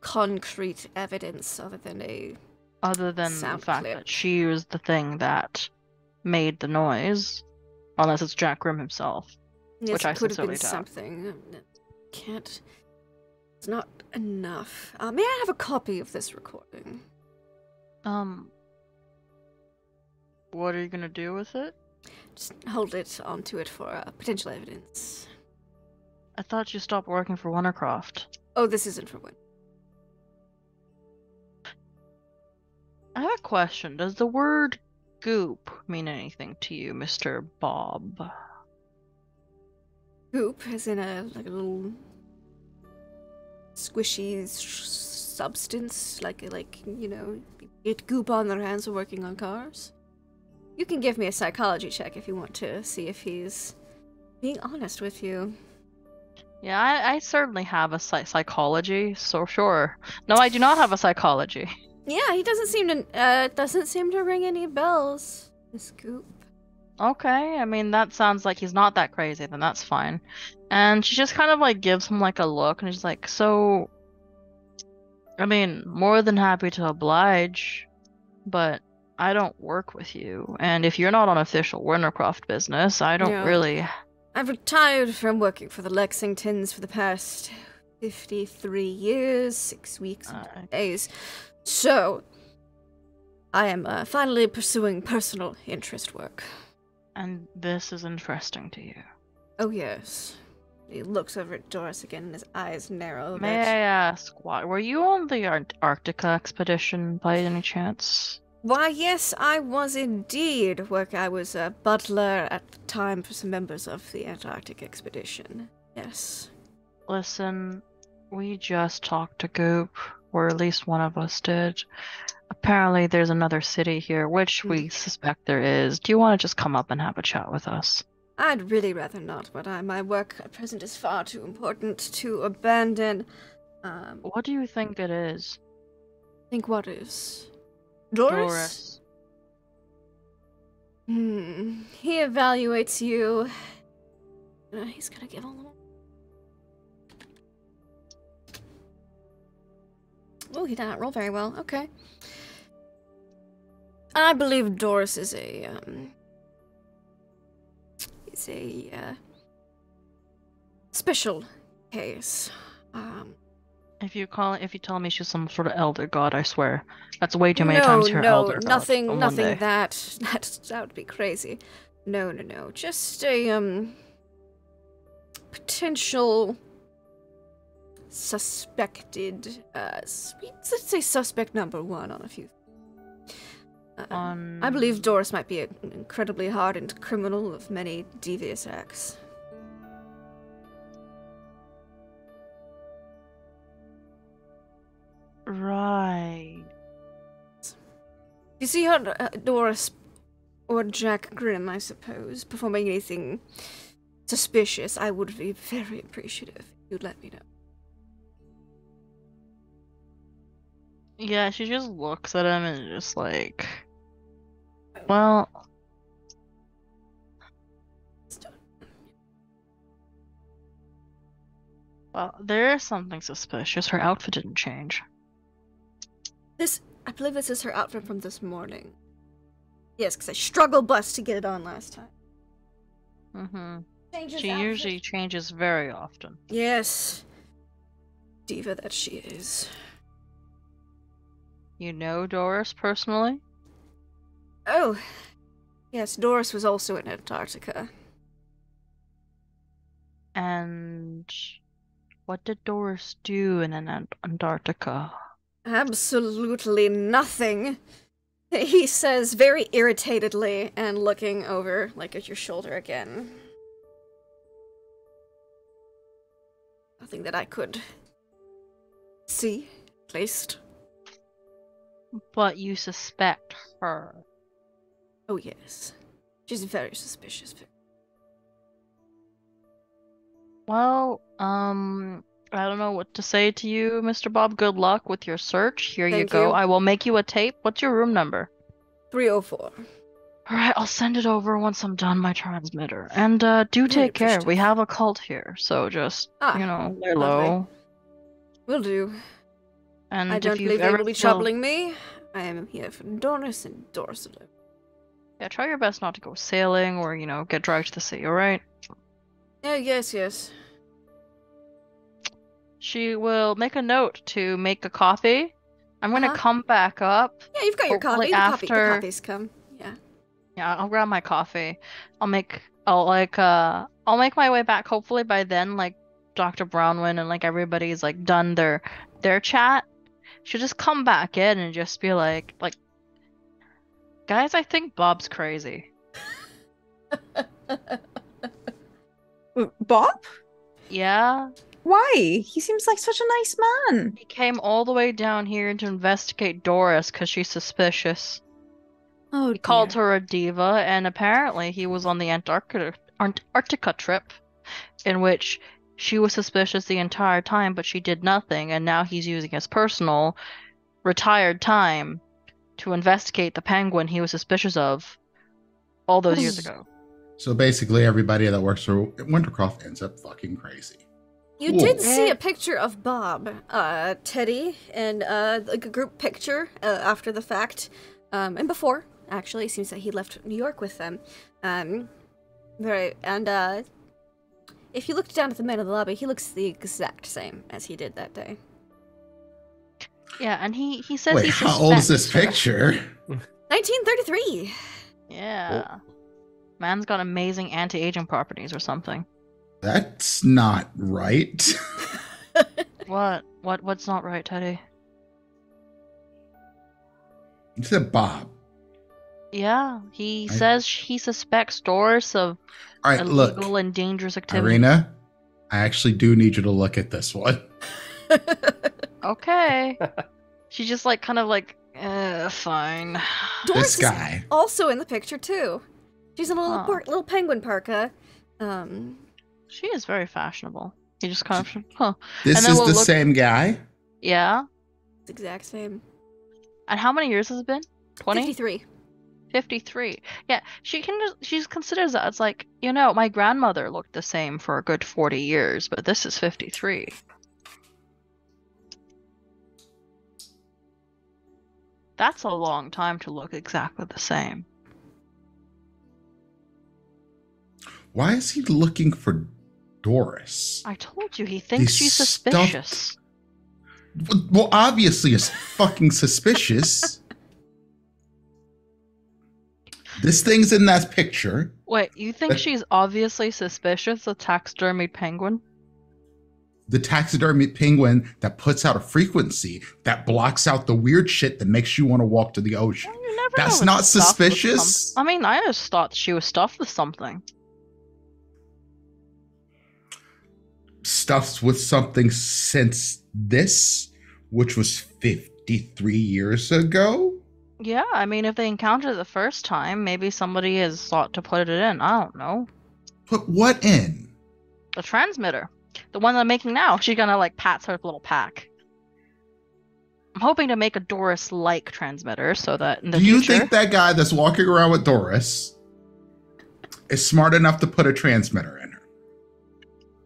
A: concrete evidence other than a.
D: Other than the fact
A: clip.
D: that she was the thing that made the noise, unless it's Jack Grimm himself.
A: Yes,
D: Which I
A: could have been
D: doubt.
A: something. Um, Can't. It's not enough. Uh, may I have a copy of this recording?
D: Um, what are you gonna do with it?
A: Just hold it onto it for uh, potential evidence.
D: I thought you stopped working for Wintercroft.
A: Oh, this isn't for when.
D: I have a question. Does the word goop mean anything to you, Mr. Bob?
A: Goop, as in a like a little squishy substance, like like you know, get goop on their hands while working on cars. You can give me a psychology check if you want to see if he's being honest with you.
D: Yeah, I, I certainly have a psy- psychology, so sure. No, I do not have a psychology.
A: Yeah, he doesn't seem to uh doesn't seem to ring any bells. This goop.
D: Okay, I mean, that sounds like he's not that crazy, then that's fine. And she just kind of like gives him like a look, and she's like, So, I mean, more than happy to oblige, but I don't work with you. And if you're not on official Wintercroft business, I don't really.
A: I've retired from working for the Lexingtons for the past 53 years, six weeks, and
D: Uh,
A: days. So, I am uh, finally pursuing personal interest work.
D: And this is interesting to you.
A: Oh, yes. He looks over at Doris again and his eyes narrow a
D: May
A: bit.
D: I ask, why were you on the Art- Arctica expedition by any chance?
A: Why, yes, I was indeed. Work. I was a butler at the time for some members of the Antarctic expedition. Yes.
D: Listen, we just talked to Goop, or at least one of us did. Apparently, there's another city here, which we suspect there is. Do you want to just come up and have a chat with us?
A: I'd really rather not, but I, my work at present is far too important to abandon. Um,
D: What do you think it is?
A: think what is? Doris?
D: Doris.
A: Hmm. He evaluates you. Uh, he's gonna give a little. Oh, he did not roll very well. Okay. I believe Doris is a um. Is a uh, special case. Um.
D: If you call if you tell me she's some sort of elder god, I swear that's way too many
A: no,
D: times her
A: no,
D: elder god
A: nothing,
D: on one
A: nothing
D: day.
A: that that that would be crazy. No, no, no. Just a um potential suspected. Uh, let's say suspect number one on a few. Uh,
D: On
A: I believe Doris might be an incredibly hardened criminal of many devious acts.
D: Right.
A: You see how uh, Doris or Jack Grimm, I suppose, performing anything suspicious, I would be very appreciative if you'd let me know.
D: Yeah, she just looks at him and just like, well, well, there is something suspicious. Her outfit didn't change.
A: This, I believe this is her outfit from this morning. Yes, because I struggle bust to get it on last time.
D: Mm-hmm.
A: Changes
D: She usually changes very often.
A: Yes. Diva that she is.
D: You know Doris personally?
A: Oh, yes, Doris was also in Antarctica.
D: And what did Doris do in an Antarctica?
A: Absolutely nothing. He says very irritatedly and looking over, like at your shoulder again. Nothing that I could see, at least.
D: But you suspect her.
A: Oh, yes. She's very suspicious.
D: Well, um, I don't know what to say to you, Mr. Bob. Good luck with your search. Here you go.
A: you.
D: I will make you a tape. What's your room number?
A: 304.
D: All right, I'll send it over once I'm done my transmitter. And uh, do take care. We have a cult here, so just
A: Ah,
D: you know, lay low.
A: Will do.
D: And
A: I don't believe they will be troubling me. I am here for Doris and Doris alone.
D: Yeah, try your best not to go sailing or you know get dragged to the sea. All right.
A: Yeah, yes, yes.
D: She will make a note to make a coffee. I'm gonna
A: Uh-huh.
D: come back up.
A: Yeah, you've got your coffee. The, coffee. the coffee's come. Yeah.
D: Yeah, I'll grab my coffee. I'll make I'll like uh I'll make my way back hopefully by then like Dr. Bronwyn and like everybody's like done their their chat. She'll just come back in and just be like like guys, I think Bob's crazy.
F: Bob?
D: Yeah?
F: Why? He seems like such a nice man.
D: He came all the way down here to investigate Doris because she's suspicious.
F: Oh,
D: He called her a diva, and apparently he was on the Antarctica Antarctica trip, in which she was suspicious the entire time, but she did nothing, and now he's using his personal retired time to investigate the penguin he was suspicious of all those years ago.
E: So basically, everybody that works for Wintercroft ends up fucking crazy.
A: You
E: Cool.
A: did see a picture of Bob, uh, Teddy, and uh, like a group picture uh, after the fact, um, and before. Actually, it seems that he left New York with them. Um, very, and uh, if you looked down at the man in the lobby, he looks the exact same as he did that day.
D: Yeah, and he he says
E: Wait,
D: he
E: how old is this picture?
A: 1933.
D: Yeah, man's got amazing anti-aging properties or something.
E: That's not right.
D: What what what's not right, Teddy?
E: you said Bob.
D: Yeah, he
E: I-
D: says he suspects Doris of
E: All right, look,
D: illegal and dangerous activity.
E: Irina, I actually do need you to look at this one.
D: Okay. she just like kind of like, uh, fine.
A: Doris
E: this
A: is
E: guy.
A: also in the picture too. She's in a little
D: Huh.
A: par- little penguin parka. Um,
D: She is very fashionable. He just kind of, huh?
E: This
D: and then
E: is
D: we'll
E: the
D: look-
E: same guy.
D: Yeah.
A: it's exact same.
D: And how many years has it been? 20?
A: 53.
D: 53. Yeah, she can she considers that it's like, you know, my grandmother looked the same for a good 40 years, but this is 53. That's a long time to look exactly the same.
E: Why is he looking for Doris?
D: I told you he thinks she's
E: stuffed-
D: suspicious.
E: Well, obviously, it's fucking suspicious. This thing's in that picture.
D: Wait, you think she's obviously suspicious a taxidermy penguin?
E: the taxidermy penguin that puts out a frequency that blocks out the weird shit that makes you want to walk to the ocean.
D: Well, you never
E: That's not
D: it's stuffed with
E: suspicious?
D: I mean, I just thought she was stuffed with something.
E: Stuffed with something since this, which was 53 years ago?
D: Yeah, I mean, if they encountered it the first time, maybe somebody has thought to put it in. I don't know.
E: Put what in?
D: The transmitter, the one I'm making now. She's gonna like pats her little pack. I'm hoping to make a Doris-like transmitter so that in the
E: Do you
D: future.
E: think that guy that's walking around with Doris is smart enough to put a transmitter in her?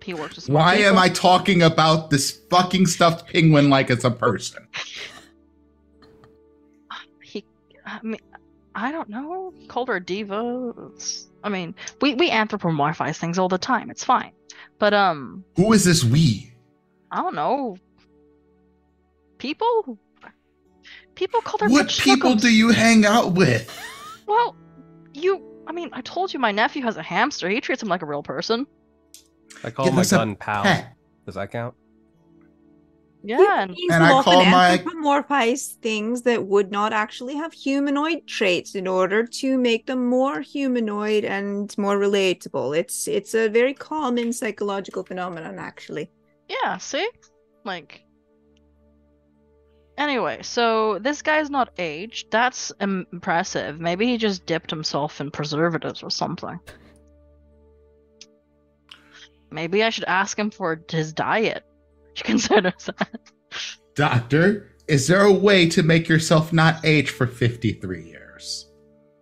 D: he works with smart
E: Why am? I talking about this fucking stuffed penguin like it's a person?
D: He, I mean, I don't know. He called her a diva. It's- I mean, we we anthropomorphize things all the time. It's fine. But um,
E: Who is this we?
D: I don't know. People, people call her
E: What people do you hang out with?
D: Well, you. I mean, I told you my nephew has a hamster. He treats him like a real person.
B: I call
E: Yeah,
B: my gun pal.
E: Pet.
B: Does that count?
D: Yeah, and
F: He's
E: And I
F: often
E: call my-
F: anthropomorphize things that would not actually have humanoid traits in order to make them more humanoid and more relatable. It's it's a very common psychological phenomenon, actually.
D: yeah. See, like. Anyway, so this guy's not aged. That's impressive. Maybe he just dipped himself in preservatives or something. Maybe I should ask him for his diet. She considers that.
E: Doctor, is there a way to make yourself not age for 53 years?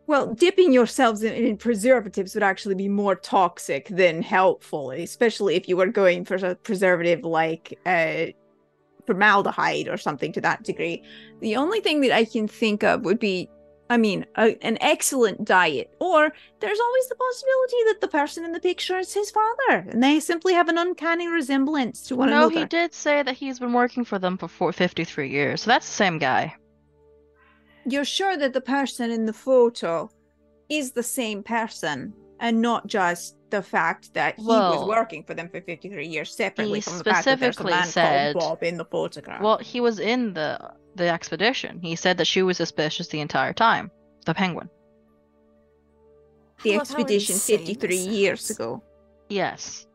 F: Well, dipping yourselves in, in preservatives would actually be more toxic than helpful, especially if you were going for a preservative like uh, formaldehyde or something to that degree. The only thing that I can think of would be, I mean, a, an excellent diet. Or there's always the possibility that the person in the picture is his father, and they simply have an uncanny resemblance to one
D: no,
F: another.
D: No, he did say that he's been working for them for four- 53 years. So that's the same guy.
F: You're sure that the person in the photo is the same person and not just the fact that he was working for them for 53 years separately
D: he
F: from the fact that there's a
D: specifically
F: man
D: said-
F: called Bob in the photograph.
D: Well, he was in the the expedition. He said that she was suspicious the entire time. The penguin.
F: the
A: I
F: expedition 53 years ago.
D: Yes.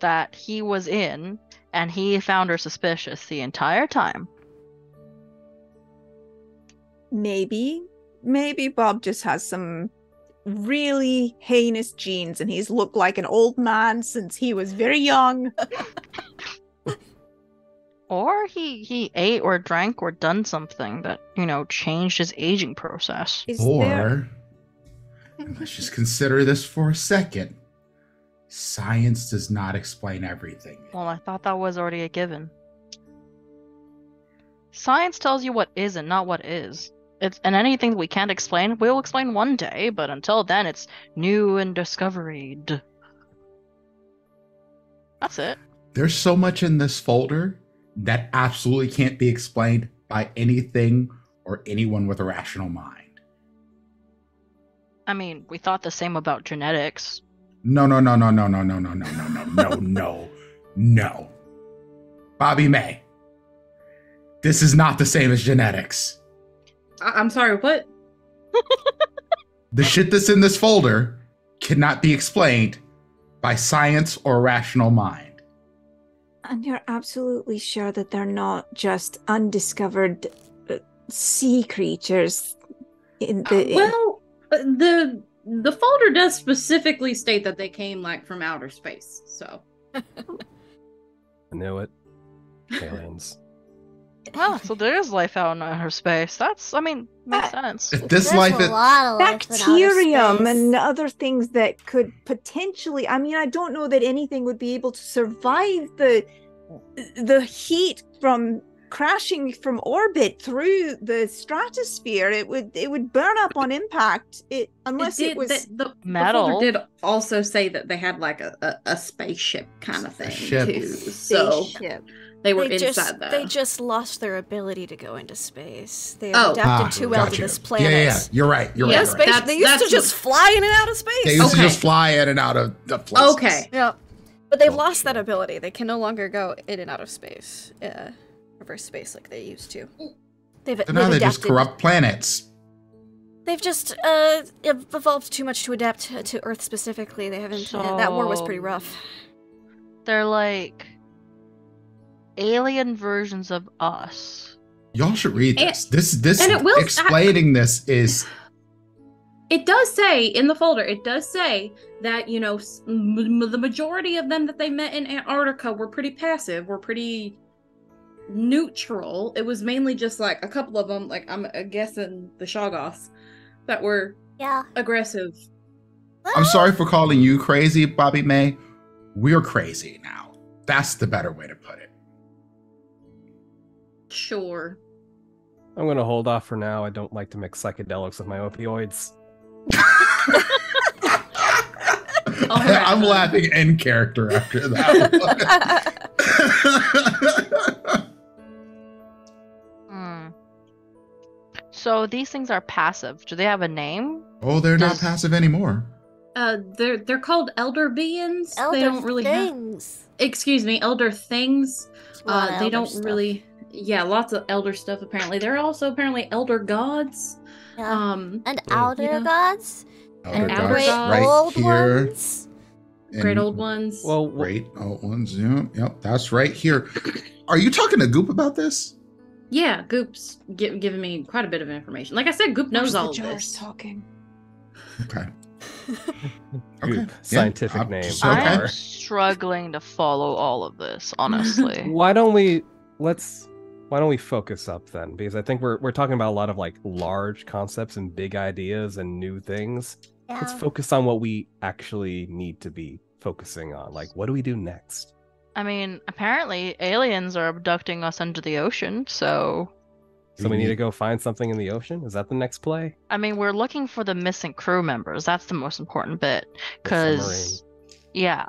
D: That he was in and he found her suspicious the entire time.
F: Maybe, maybe Bob just has some really heinous genes and he's looked like an old man since he was very young.
D: Or he he ate or drank or done something that, you know, changed his aging process.
F: Is there
E: Or let's just consider this for a second. Science does not explain everything.
D: Well, I thought that was already a given. Science tells you what isn't, not what is. It's and anything we can't explain, we'll explain one day, but until then it's new and discovered. That's it.
E: There's so much in this folder that absolutely can't be explained by anything or anyone with a rational mind.
D: I mean, we thought the same about genetics.
E: No, no, no, no, no, no, no, no, no, no, no, no, no, no. Bobby May. This is not the same as genetics.
C: I- I'm sorry, what?
E: The shit that's in this folder cannot be explained by science or rational mind.
F: And you're absolutely sure that they're not just undiscovered uh, sea creatures in the. in-
C: well, uh, the the folder does specifically state that they came like from outer space. So
B: I knew it. Aliens.
D: Oh, so there is life out in outer space. That's, I mean, makes
F: Uh,
D: sense.
E: If this
G: There's
E: life
G: a
E: is
G: lot of life in outer
F: bacterium and other things that could potentially i mean i don't know that anything would be able to survive the the heat from crashing from orbit through the stratosphere it would it would burn up on impact it unless it,
C: did,
F: was
C: the, the,
D: Metal.
C: Did also say that they had like a, a, a spaceship kind of thing
E: ship.
C: too. So
F: spaceship.
C: They were
A: They
C: inside
A: just
C: that.
A: they just lost their ability to go into space. They
C: Oh.
A: adapted
E: Ah,
A: too well
E: gotcha.
A: to this
E: Yeah,
A: planet.
E: yeah, yeah. You're right. You're
C: Yeah,
E: right.
A: Yeah, space.
C: That's-
A: they used to just
C: what-
A: fly in and out of space.
E: They used to just fly in and out of the places.
C: okay.
A: Yeah. But they've
E: Oh,
A: lost that ability. They can no longer go in and out of space, uh, reverse space like they used to. They've,
E: So
A: they've
E: now they just corrupt planets.
A: They've just uh, evolved too much to adapt to, to Earth specifically. They haven't. uh, that war was pretty rough.
D: They're like alien versions of us.
E: Y'all should read
C: And-
E: this. This this
C: and it will-
E: explaining this is
C: It does say in the folder, it does say that, you know, s- m- m- the majority of them that they met in Antarctica were pretty passive, were pretty neutral. It was mainly just like a couple of them, like I'm guessing the Shoggoths, that were
G: Yeah.
C: aggressive.
E: I'm sorry for calling you crazy, Bobby May. We're crazy now. That's the better way to put it.
C: Sure.
B: I'm gonna hold off for now. I don't like to mix psychedelics with my opioids.
C: All right,
E: I'm laughing in character after that.
D: Hmm. So these things are passive. Do they have a name?
E: oh, they're not passive anymore.
C: Uh, they're they're called elder beings.
G: Elder
C: they don't really have.
G: things.
C: Excuse me, elder things.
G: There's a lot
C: Uh, they
G: elder
C: don't
G: stuff.
C: really. Yeah, lots of elder stuff. Apparently, they're also apparently elder gods.
G: Yeah.
C: Um,
G: and
B: elder
G: outer
C: Yeah.
G: gods.
E: Elder
C: And
E: gods
C: great
E: right
G: old
E: here.
G: ones.
C: great old ones.
B: Well,
E: Great old ones. Yep, yep, that's right here. Are you talking to Goop about this?
C: yeah, Goop's gi- giving me quite a bit of information. Like I said, Goop knows
F: Where's the
C: all of
F: jars
C: this.
F: talking.
E: Okay.
B: Goop,
E: yeah,
B: scientific
E: I'm
B: name. Okay.
E: okay.
D: I'm struggling to follow all of this, honestly.
B: Why don't we let's why don't we focus up then? Because I think we're we're talking about a lot of like large concepts and big ideas and new things. Let's focus on what we actually need to be focusing on. Like what do we do next?
D: I mean, apparently aliens are abducting us under the ocean, so
B: So we need to go find something in the ocean? Is that the next play?
D: I mean, we're looking for the missing crew members. That's the most important bit. Because, yeah.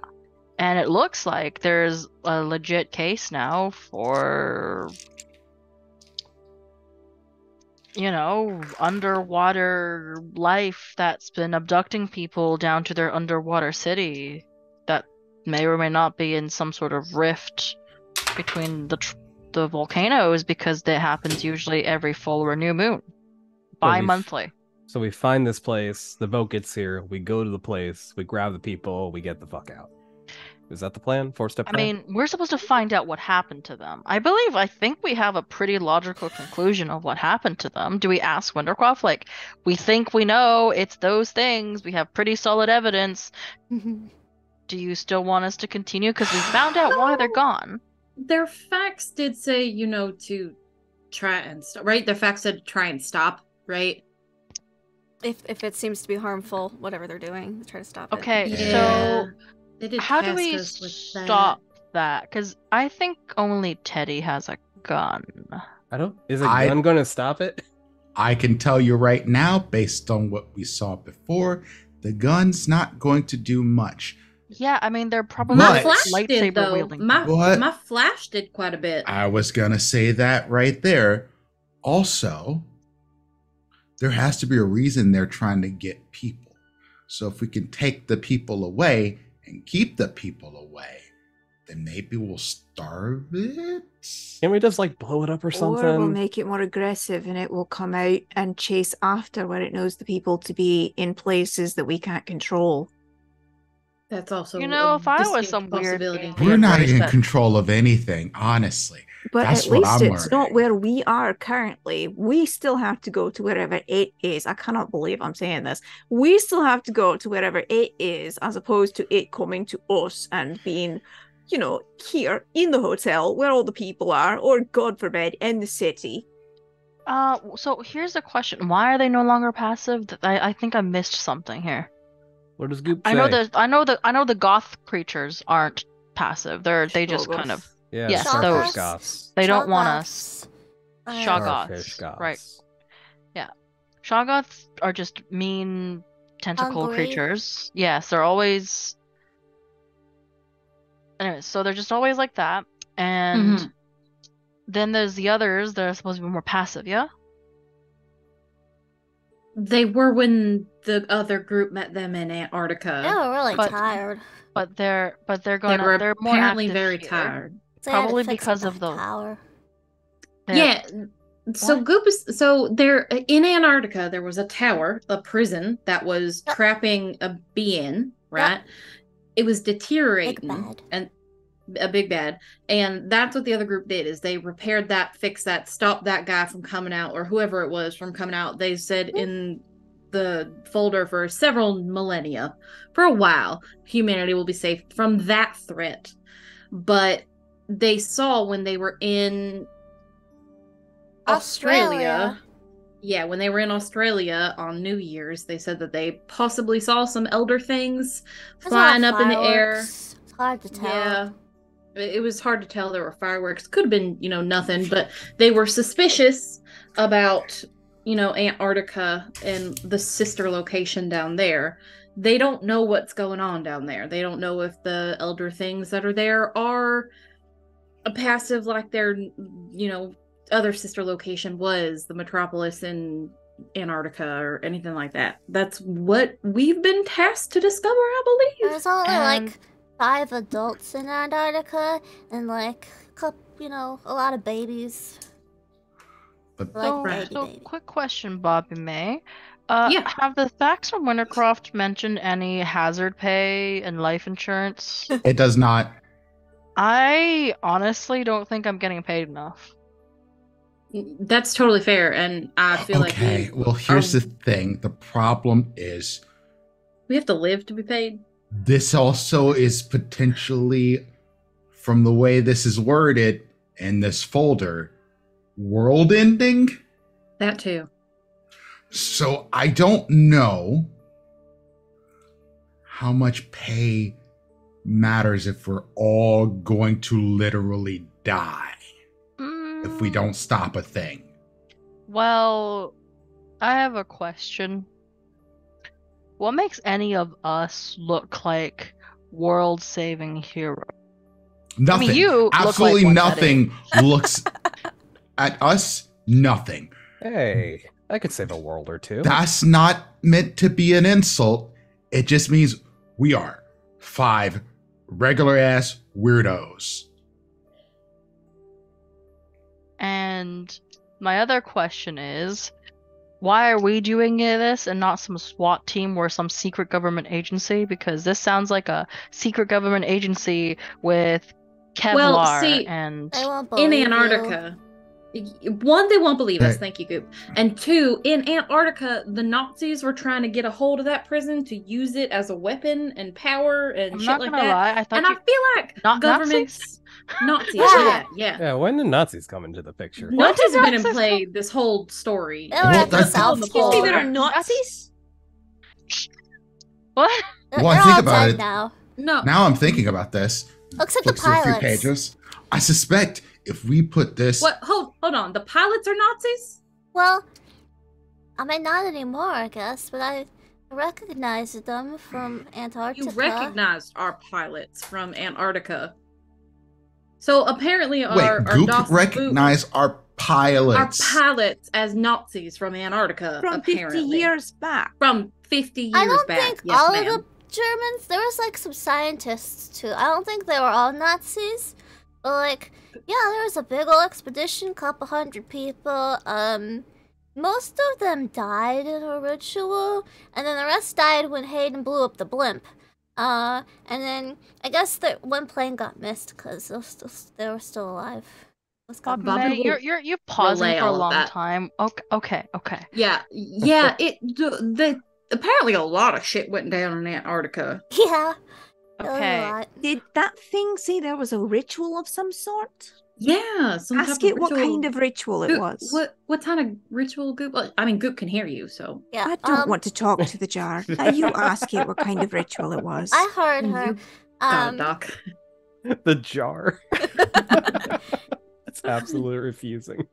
D: And it looks like there's a legit case now for, you know, underwater life that's been abducting people down to their underwater city that may or may not be in some sort of rift between the tr- the volcanoes because that happens usually every full or new moon,
B: Well, we've-
D: bi-monthly.
B: So we find this place, the boat gets here, we go to the place, we grab the people, we get the fuck out. Is that the plan? Four step
D: I
B: plan?
D: mean, we're supposed to find out what happened to them. I believe, I think we have a pretty logical conclusion of what happened to them. Do we ask Wintercroft? Like, we think we know it's those things. We have pretty solid evidence. Do you still want us to continue? Because we found out why they're gone.
C: Their fax did say, you know, to try and stop. Right, their fax said try and stop. Right.
A: if if it seems to be harmful, whatever they're doing, try to stop it.
D: Okay,
C: Yeah.
D: so
C: They did
D: how do we
C: us with that.
D: stop that? Because I think only Teddy has a gun.
B: I don't is a
E: I-
B: gun gonna stop it?
E: I can tell you right now, based on what we saw before, the gun's not going to do much.
D: Yeah, I mean, they're probably
C: My flash did though.
D: wielding.
C: My
E: What?
C: my flash did quite a bit.
E: I was going to say that right there. Also, there has to be a reason they're trying to get people. So if we can take the people away and keep the people away, then maybe we'll starve it.
B: Can we just like blow it up or something?
F: Or we'll make it more aggressive and it will come out and chase after where it knows the people to be in places that we can't control.
C: That's also
D: You know,
C: a
D: if I was some weird
E: We're not
D: embrace
E: in
D: that.
E: control of anything, honestly.
F: But
E: That's
F: at
E: what
F: least
E: I'm
F: it's not where we are currently. We still have to go to wherever it is. I cannot believe I'm saying this. We still have to go to wherever it is, as opposed to it coming to us and being, you know, here in the hotel where all the people are, or God forbid, in the city.
D: Uh, so here's the question: Why are they no longer passive? I, I think I missed something here.
B: What does Goop
D: I know
B: say?
D: the I know the I know the goth creatures aren't passive. They're they just kind of
B: Yeah,
D: Yes,
B: starfish
G: those-
B: goths.
D: they don't want us. Shoggoths,
B: Starfish goths.
D: right. Yeah. Shoggoths are just mean tentacle
G: Hungry.
D: creatures. Yes, they're always. Anyways, so they're just always like that, and
C: Mhm.
D: then there's the others that are supposed to be more passive. Yeah.
C: They were when the other group met them in Antarctica.
G: They were really
D: But-
G: tired.
D: But they're but they're gonna
C: were
D: they're more
C: apparently
D: active
C: very
D: here.
C: tired.
G: So they had to
D: Probably because of the-
G: tower.
C: Yeah. So
D: What?
C: Goop is so there in Antarctica. There was a tower, a prison that was
G: Yep.
C: trapping a bee in. Right. It was deteriorating
G: bad.
C: and a big bad. And that's what the other group did is they repaired that, fixed that, stopped that guy from coming out or whoever it was from coming out. They said in the folder for several millennia, for a while, humanity will be safe from that threat. But they saw when they were in Australia. Yeah, when they were in Australia on New Year's, they said that they possibly saw some elder things
G: There's a lot of
C: flying up in the air.
G: It's hard to tell.
C: Yeah. It it was hard to tell there were fireworks. Could have been, you know, nothing, but they were suspicious about, you know, Antarctica and the sister location down there. They don't know what's going on down there. They don't know if the elder things that are there are a passive like their, you know, other sister location was the metropolis in Antarctica or anything like that. That's what we've been tasked to discover, I believe.
G: There's only
D: And-
G: like five adults in Antarctica and like a couple, you know, a lot of babies.
E: But
G: Like
D: So,
G: baby
D: so
G: baby.
D: quick question, Bobby May. Uh,
C: Yeah.
D: Have the fax from Wintercroft mentioned any hazard pay and life insurance?
E: it does not.
D: I honestly don't think I'm getting paid enough.
C: That's totally fair, and I feel
E: okay,
C: like we,
E: well, here's
C: um,
E: the thing. The problem is
C: we have to live to be paid.
E: This also is potentially, from the way this is worded in this folder, world ending.
C: That too.
E: So I don't know how much pay matters if we're all going to literally die if we
D: Mm,
E: don't stop a thing.
D: Well, I have a question. What makes any of us look like world-saving heroes?
E: Nothing.
D: you look like
E: absolutely nothing looks at us. Nothing.
B: Hey, I could save a world or two.
E: That's not meant to be an insult. It just means we are five regular ass weirdos.
D: And my other question is, why are we doing this and not some SWAT team or some secret government agency? Because this sounds like a secret government agency with Kevlar
C: Well, see,
D: and
C: In
G: believe you.
C: Antarctica, one, they won't believe us. Thank you, Goop. And two, in Antarctica, the Nazis were trying to get a hold of that prison to use it as a weapon and power and
D: I'm
C: shit
D: not
C: like
D: gonna
C: that.
D: lie, I thought
C: And
D: you
C: I feel like
D: Not
C: governments, Nazis,
G: Yeah.
C: yeah, yeah.
B: yeah, when did Nazis come into the picture?
D: What
C: Nazis have been in
D: Nazis
C: play this whole story.
G: Oh, they were
E: Well,
G: at the South
C: Excuse
G: Pole.
C: me,
F: They're Nazis?
D: what?
E: Well,
G: they're
E: think
G: all
E: about
G: dead
E: it.
G: now.
C: No,
E: Now I'm thinking about this.
G: Except the
E: Flips through a few
G: pilots.
E: pages. I suspect if we put this
C: what? Hold, hold on. The pilots are Nazis.
G: Well, I mean, not anymore, I guess, but I recognized them from Antarctica.
C: You recognized our pilots from Antarctica. So apparently,
E: wait,
C: our our
E: Goop
C: DOS
E: recognize our
C: our
E: pilots.
C: pilots as Nazis from Antarctica.
F: From 50 years back.
C: From 50 years back.
G: I don't
C: back.
G: think
C: yes,
G: all
C: ma'am.
G: of the Germans. There was like some scientists too. I don't think they were all Nazis, but like, yeah, there was a big old expedition, couple hundred people. Um, most of them died in a ritual, and then the rest died when Hayden blew up the blimp. Uh, and then I guess that one plane got missed because they, were still- they were still alive. What's
D: Bob
G: called
C: Bobby
D: May,
C: will
D: you're you're you're pausing for a long time. Okay, okay, okay.
C: Yeah, yeah. It the, the apparently a lot of shit went down in Antarctica.
G: Yeah. there was a
D: Okay.
F: Did that thing say there was a ritual of some sort?
C: Yeah, some
F: Ask it what kind of ritual it
C: Goop,
F: was.
C: What what kind of ritual Goop? well, I mean, Goop can hear you, so
G: Yeah.
F: I don't
G: um,
F: want to talk to the jar. Now you ask it what kind of ritual it was.
G: I heard her.
C: got
G: Um,
C: Doc.
B: the jar. That's absolutely refusing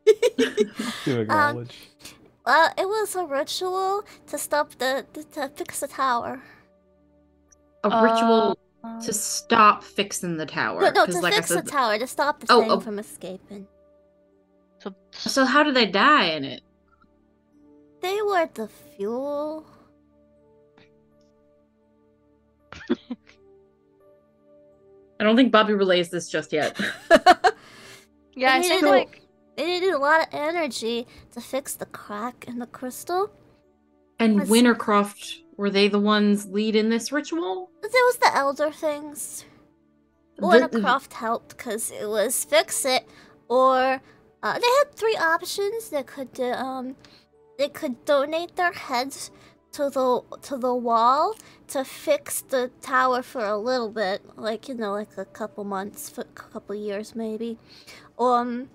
B: to acknowledge.
G: Well, it was a ritual to stop the, the to fix the tower.
C: A ritual
D: Uh,
C: to um, stop fixing the tower.
G: No, no,
C: 'cause
G: to
C: like I
G: fix the tower, to stop the
C: Oh,
G: thing
C: oh.
G: from escaping.
D: so
C: So how do they die in it?
G: they were the fuel.
C: I don't think Bobby relays this just yet.
D: Yeah, I
G: I
D: think like
G: They needed a lot of energy to fix the crack in the crystal.
C: And
G: Let's-
C: Wintercroft, were they the ones leading this ritual?
G: There was the elder things.
C: The-
G: Wintercroft helped because it was fix it, or uh, they had three options. They could uh, um, they could donate their heads to the to the wall to fix the tower for a little bit, like you know, like a couple months, a couple years maybe, um,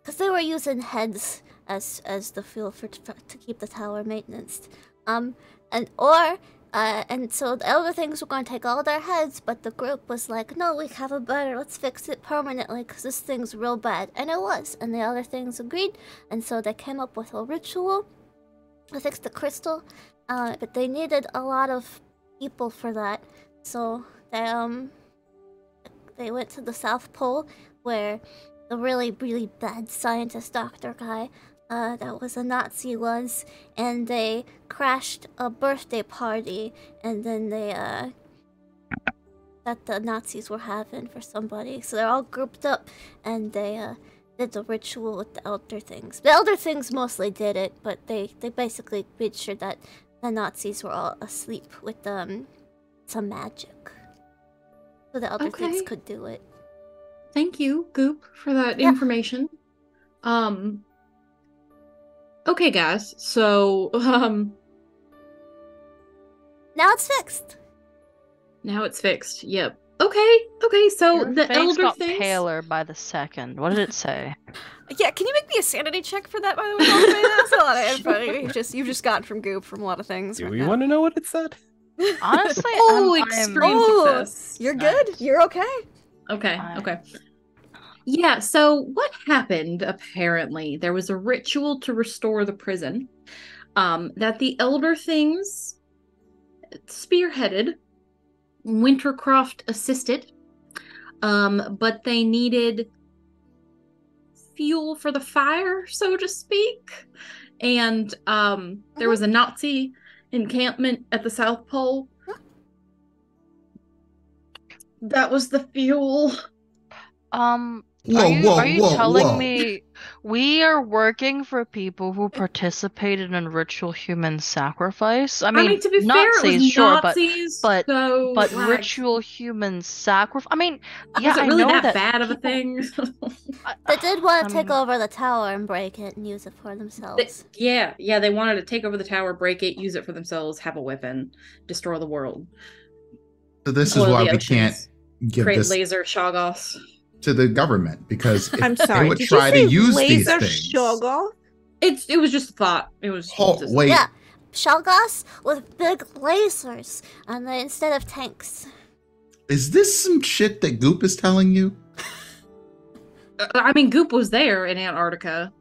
G: because they were using heads as as the fuel for, for to keep the tower maintenance, um, and or uh, and so the other things were going to take all their heads, but the group was like, no, we have a better, let's fix it permanently because this thing's real bad. And it was. And the other things agreed. And so they came up with a ritual to fix the crystal. Uh, but they needed a lot of people for that. So they, um, they went to the South Pole where the really, really bad scientist doctor guy uh, that was a Nazi once, and they crashed a birthday party, and then they uh, that the Nazis were having for somebody. So they're all grouped up, and they uh, did the ritual with the elder things. The elder things mostly did it, but they they basically made sure that the Nazis were all asleep with um some magic, so the elder things could do it.
C: Thank you, Goop, for that
G: Yeah.
C: information. Um Okay, guys. So, um
G: Now it's fixed.
C: now it's fixed. Yep. Okay. Okay, so
D: your
C: the
D: face
C: elder
D: got
C: things
D: paler by the second. What did it say?
A: Yeah, can you make me a sanity check for that, by the way? That's a lot of info you've just, you've just gotten from Goop from a lot of things.
B: Do
A: right
B: we
A: now.
B: want to know what it said?
D: Honestly,
C: Oh,
D: I'm, I'm-
C: extreme
A: Oh,
C: success.
A: You're good? You're okay?
C: Okay,
D: I-
C: okay. Yeah, so what happened apparently? There was a ritual to restore the prison um that the elder things spearheaded. Wintercroft assisted. Um but they needed fuel for the fire, so to speak. And um there was a Nazi encampment at the South Pole. That was the fuel.
D: um.
E: Whoa,
D: are you,
E: whoa,
D: are you
E: whoa,
D: telling
E: whoa.
D: me we are working for people who participated in ritual human sacrifice? I mean,
C: to be
D: Nazis,
C: fair, it was
D: sure, but
C: Nazis,
D: but-
C: so,
D: but
C: like,
D: ritual human sacrifice. I mean, yeah,
C: was it
D: I
C: really
D: know
C: that,
D: that
C: bad of a thing?
D: I-
G: They did want to take
D: um,
G: over the tower and break it and use it for
C: They-
G: themselves.
C: yeah, yeah, they wanted to take over the tower, break it, use it for themselves, have a weapon, destroy the world,
E: So this is why
C: the
E: we can't give
C: create
E: this
C: laser shoggoths.
E: To the government because if
F: I'm
E: they
F: sorry.
E: would
F: Did
E: try
F: you
E: to
F: say
E: use these
F: laser
E: things.
F: Shoggoth?
C: It's it was just a thought. It was
E: Oh,
C: just-
E: wait,
G: Yeah, Shalgas with big lasers, and they, instead of tanks.
E: is this some shit that Goop is telling you?
C: Uh, I mean, Goop was there in Antarctica.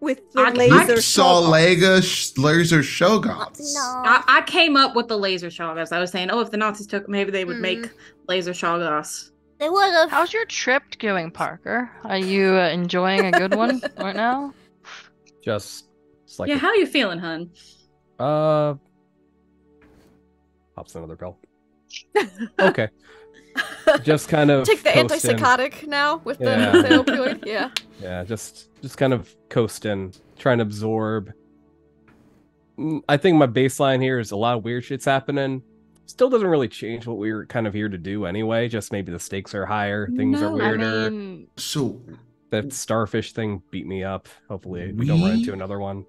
F: With the
C: I- I
F: laser
E: I saw Lega sh- laser Shoggoths.
G: No.
C: I, I came up with the laser shoggoths. I was saying, oh, if the Nazis took, maybe they would
G: Mm.
C: make laser shoggoths.
G: They would have.
D: How's your trip going, Parker? Are you uh, enjoying a good one right now?
B: Just it's like
C: yeah, how you feeling, hun?
B: uh pops another pill. Okay. Just kind of
A: Take the
B: coasting.
A: antipsychotic now with the,
B: Yeah.
A: the opioid. Yeah.
B: Yeah, just just kind of coasting, trying to absorb. Mm, I think my baseline here is a lot of weird shit's happening. Still doesn't really change what we were kind of here to do anyway. Just maybe the stakes are higher, things are
C: No,
D: I
B: weirder.
D: mean,
E: So
B: That starfish thing beat me up. Hopefully, we don't run into another one.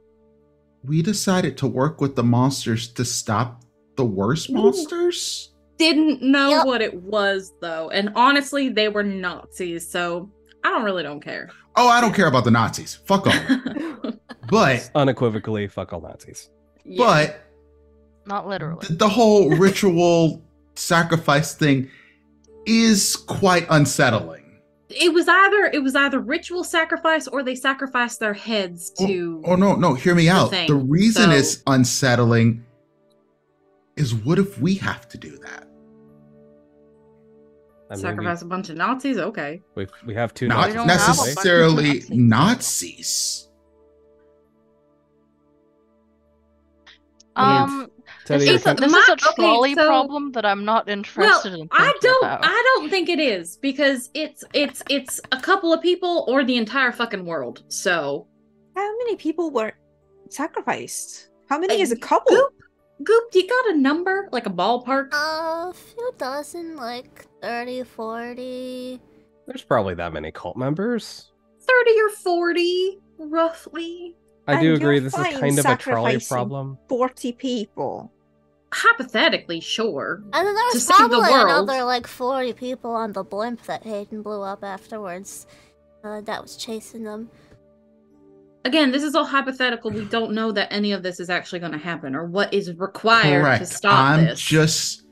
E: we decided to work with the monsters to stop the worst monsters.
C: Didn't know
G: Yep.
C: what it was though, and honestly, they were Nazis, so I don't really don't care.
E: Oh, I don't care about the Nazis. Fuck them. But
B: Unequivocally, fuck all Nazis.
C: Yeah.
E: but
D: not literally.
E: the, the whole ritual sacrifice thing is quite unsettling.
C: it was either it was either ritual sacrifice or they sacrificed their heads to
E: Oh no, no, hear me
C: the
E: out.
C: thing,
E: The reason
C: so-
E: it's unsettling is what if we have to do that?
B: I mean,
C: sacrifice a bunch of Nazis. Okay,
B: we, we, we have two
E: Not
B: Nazis,
D: don't have a
B: right?
D: bunch of
E: necessarily
D: Nazis.
E: Nazis.
D: Um,
B: Teddy,
D: this
B: you're
D: is a, this
C: My-
D: is a
C: okay,
D: trolley
C: so-
D: problem that I'm not interested
C: well,
D: in.
C: I don't.
D: about.
C: I don't think it is because it's it's it's a couple of people or the entire fucking world. So
F: How many people were sacrificed? How many is a couple?
C: Goop, Goop, do you got a number like a ballpark?
G: A few dozen, like 30, 40.
B: There's probably that many cult members.
C: Thirty or forty, roughly.
B: I
F: And
B: do
F: you're
B: agree this is kind of a trolley problem.
F: 40 people.
C: Hypothetically, sure.
G: And then there
C: To
G: was
C: save the
G: probably another like 40 people on the blimp that Hayden blew up afterwards uh, that was chasing them.
C: Again, this is all hypothetical. We don't know that any of this is actually going to happen or what is required to
E: Correct.
C: stop
E: I'm
C: this.
E: just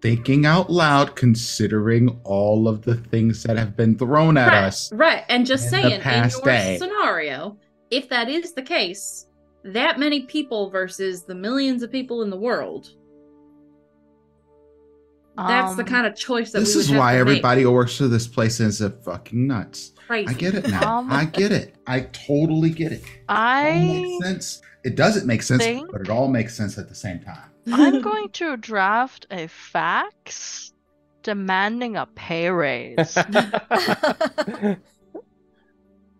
E: thinking out loud, considering all of the things that have been thrown at
C: right,
E: us.
C: right, and just
E: in the
C: saying in
E: past
C: your
E: day.
C: scenario, if that is the case, that many people versus the millions of people in the world, that's the
D: Um,
C: kind of choice that
E: This
C: we
E: is why
C: to make.
E: everybody who works for this place is a fucking nuts.
C: Crazy.
E: I get it now.
D: Um,
E: I get it. I totally get it. It all
D: I
E: makes sense. It doesn't make sense,
D: think-
E: but it all makes sense at the same time.
D: I'm going to draft a fax demanding a pay raise.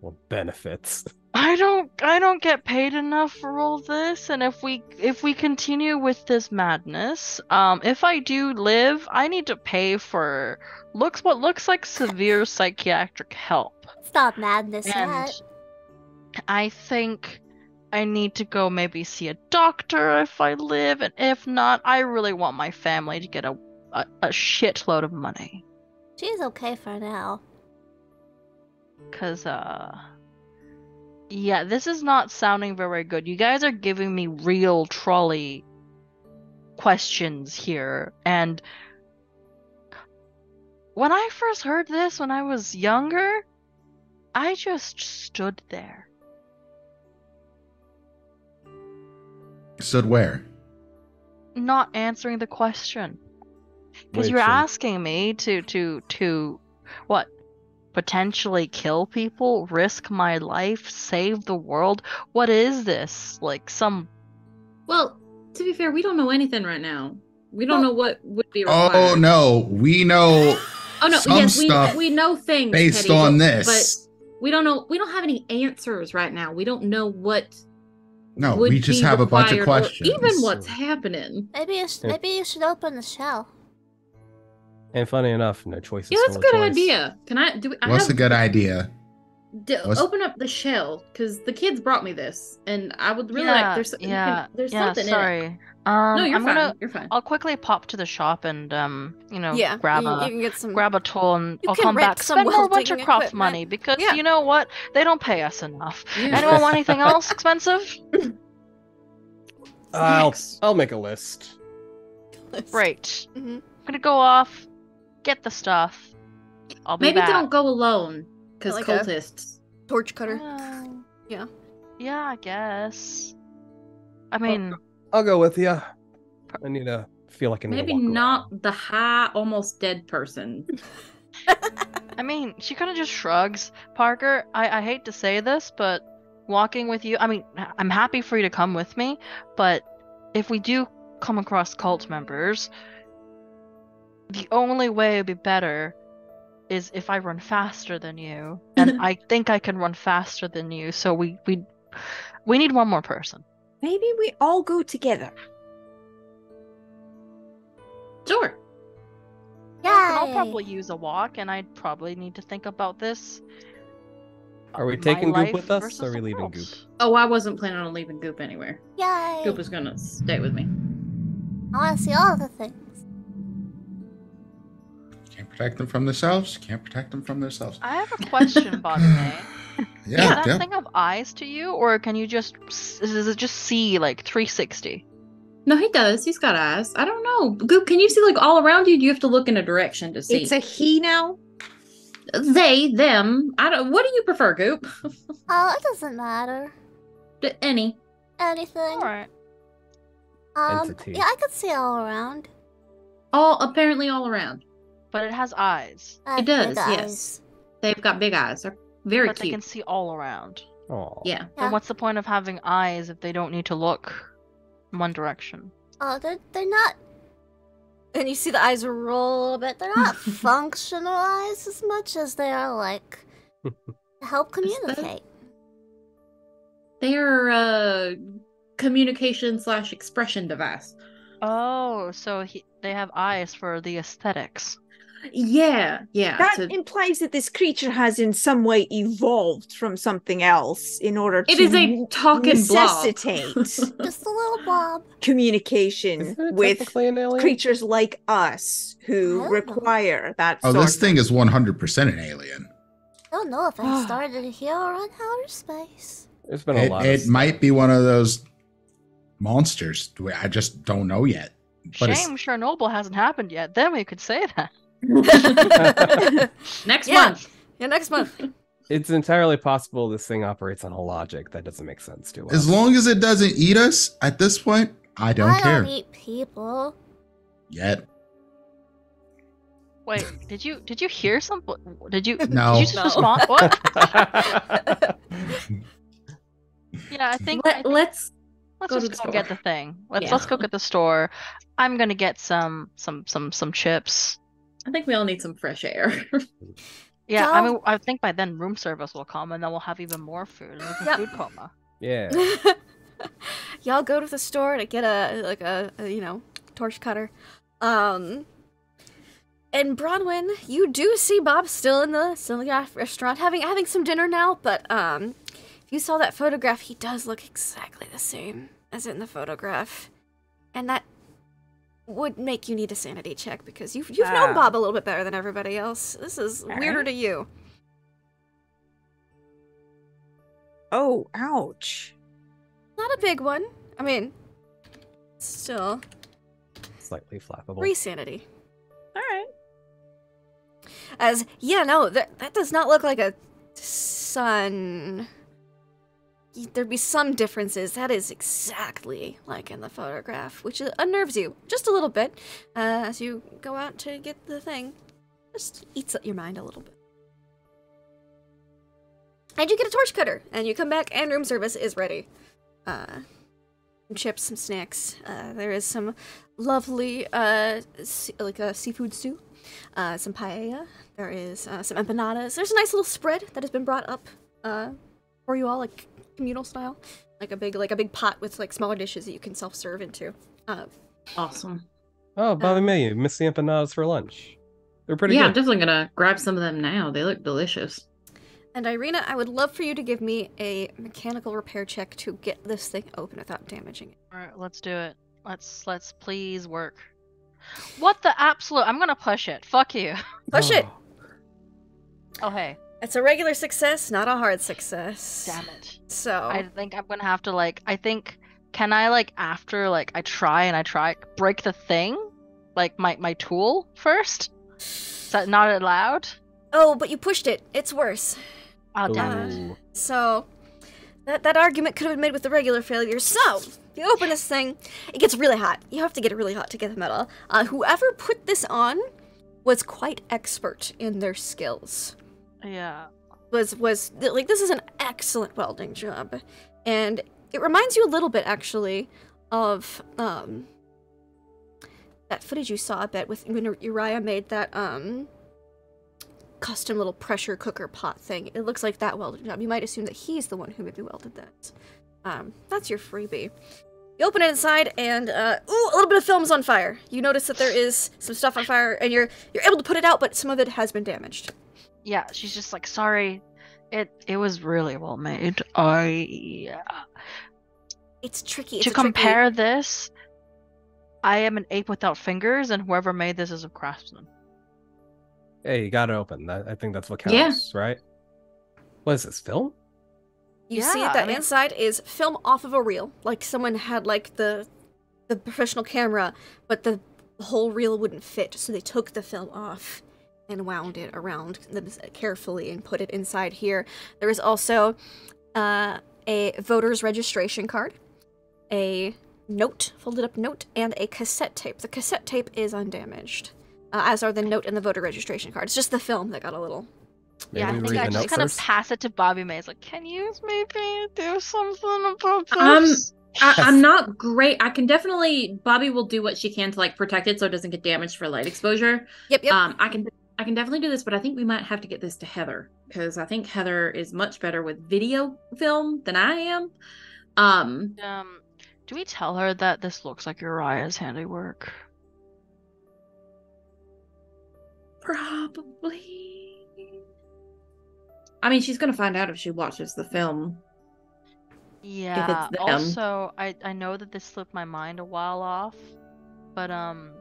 B: well, benefits.
D: I don't I don't get paid enough for all this and if we if we continue with this madness, um if I do live, I need to pay for looks what looks like severe psychiatric help.
G: It's not madness
D: And
G: yet.
D: I think I need to go maybe see a doctor if I live and if not, I really want my family to get a a, a shitload of money
G: She's okay for now.
D: cuz uh yeah, this is not sounding very good. You guys are giving me real trolley questions here. And when I first heard this when I was younger, I just stood there.
E: Stood where?
D: not answering the question. Because you're
B: so-
D: asking me to to to what? Potentially kill people, risk my life, save the world. What is this? Like some
C: Well, to be fair, we don't know anything right now. We don't
G: Well-
C: know what would be oh, required.
E: Oh no, we know
C: Oh no,
E: some
C: yes, we
E: stuff
C: we know things
E: based
C: Teddy,
E: on this.
C: But we don't know we don't have any answers right now. We don't know what
E: No,
C: would
E: we just
C: be
E: have a bunch of questions.
C: Even what's happening.
G: Maybe you, sh- maybe you should open the shell.
B: And funny enough, no choice
C: Yeah, that's a good
B: choice.
C: idea. Can I do? I
E: What's
C: have,
E: a good idea?
C: d- open up the shell because the kids brought me this, and I would really
D: yeah,
C: like. There's
D: yeah,
C: can- there's
D: yeah,
C: something
D: sorry.
C: in it.
D: Um,
C: No, you're
D: I'm
C: fine.
D: gonna.
C: You're fine.
D: I'll quickly pop to the shop and um, you know,
A: yeah,
D: grab
A: you,
D: a
A: you can get some.
D: grab a tool and I'll come back.
A: some
D: Spend more
A: welding
D: Wintercroft
A: equipment.
D: money because
A: Yeah.
D: you know what? They don't pay us enough.
C: Yeah.
D: Anyone want anything else expensive?
B: I'll I'll make a list.
D: Great.
A: Mhm.
D: I'm gonna go off, get the stuff. I'll be
C: Maybe
D: back.
C: don't go alone because
A: Like a-
C: cultists.
A: torch cutter.
D: Well,
A: Yeah.
D: Yeah, I guess. I mean,
B: I'll go with you. I need to feel like I need
C: Maybe
B: to walk
C: not
B: around.
C: the high, almost dead person.
D: I mean, she kind of just shrugs. Parker, I, I hate to say this, but walking with you, I mean, I'm happy for you to come with me, but if we do come across cult members, the only way it'd be better is if I run faster than you, and I think I can run faster than you. So we we we need one more person.
F: Maybe we all go together.
C: Sure.
G: Yeah.
D: I'll probably use a walk, and I'd probably need to think about this.
B: Are we taking Goop with us, or are we leaving
D: world's.
B: Goop?
C: Oh, I wasn't planning on leaving Goop anywhere.
G: Yay!
C: Goop is gonna stay with me.
G: I want to see all the things.
E: Can't protect them from themselves. Can't protect them from themselves.
D: I have a question, Bobby May. Does
E: Yeah,
D: that
E: yeah.
D: thing have eyes to you, or can you just does it just see like 360?
C: No, he does. He's got eyes. I don't know. Goop, can you see like all around you? Do you have to look in a direction to see?
F: It's a he now.
C: they, them. I don't. What do you prefer, Goop?
G: Oh, it doesn't matter.
C: D- Any.
G: Anything.
D: All right.
G: Um,
B: Entity.
G: yeah, I could see all around.
C: All apparently all around.
D: But it has eyes,
G: I have
C: does, yes.
G: eyes.
C: They've got big eyes. They're very
D: but they can see all around.
B: Oh,
C: Yeah.
G: Yeah.
D: Then what's the point of having eyes if they don't need to look in one direction.
G: Oh, they're they're not.
A: And you see the eyes roll a little bit.
G: They're not functional eyes as much as they are like help communicate.
C: They're uh communication slash expression device.
D: Oh, so he, they have eyes for the aesthetics.
C: Yeah, yeah.
F: That
C: to-
F: implies that this creature has in some way evolved from something else in order
C: It
F: to
C: is a talking blob.
F: necessitate
G: Just a little blob.
F: communication with
B: technically an alien?
F: creatures like us who
G: Oh.
F: require that
E: Oh,
F: sort
E: this thing is 100% an alien.
G: I don't know if I ah. started here or on outer space.
B: There's been a
E: It,
B: lot.
E: it
B: of
E: might be one of those monsters. I just don't know yet. But it's-
D: Shame Chernobyl hasn't happened yet. Then we could say that.
C: Next
A: Yeah.
C: month.
A: yeah, next month.
B: It's entirely possible this thing operates on a logic that doesn't make sense to us.
E: As long as it doesn't eat us at this point, I don't
G: I
E: care
G: don't eat people.
E: yet.
D: Wait, did you did you hear some? Did you
E: No.
D: did you just
A: No.
D: respond? What? Yeah, I think, I
C: Let,
D: think
C: let's
D: let's
C: go
D: just
C: the
D: go get the thing. Let's
C: Yeah.
D: let's go get the store. I'm gonna get some some some some chips.
C: I think we all need some fresh air.
D: Yeah, I mean, I think by then room service will come, and then we'll have even more food. And we'll
A: Yep.
D: food coma.
B: yeah.
A: Y'all go to the store to get a like a, a you know torch cutter. Um, and Bronwyn, you do see Bob still in the still in restaurant having having some dinner now. But um, if you saw that photograph, he does look exactly the same as in the photograph, and that would make you need a sanity check because you've you've known
F: Ah.
A: Bob a little bit better than everybody else. This is weirder
F: Alright.
A: to you.
F: Oh, ouch.
A: Not a big one. I mean, still
B: Slightly flappable.
A: three sanity.
F: All right.
A: As yeah, no, that that does not look like a sun. There'd be some differences. That is exactly like in the photograph, which uh, unnerves you just a little bit uh, as you go out to get the thing. Just eats at your mind a little bit. And you get a torch cutter, and you come back, and room service is ready. Uh, some chips, some snacks. Uh, there is some lovely, uh, like a seafood stew uh, some paella. There is uh, some empanadas. There's a nice little spread that has been brought up uh, for you all, like communal style, like a big like a big pot with like smaller dishes that you can self serve into. Uh,
C: awesome.
B: Oh, Bobby
A: Um,
B: May, you missed the empanadas for lunch. They're pretty good.
C: yeah, I'm definitely gonna grab some of them now. They look delicious.
A: and Irina, I would love for you to give me a mechanical repair check to get this thing open without damaging it.
D: All right, let's do it. Let's let's please work. What the absolute? I'm gonna push it. Fuck you.
A: Push it.
D: Oh hey,
A: It's a regular success, not a hard success.
D: damn it.
A: So
D: I think I'm gonna have to like. I think can I like after like I try and I try break the thing, like my my tool first. Is that not allowed?
A: oh, but you pushed it. It's worse.
D: Oh damn it.
A: So that that argument could have been made with the regular failure. So you open this thing, it gets really hot. You have to get it really hot to get the metal. Uh, whoever put this on was quite expert in their skills.
D: Yeah.
A: Was was like this is an excellent welding job, and it reminds you a little bit actually of um that footage you saw a bit with when Uriah made that um custom little pressure cooker pot thing. It looks like that welding job. You might assume that he's the one who maybe welded that. Um, that's your freebie. You open it inside, and uh, ooh, a little bit of film's on fire. You notice that there is some stuff on fire, and you're you're able to put it out, but some of it has been damaged.
D: Yeah. She's just like sorry. It it was really well made. I yeah.
A: It's tricky. It's
D: to
A: a tricky-
D: compare this, I am an ape without fingers, and whoever made this is a craftsman.
B: Hey, you got it open. That, I think that's what
C: Yeah.
B: counts, right? What is this film?
A: You see
D: Yeah,
A: that
D: I mean-
A: inside is film off of a reel, like someone had like the the professional camera, but the whole reel wouldn't fit, so they took the film off and wound it around them carefully and put it inside here. There is also uh, a voter's registration card, a note, folded up note, and a cassette tape. The cassette tape is undamaged, uh, as are the note and the voter registration card. It's just the film that got a little.
B: Maybe
D: yeah, I think I
B: the
D: just kind
B: first?
D: of pass it to Bobby Mays. Like, can you maybe do something about this?
C: Um, I, I'm not great. I can definitely Bobby will do what she can to like protect it so it doesn't get damaged for light exposure.
A: Yep, yep.
C: Um, I can I can definitely do this, but I think we might have to get this to Heather because I think Heather is much better with video film than I am. Um,
D: Um, do we tell her that this looks like Uriah's handiwork?
C: probably. I mean, she's gonna find out if she watches the film.
D: Yeah. Also, I I know that this slipped my mind a while off, but um,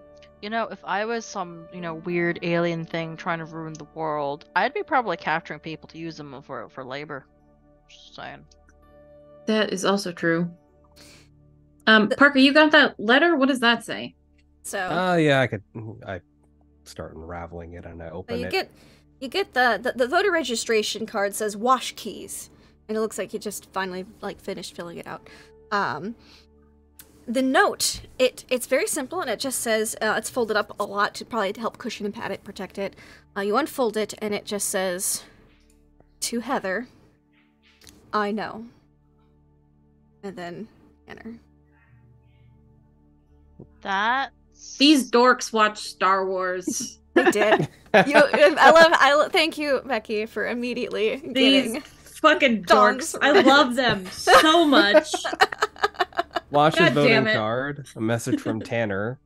D: you know, if I was some you know weird alien thing trying to ruin the world, I'd be probably capturing people to use them for for labor. Just saying.
C: That is also true. Um, Parker, you got that letter? What does that say?
A: so
B: Oh yeah, I could. I start unraveling it and I
A: So
B: open
A: you
B: it.
A: get you get the, the the voter registration card says wash keys, and it looks like you just finally like finished filling it out. Um, the note it it's very simple and it just says uh, it's folded up a lot to probably help cushion and pad it, protect it. Uh, you unfold it and it just says to Heather, I know, and then enter.
D: That
C: These dorks watch Star Wars.
A: They did. you, I love. I lo- thank you, Becky, for immediately
C: These
A: getting.
C: Fucking
A: Dongs
C: dorks. I love them so much.
B: Wash's
C: God
B: voting
C: it.
B: card. A message from Tanner.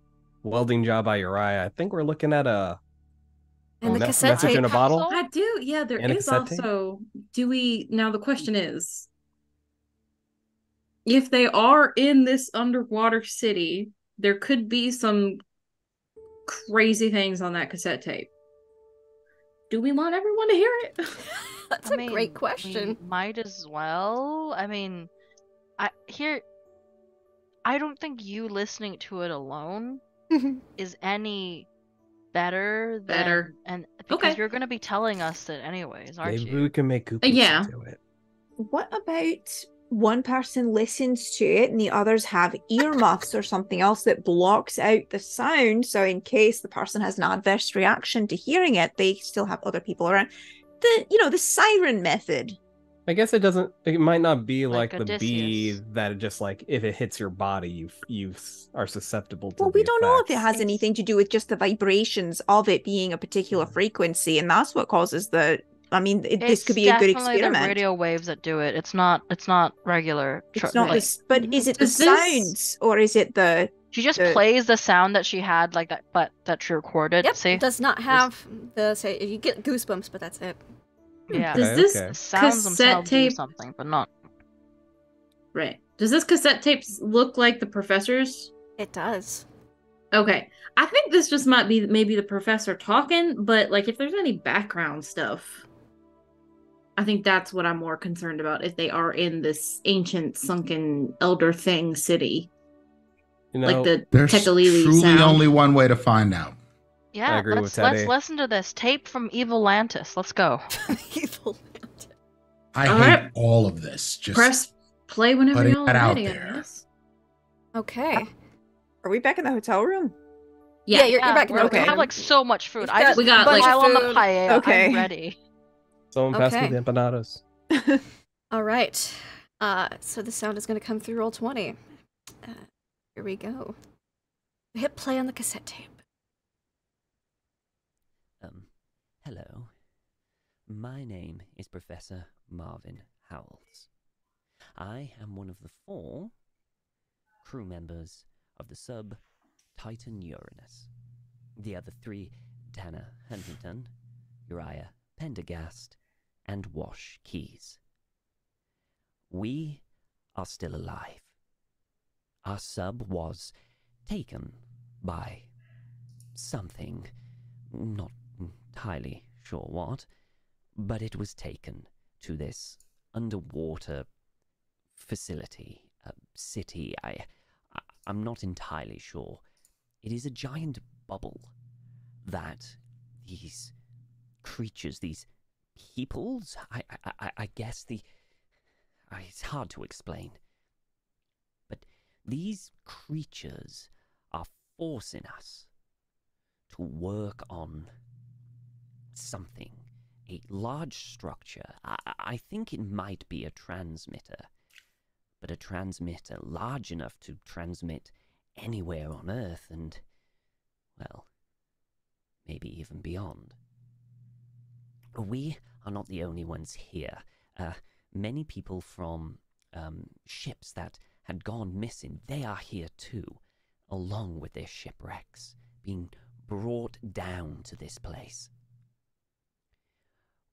B: Welding job by Uriah. I think we're looking at a
A: And the cassette
B: message
A: tape.
B: in a bottle.
C: I do. Yeah, there
B: And
C: is
B: cassette tape?
C: also. Do we now? The question is, if they are in this underwater city, there could be some crazy things on that cassette tape. Do we want everyone to hear it?
A: That's
D: I
A: a
D: mean,
A: great question.
D: might as well. I mean, I here. I don't think you listening to it alone is any better than
C: Better.
D: and because
C: Okay.
D: you're going to be telling us it anyways, aren't
B: Maybe
D: you?
B: we can make Goop
C: yeah.
B: to it.
F: What about one person listens to it and the others have earmuffs or something else that blocks out the sound? So, in case the person has an adverse reaction to hearing it, they still have other people around. The you know the siren method.
B: I guess it doesn't. It might not be like,
D: Like
B: the bee that it just like if it hits your body, you you are susceptible to.
F: Well, we don't know if it has anything to do with just the vibrations of it being a particular mm. frequency, and that's what causes the. I mean, it, this could be a good
D: definitely
F: experiment.
D: The radio waves that do it. It's not. It's not regular. tr-
F: It's not
D: like,
F: this, but is it the
C: Does this-
F: sounds or is it the?
D: She just
F: the-
D: plays the sound that she had, like that, but that she recorded.
A: Yep,
D: See,
A: it does not have the say. You get goosebumps, but that's it. Hmm.
D: yeah,
C: Does
B: Okay,
C: this
B: okay.
D: sounds
C: cassette
D: themselves do
C: tape
D: something, but not.
C: right? Does this cassette tape look like the professor's?
A: It does.
C: Okay. I think this just might be maybe the professor talking, but like if there's any background stuff, I think that's what I'm more concerned about if they are in this ancient sunken elder thing city.
B: You know,
C: like the
E: There's
C: tekeli-li
E: truly
C: sound.
E: only one way to find out.
D: Yeah,
B: agree
D: let's
B: with
D: let's listen to this tape from Evil Lantis. Let's go.
A: Evil.
E: I
C: All
E: hate
C: right.
E: all of this. Just
C: Press play whenever y'all
E: that
C: are
E: out
C: ready,
E: there.
C: guess.
A: Okay.
F: Are we back in the hotel room?
A: Yeah, you're, you're back in
D: we're-
A: the
D: We
A: okay.
D: have like so much food.
A: We've
D: I
A: got
D: just
C: We got,
A: a bunch
C: like-
D: while
A: of
D: on the
A: food.
D: paella,
F: Okay.
D: I'm ready.
B: someone pass me
A: okay.
B: the empanadas.
A: All right. Uh, so the sound is going to come through roll twenty. Uh, here we go. Hit play on the cassette tape.
H: Um, hello. My name is Professor Marvin Howells. I am one of the four crew members of the sub Titan Uranus. The other three, Tanner Huntington, Uriah Pendergast, and Wash Keys. We are still alive. Our sub was taken by something, not entirely sure what, but it was taken to this underwater facility, a city. I, I, I'm not entirely sure. It is a giant bubble that these creatures, these peoples, I, I, I, guess the. It's hard to explain. These creatures are forcing us to work on something, a large structure. I, I think it might be a transmitter, but a transmitter large enough to transmit anywhere on Earth and, well, maybe even beyond. We are not the only ones here. Uh, many people from um, ships that had gone missing, they are here too, along with their shipwrecks, being brought down to this place.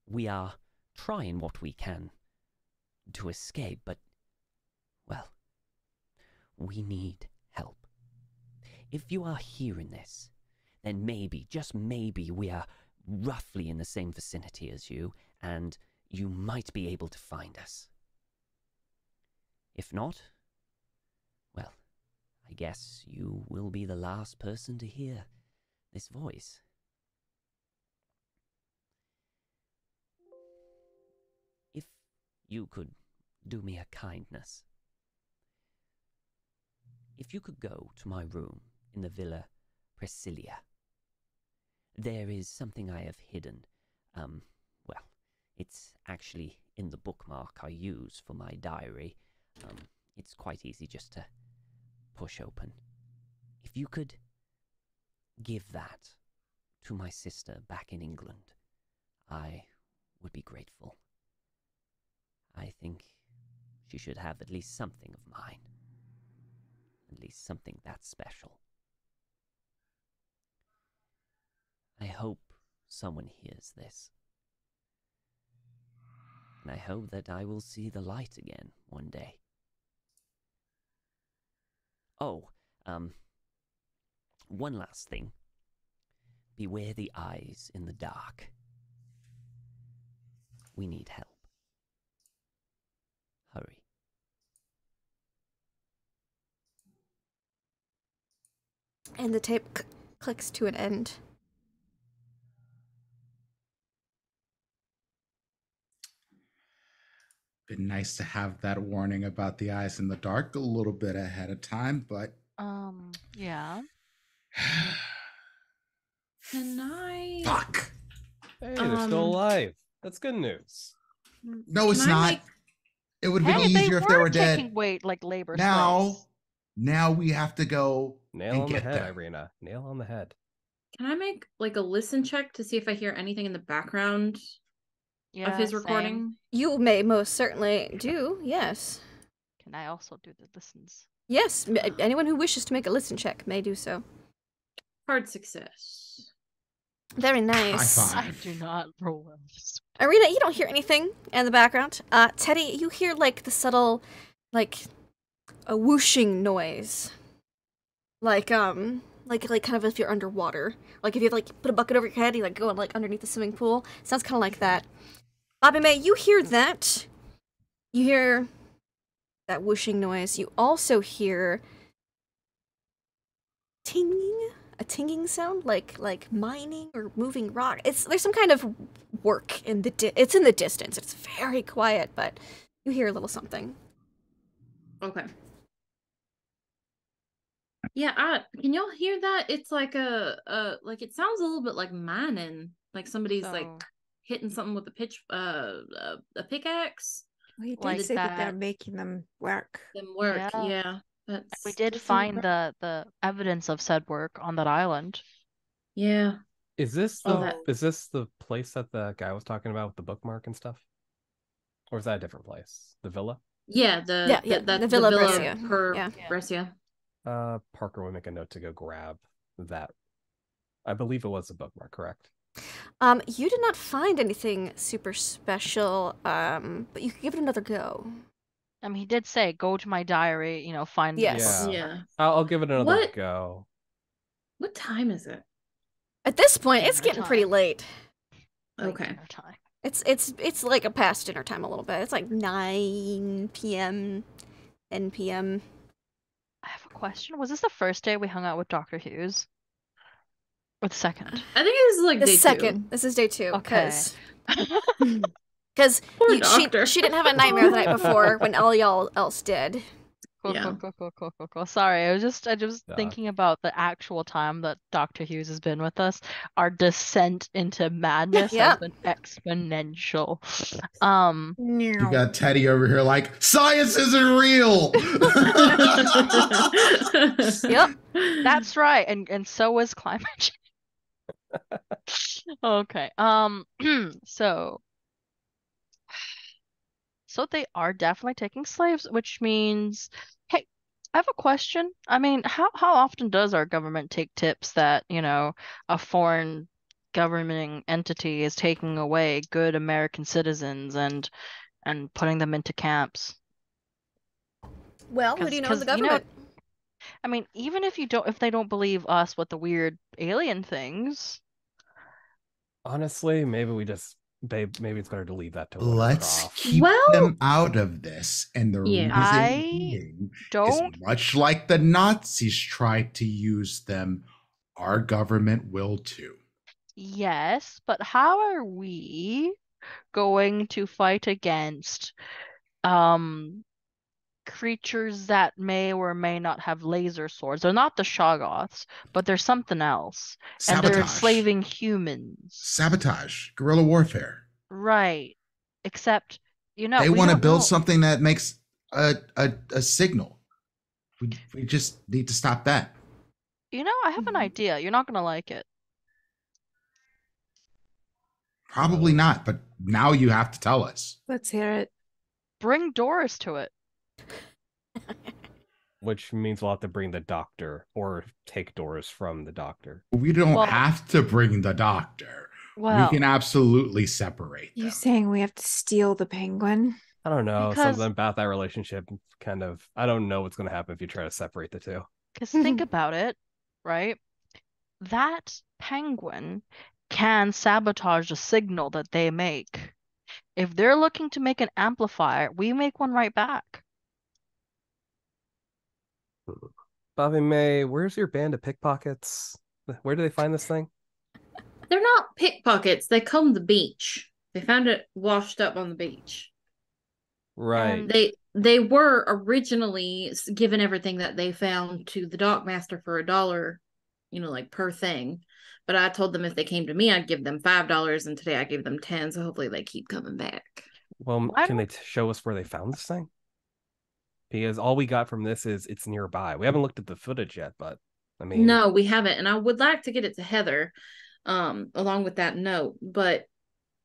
H: We are trying what we can to escape, but, well, we need help. If you are hearing this, then maybe, just maybe, we are roughly in the same vicinity as you, and you might be able to find us. If not, I guess you will be the last person to hear this voice. If you could do me a kindness, if you could go to my room in the Villa Priscilla, there is something I have hidden. Um, well, it's actually in the bookmark I use for my diary. Um, it's quite easy just to push open. If you could give that to my sister back in England, I would be grateful. I think she should have at least something of mine. At least something that special. I hope someone hears this. And I hope that I will see the light again one day. Oh, um, one last thing. Beware the eyes in the dark. We need help. Hurry.
A: And the tape clicks to an end.
E: Been nice to have that warning about the eyes in the dark a little bit ahead of time, but
D: Um, yeah.
C: Can I?
E: fuck.
B: Hey, they're
C: Um,
B: still alive. That's good news.
E: No, it's
C: Can
E: not.
C: make-
E: It would have
D: Hey,
E: been
D: they
E: easier if they were dead.
D: weight like labor
E: Now,
D: slaves.
E: now we have to go
B: Nail
E: and
B: on the head,
E: there.
B: Irina. Nail on the head.
C: Can I make like a listen check to see if I hear anything in the background
D: Yeah,
C: of his
D: same.
C: recording?
A: You may most certainly do, yes.
D: Can I also do the listens?
A: Yes, anyone who wishes to make a listen check may do so.
C: Hard success.
A: Very nice.
D: I do not roll well.
A: Irina, you don't hear anything in the background. Uh, Teddy, you hear like the subtle, like, a whooshing noise. Like, um, like, like kind of if you're underwater. Like if you like put a bucket over your head, you like go and like underneath the swimming pool. Sounds kind of like that. Bobby May, you hear that. You hear that whooshing noise. You also hear tinging, a tinging sound, like like mining or moving rock. It's there's some kind of work in the di- it's in the distance. It's very quiet, but you hear a little something.
C: Okay. Yeah, uh, can y'all hear that? It's like a, a like it sounds a little bit like mining, like somebody's like
D: So-
C: hitting something with a pitch, uh, uh a pickaxe.
F: We did
D: Like
F: say that. they're making them work.
C: Them work,
D: Yeah.
C: yeah. That's
D: We did find
C: impre-
D: the the evidence of said work on that island.
C: Yeah.
B: Is this
C: Oh,
B: the
C: that-
B: is this the place that the guy was talking about with the bookmark and stuff? Or is that a different place? The villa?
C: Yeah, the
A: Yeah, yeah,
C: th- that's
A: the Villa Brescia.
C: per
A: Yeah.
D: Yeah.
C: Brescia.
B: Uh Parker will make a note to go grab that. I believe it was a bookmark, correct?
A: Um, you did not find anything super special, um, but you could give it another go.
D: I mean, he did say, "Go to my diary, you know, find."
A: Yes.
D: book."
B: Yeah.
C: Yeah.
B: I'll, I'll give it another
C: What?
B: go.
C: What time is it?
A: At this point, it's getting pretty
D: time.
A: late.
D: Late
C: Okay.
D: time.
A: It's it's it's like a past dinner time a little bit. It's like nine p.m., ten p.m.
D: I have a question. Was this the first day we hung out with Doctor Hughes? Or the second?
C: I think this is like
A: The
C: day
A: second.
C: two.
A: This is day two.
D: Okay.
A: Because she she didn't have a nightmare the night before when all y'all else did.
D: Cool,
C: Yeah.
D: cool, cool, cool, cool, cool, cool. Sorry, I was just I was
B: Yeah.
D: thinking about the actual time that Dr. Hughes has been with us. Our descent into madness
A: Yeah.
D: has been exponential. Um,
E: You got Teddy over here like, science isn't real.
A: Yep.
D: that's right, and and so is climate change. Okay. Um, so so they are definitely taking slaves, which means, hey, I have a question. I mean, how how often does our government take tips that, you know, a foreign governing entity is taking away good American citizens and and putting them into camps?
A: Well, who
D: 'Cause-
A: do you know in the
D: 'cause, you know,
A: government?
D: I mean, even if you don't, if they don't believe us with the weird alien things,
B: Honestly, maybe we just babe maybe it's better to leave that to
E: Let's
B: off.
E: keep
C: Well-
E: them out of this. And the
C: Yeah.
E: reason
D: I
E: is
D: don't
E: much like the Nazis tried to use them, our government will too.
D: Yes, but how are we going to fight against um creatures that may or may not have laser swords? They're not the Shoggoths, but they're something else. And they're enslaving humans.
E: Sabotage. Guerrilla warfare.
D: Right. Except, you know,
E: they want to build
D: know.
E: something that makes a, a, a signal. We, we just need to stop that.
D: You know, I have an
C: Mhm.
D: idea. You're not gonna like it.
E: Probably not, but now you have to tell us.
F: Let's hear it.
D: Bring Doris to it.
B: Which means we'll have to bring the doctor or take Doris from the doctor.
E: We don't
D: Well-
E: have to bring the doctor.
D: Well,
E: we can absolutely separate
F: You
E: them.
F: saying we have to steal the penguin?
B: I don't know.
D: Because-
B: Something about that relationship kind of I don't know what's gonna happen if you try to separate the two.
D: Because think about it, right? That penguin can sabotage the signal that they make. If they're looking to make an amplifier, we make one right back.
B: Bobby May, where's your band of pickpockets? Where do they find this thing?
C: They're not pickpockets. They combed the beach. They found it washed up on the beach.
B: Right.
D: And-
C: They they were originally given everything that they found to the dock master for a dollar, you know, like per thing. But I told them if they came to me, I'd give them five dollars, and today I gave them ten. So hopefully they keep coming back.
B: Well,
D: Why
B: can they t- show us where they found this thing? Because all we got from this is it's nearby. We haven't looked at the footage yet, but I mean,
C: No, we haven't, and I would like to get it to Heather, um, along with that note. But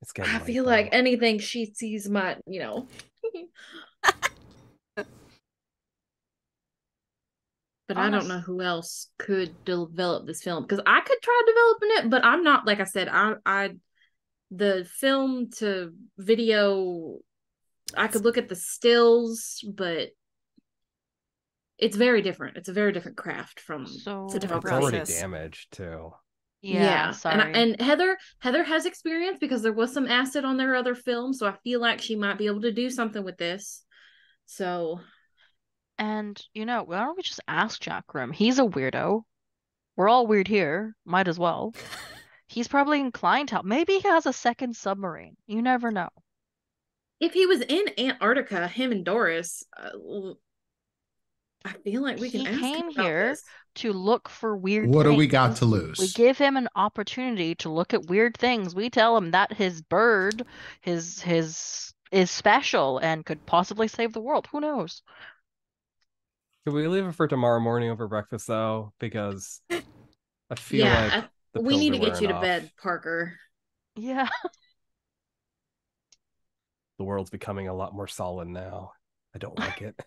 B: it's getting
C: I feel
B: though.
C: like anything she sees might, you know. but I don't know who else could develop this film because I could try developing it, but I'm not like I said. I I the film to video. I could look at the stills, but it's very different. It's a very different craft from
D: So
C: it's a different
B: it's already damaged too.
D: yeah,
C: and,
D: sorry.
C: I- and Heather Heather has experience because there was some acid on their other film, so I feel like she might be able to do something with this. So
D: And you know, why don't we just ask Jack Grimm? He's a weirdo. We're all weird here. Might as well. He's probably inclined to help. Maybe he has a second submarine. You never know.
C: if he was in Antarctica, him and Doris, uh, l- I feel like we can
D: He
C: ask him
D: came here
C: this.
D: To look for weird
E: What do we got to lose?
D: We give him an opportunity to look at weird things. We tell him that his bird, his his is special and could possibly save the world. Who knows?
B: Could we leave it for tomorrow morning over breakfast though? Because I feel
C: Yeah,
B: like
C: I-
B: the
C: we need to get
B: wearing
C: you to
B: off.
C: bed, Parker.
D: Yeah.
B: The world's becoming a lot more solid now. I don't like it.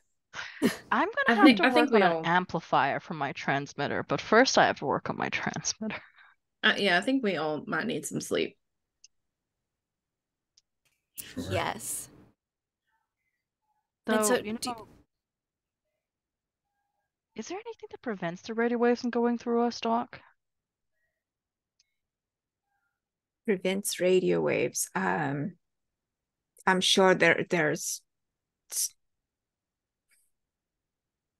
D: I'm gonna have
C: think-
D: to
C: I think
D: work
C: we
D: on
C: all-
D: an amplifier for my transmitter, but first I have to work on my transmitter.
C: Uh, yeah, I think we all might need some sleep.
E: Sure.
A: Yes.
D: So,
A: so
D: you
A: do-
D: know, is there anything that prevents the radio waves from going through us, Doc?
F: Prevents radio waves. Um, I'm sure there there's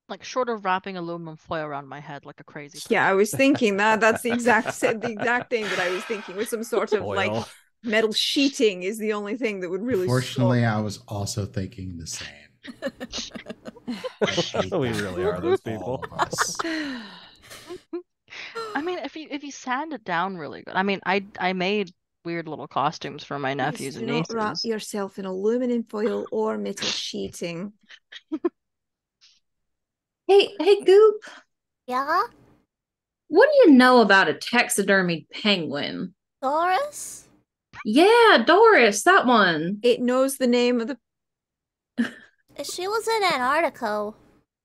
D: Like short of wrapping aluminum foil around my head like a crazy
F: yeah. I was thinking that that's the exact said the exact thing that I was thinking with some sort of like metal sheeting is the only thing that would really.
E: Fortunately,
F: stop-
E: I was also thinking the same.
B: we really are those people.
D: I mean, if you if you sand it down really good. I mean, I I made weird little costumes for my nephews
F: Please
D: and
F: do not wrap yourself in aluminum foil or metal sheeting.
C: Hey, hey, Goop.
G: Yeah?
C: What do you know about a taxidermied penguin?
G: Doris?
C: Yeah, Doris, that one.
F: It knows the name of the.
G: She was in Antarctica.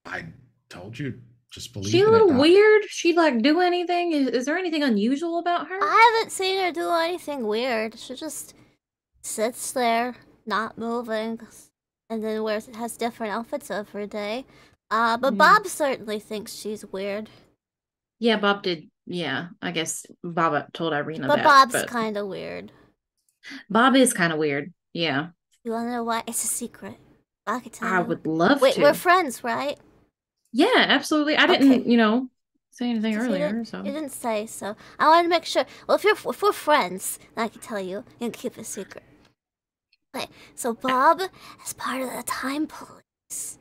E: I told you, just believe
C: She a
E: in it,
C: little
E: Doc.
C: weird. She like do anything? Is, is there anything unusual about her?
G: I haven't seen her do anything weird. She just sits there, not moving, and then wears has different outfits every day. Uh, but. Bob certainly thinks she's weird.
C: Yeah, Bob did. Yeah, I guess Bob told Irina
G: But
C: that.
G: Bob's
C: but
G: kind of weird.
C: Bob is kind of weird. Yeah,
G: You wanna know why? It's a secret. I could tell
C: I would love
G: Wait,
C: to.
G: Wait, we're friends, right?
C: yeah, absolutely. I didn't, you know, say anything
G: You
C: earlier.
G: didn't,
C: So
G: you didn't say so. I wanted to make sure. Well, if you're if we're friends, then I can tell you. You can keep it secret. Okay, so Bob is part of the time police.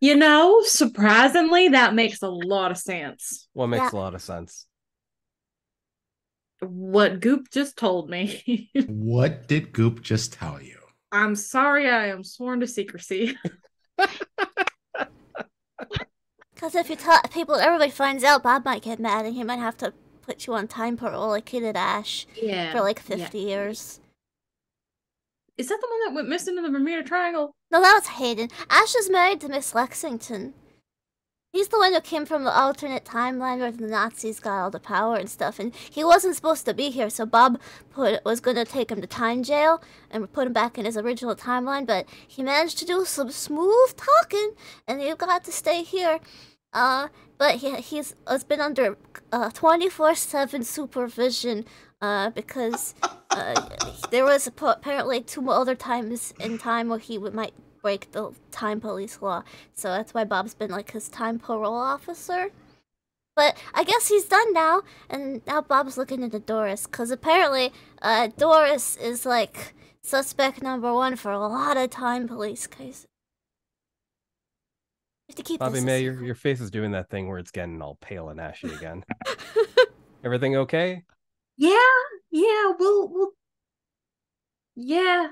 C: You know, surprisingly, that makes a lot of sense.
B: What makes
G: Yeah.
B: a lot of sense.
C: What Goop just told me.
E: What did Goop just tell you?
C: I'm sorry, I am sworn to secrecy.
G: Because if you tell people, everybody finds out, Bob might get mad, and he might have to put you on time parole like he did Ash
C: Yeah.
G: for like
C: yeah.
G: 50 years.
C: Is that the one that went missing in the Bermuda Triangle?
G: No, that was Hayden. Ash is married to Miss Lexington. He's the one who came from the alternate timeline where the Nazis got all the power and stuff, and he wasn't supposed to be here. So Bob put was gonna take him to time jail and put him back in his original timeline, but he managed to do some smooth talking, and he got to stay here. Uh, but he he's has been under uh twenty four seven supervision. Uh, because uh, there was apparently two other times in time where he would, might break the time police law. So that's why Bob's been like his time parole officer. But I guess he's done now, and now Bob's looking into Doris, because apparently, uh, Doris is like suspect number one for a lot of time police cases. You have to keep
B: Bobby May, your, your face is doing that thing where it's getting all pale and ashy again. Everything okay?
C: Yeah, yeah, we'll we'll Yeah.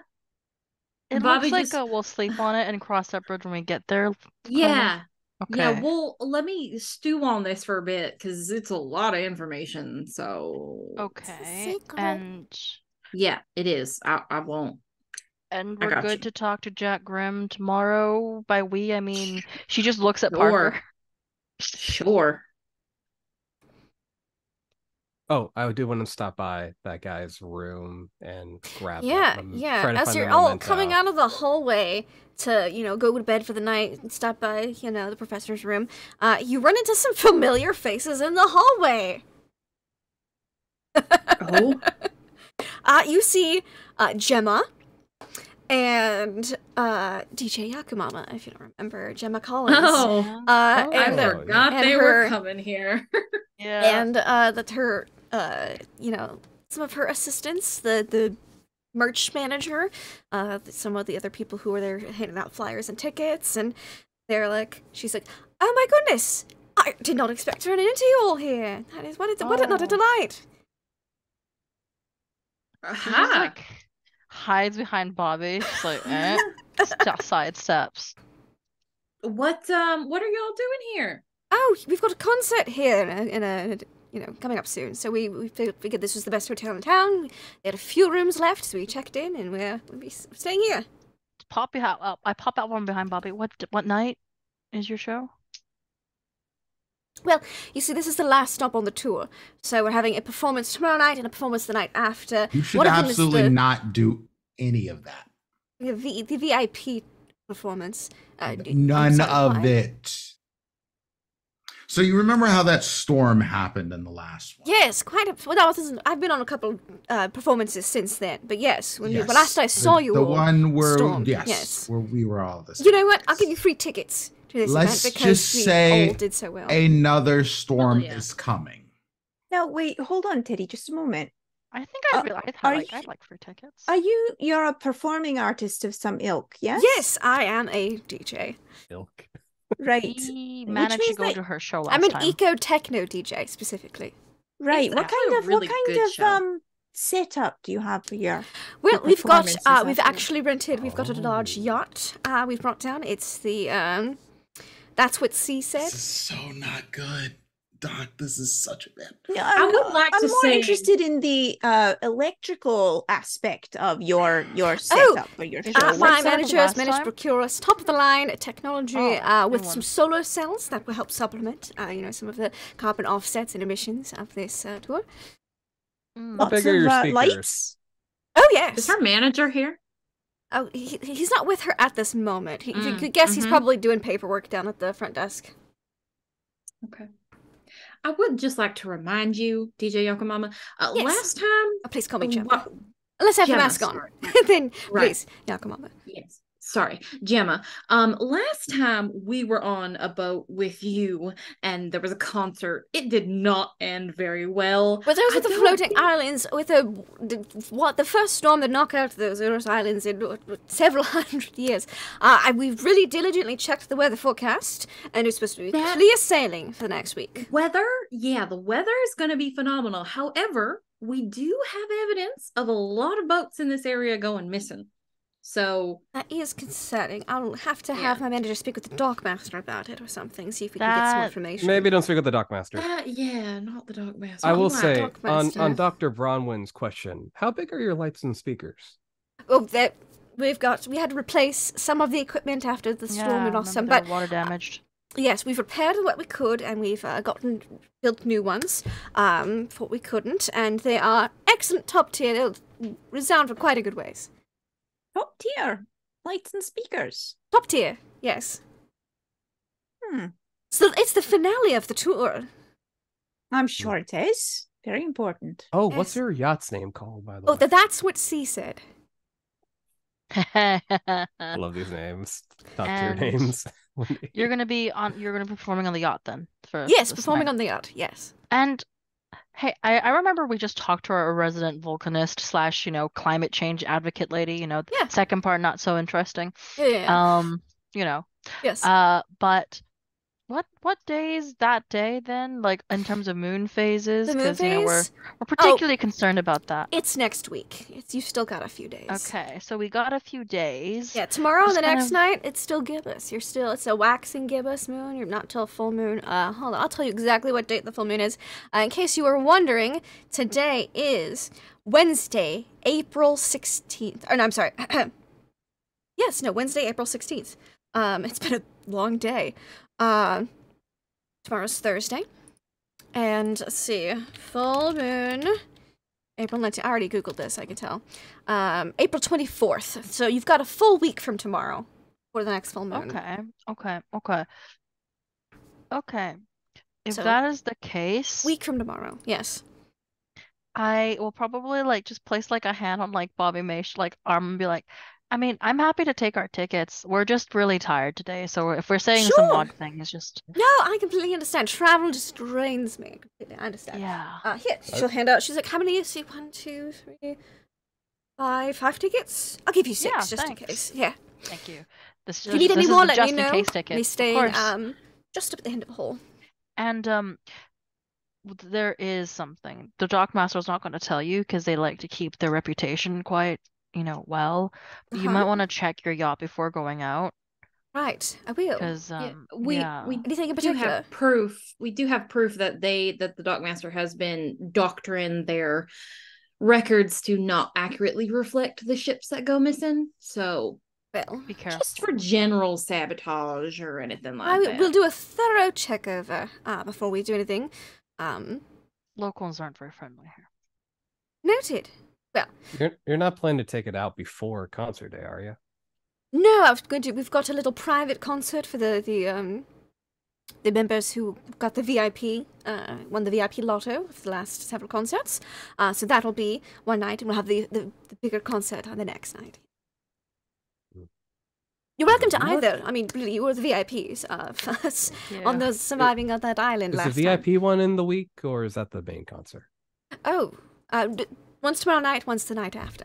D: It
C: Bobby
D: looks like
C: just-
D: uh, we'll sleep on it and cross that bridge when we get there.
C: Yeah.
D: Okay.
C: Yeah, well, let me stew on this for a bit because it's a lot of information. So,
D: okay. And
C: yeah, it is. I, I won't.
D: and we're good
C: you.
D: to talk to Jack Grimm tomorrow. By we, I mean she just looks at
C: Sure.
D: Parker.
C: Sure.
B: Oh, I do want to stop by that guy's room and grab.
A: Yeah,
B: them,
A: yeah. As you're all
B: memento.
A: coming out of the hallway to, you know, go to bed for the night and stop by, you know, the professor's room, uh, you run into some familiar faces in the hallway.
C: Oh,
A: Uh, you see uh, Gemma and uh, DJ Yakumama, if you don't remember, Gemma Collins.
C: oh,
A: Uh,
C: I
A: and,
B: Oh,
C: forgot
A: and
C: they
A: her-
C: were coming here.
D: Yeah.
A: and uh, that her, uh, you know, some of her assistants, the the merch manager, uh, some of the other people who were there handing out flyers and tickets, and they're like, she's like, oh my goodness, I did not expect to run into you all here. That is what a, what a, not a
D: Oh.
A: delight.
D: She just
C: Aha.
D: like hides behind Bobby. She's like, eh, st- side steps.
C: What um what are y'all doing here?
A: Oh, we've got a concert here in a, in a you know, coming up soon. So we, we figured this was the best hotel in town. We had a few rooms left, so we checked in, and we're we'll be staying here.
D: Pop out. Uh, I pop out one behind Bobby. What what night is your show?
A: Well, you see, this is the last stop on the tour, so we're having a performance tomorrow night and a performance the night after.
E: You should
A: One of them is
E: absolutely
A: the-
E: not do any of that.
A: The, v, the VIP performance. Uh,
E: None
A: sorry,
E: of
A: why?
E: it. So you remember how that storm happened in the last one?
A: Yes, quite a. Well, that wasn't. I've been on a couple uh, performances since then, but yes, when you, the last I saw
E: the,
A: you
E: the one where
A: stormed,
E: yes,
A: yes.
E: where we were all this.
A: you know what? I'll give you free tickets to this
E: Let's
A: event because
E: just
A: we
E: say
A: all did so well.
E: Another storm
C: yeah.
E: is coming.
F: Now, wait, hold on, Teddy, just a moment.
D: I think I'd,
F: Uh,
D: be, I'd, like,
F: you-
D: I'd like free tickets.
F: Are you you're a performing artist of some ilk, yes?
A: Yes, I am a DJ.
B: Ilk.
F: Right.
D: We
F: Which
D: managed to
F: means
D: go
F: that-
D: to her show last
A: I'm an
D: time.
A: eco techno DJ specifically.
F: Right.
C: It's
F: What kind of
C: really
F: what kind of
C: show.
F: um setup do you have for your
A: Well,
F: Your
A: we've got uh, we've actually rented. We've got a large yacht. Uh, we've brought down. It's the um, that's what C said.
E: This is so not good. Doc, this is such a bad.
F: Yeah,
C: I
F: I'm,
C: would
F: more-
C: like
F: I'm
C: to
F: more
C: say-
F: interested in the uh, electrical aspect of your your setup or your show.
D: it
A: Uh, my manager has managed to procure us top of the line technology
D: Oh,
A: uh, with some solar cells that will help supplement, uh, you know, some of the carbon offsets and emissions of this uh, tour.
D: Mm.
F: Lots of uh, lights.
A: Oh yes.
C: Is
A: yes.
C: her manager here?
A: Oh, he, he's not with her at this moment. He, you
C: Mm,
A: could guess he's
C: mhm.
A: probably doing paperwork down at the front desk.
C: Okay. I would just like to remind you, DJ Yakumama, uh,
A: Yes.
C: last time.
A: Oh, please call me Gemma. Unless I have the
C: Gemma,
A: mask on. then
C: Right.
A: please, come.
C: Yes. Sorry, Gemma. Um, last time we were on a boat with you and there was a concert. It did not end very well.
A: But those
C: I
A: are the floating
C: think-
A: islands with a the, what the first storm that knocked out those Urus islands in uh, several hundred years. Uh, we've really diligently checked the weather forecast, and it's supposed to be
C: That-
A: clear sailing for the next week.
C: Weather, yeah, the weather is going to be phenomenal. However, we do have evidence of a lot of boats in this area going missing. So,
A: That is concerning. I'll have to
C: Yeah.
A: have my manager speak with the dockmaster about it or something. See if we can get some information.
B: Maybe don't speak with the dockmaster.
C: uh, yeah, not the dog master.
B: I will
C: Wow.
B: say on on Doctor Bronwyn's question, how big are your lights and speakers?
A: Oh, that we've got. We had to replace some of the equipment after the storm.
D: yeah,
A: we lost some,
D: remember
A: but
D: water damaged.
A: yes, we've repaired what we could, and we've uh, gotten built new ones um, for what we couldn't, and they are excellent, top tier. They'll resound for quite a good ways.
F: Top tier lights and speakers.
A: Top tier, yes.
F: Hmm.
A: So it's the finale of the tour.
F: I'm sure it is. Very important.
B: Oh, what's your yacht's name called, by the
A: Oh,
B: way?
A: Oh, that's what C said.
B: I love these names. Top tier names.
D: You're gonna be on. You're gonna be performing on the yacht then. For
A: Yes,
D: this
A: performing
D: night.
A: on the yacht. Yes.
D: And hey, I, I remember we just talked to our resident volcanist slash you know climate change advocate lady. You know,
A: Yeah.
D: second part not so interesting.
A: Yeah. yeah, yeah.
D: Um, you know,
A: yes.
D: uh, but what what day is that day then? Like in terms of moon phases,
A: the moon
D: because you know we're we're particularly concerned about that.
A: It's next week. It's you've still got a few days.
D: Okay, so we got a few days.
A: Yeah, tomorrow and the next
D: of-
A: night, it's still gibbous. You're still it's a waxing gibbous moon. You're not till full moon. Uh, hold on, I'll tell you exactly what date the full moon is. Uh, in case you were wondering, today is Wednesday, April sixteenth. Or no, I'm sorry. yes, no, Wednesday, April sixteenth. Um, it's been a long day. Uh, tomorrow's Thursday, and let's see, full moon. April 19th. I already Googled this, I can tell. Um, April 24th. So you've got a full week from tomorrow for the next full moon.
D: Okay, okay, okay, okay. If
A: So-
D: that is the case,
A: Week from tomorrow, yes.
D: I will probably like just place like a hand on like Bobby May's like arm and be like, I mean, I'm happy to take our tickets. We're just really tired today, so if we're saying some
A: Sure.
D: odd thing, it's just
A: No, I completely understand. Travel just drains me. Completely, I understand.
D: yeah.
A: Uh, here, she'll hand out. She's like, how many? Are you see, one, two, three, five, five tickets. I'll give you six,
D: Yeah,
A: just in case. Yeah.
D: Thank you. This
A: If you need
D: this
A: any more, let
D: just
A: me
D: in
A: know.
D: case ticket.
A: We
D: Of
A: stay um just up at the end of the hall.
D: And um, there is something the Dockmaster's not going to tell you because they like to keep their reputation quite, you know, well. But you might
A: Uh-huh.
D: want to check your yacht before going out
A: Right, I will.
D: because
C: Yeah,
D: um,
C: we
D: yeah.
C: we
A: Anything in
C: do
A: particular?
C: have proof. We do have proof that they that the Dockmaster has been doctoring their records to not accurately reflect the ships that go missing. So
A: Well,
D: Be careful.
C: just for general sabotage or anything like
A: I
C: that.
A: will do a thorough check over uh, before we do anything. Um,
D: Locals aren't very friendly here.
A: noted.
B: Well, you're you're not planning to take it out before concert day, are you?
A: No, I was going to. We've got a little private concert for the the um the members who got the VIP, uh, won the VIP lotto for the last several concerts. Uh, so that'll be one night, and we'll have the, the, the bigger concert on the next night.
B: Mm.
A: You're welcome to
B: What?
A: either. I mean, really, you were the VIPs for us on
D: Yeah.
A: those surviving on that island
B: Is
A: last
B: the
A: time.
B: VIP one in the week or is that the main concert?
A: Oh, uh, d- Once tomorrow night, once the night after.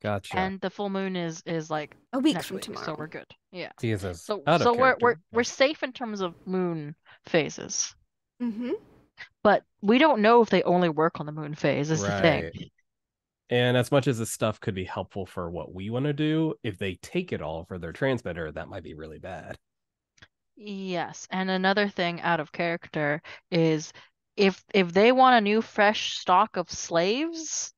B: Gotcha.
D: And the full moon is is like
A: A week from
D: week,
A: tomorrow.
D: so we're good. Yeah.
B: Jesus.
D: So
B: out of
D: so we're we're we're safe in terms of moon phases,
A: Mm-hmm.
D: but we don't know if they only work on the moon phase. Is the thing.
B: And as much as this stuff could be helpful for what we want to do, if they take it all for their transmitter, that might be really bad.
D: Yes, and another thing out of character is if if they want a new fresh stock of slaves,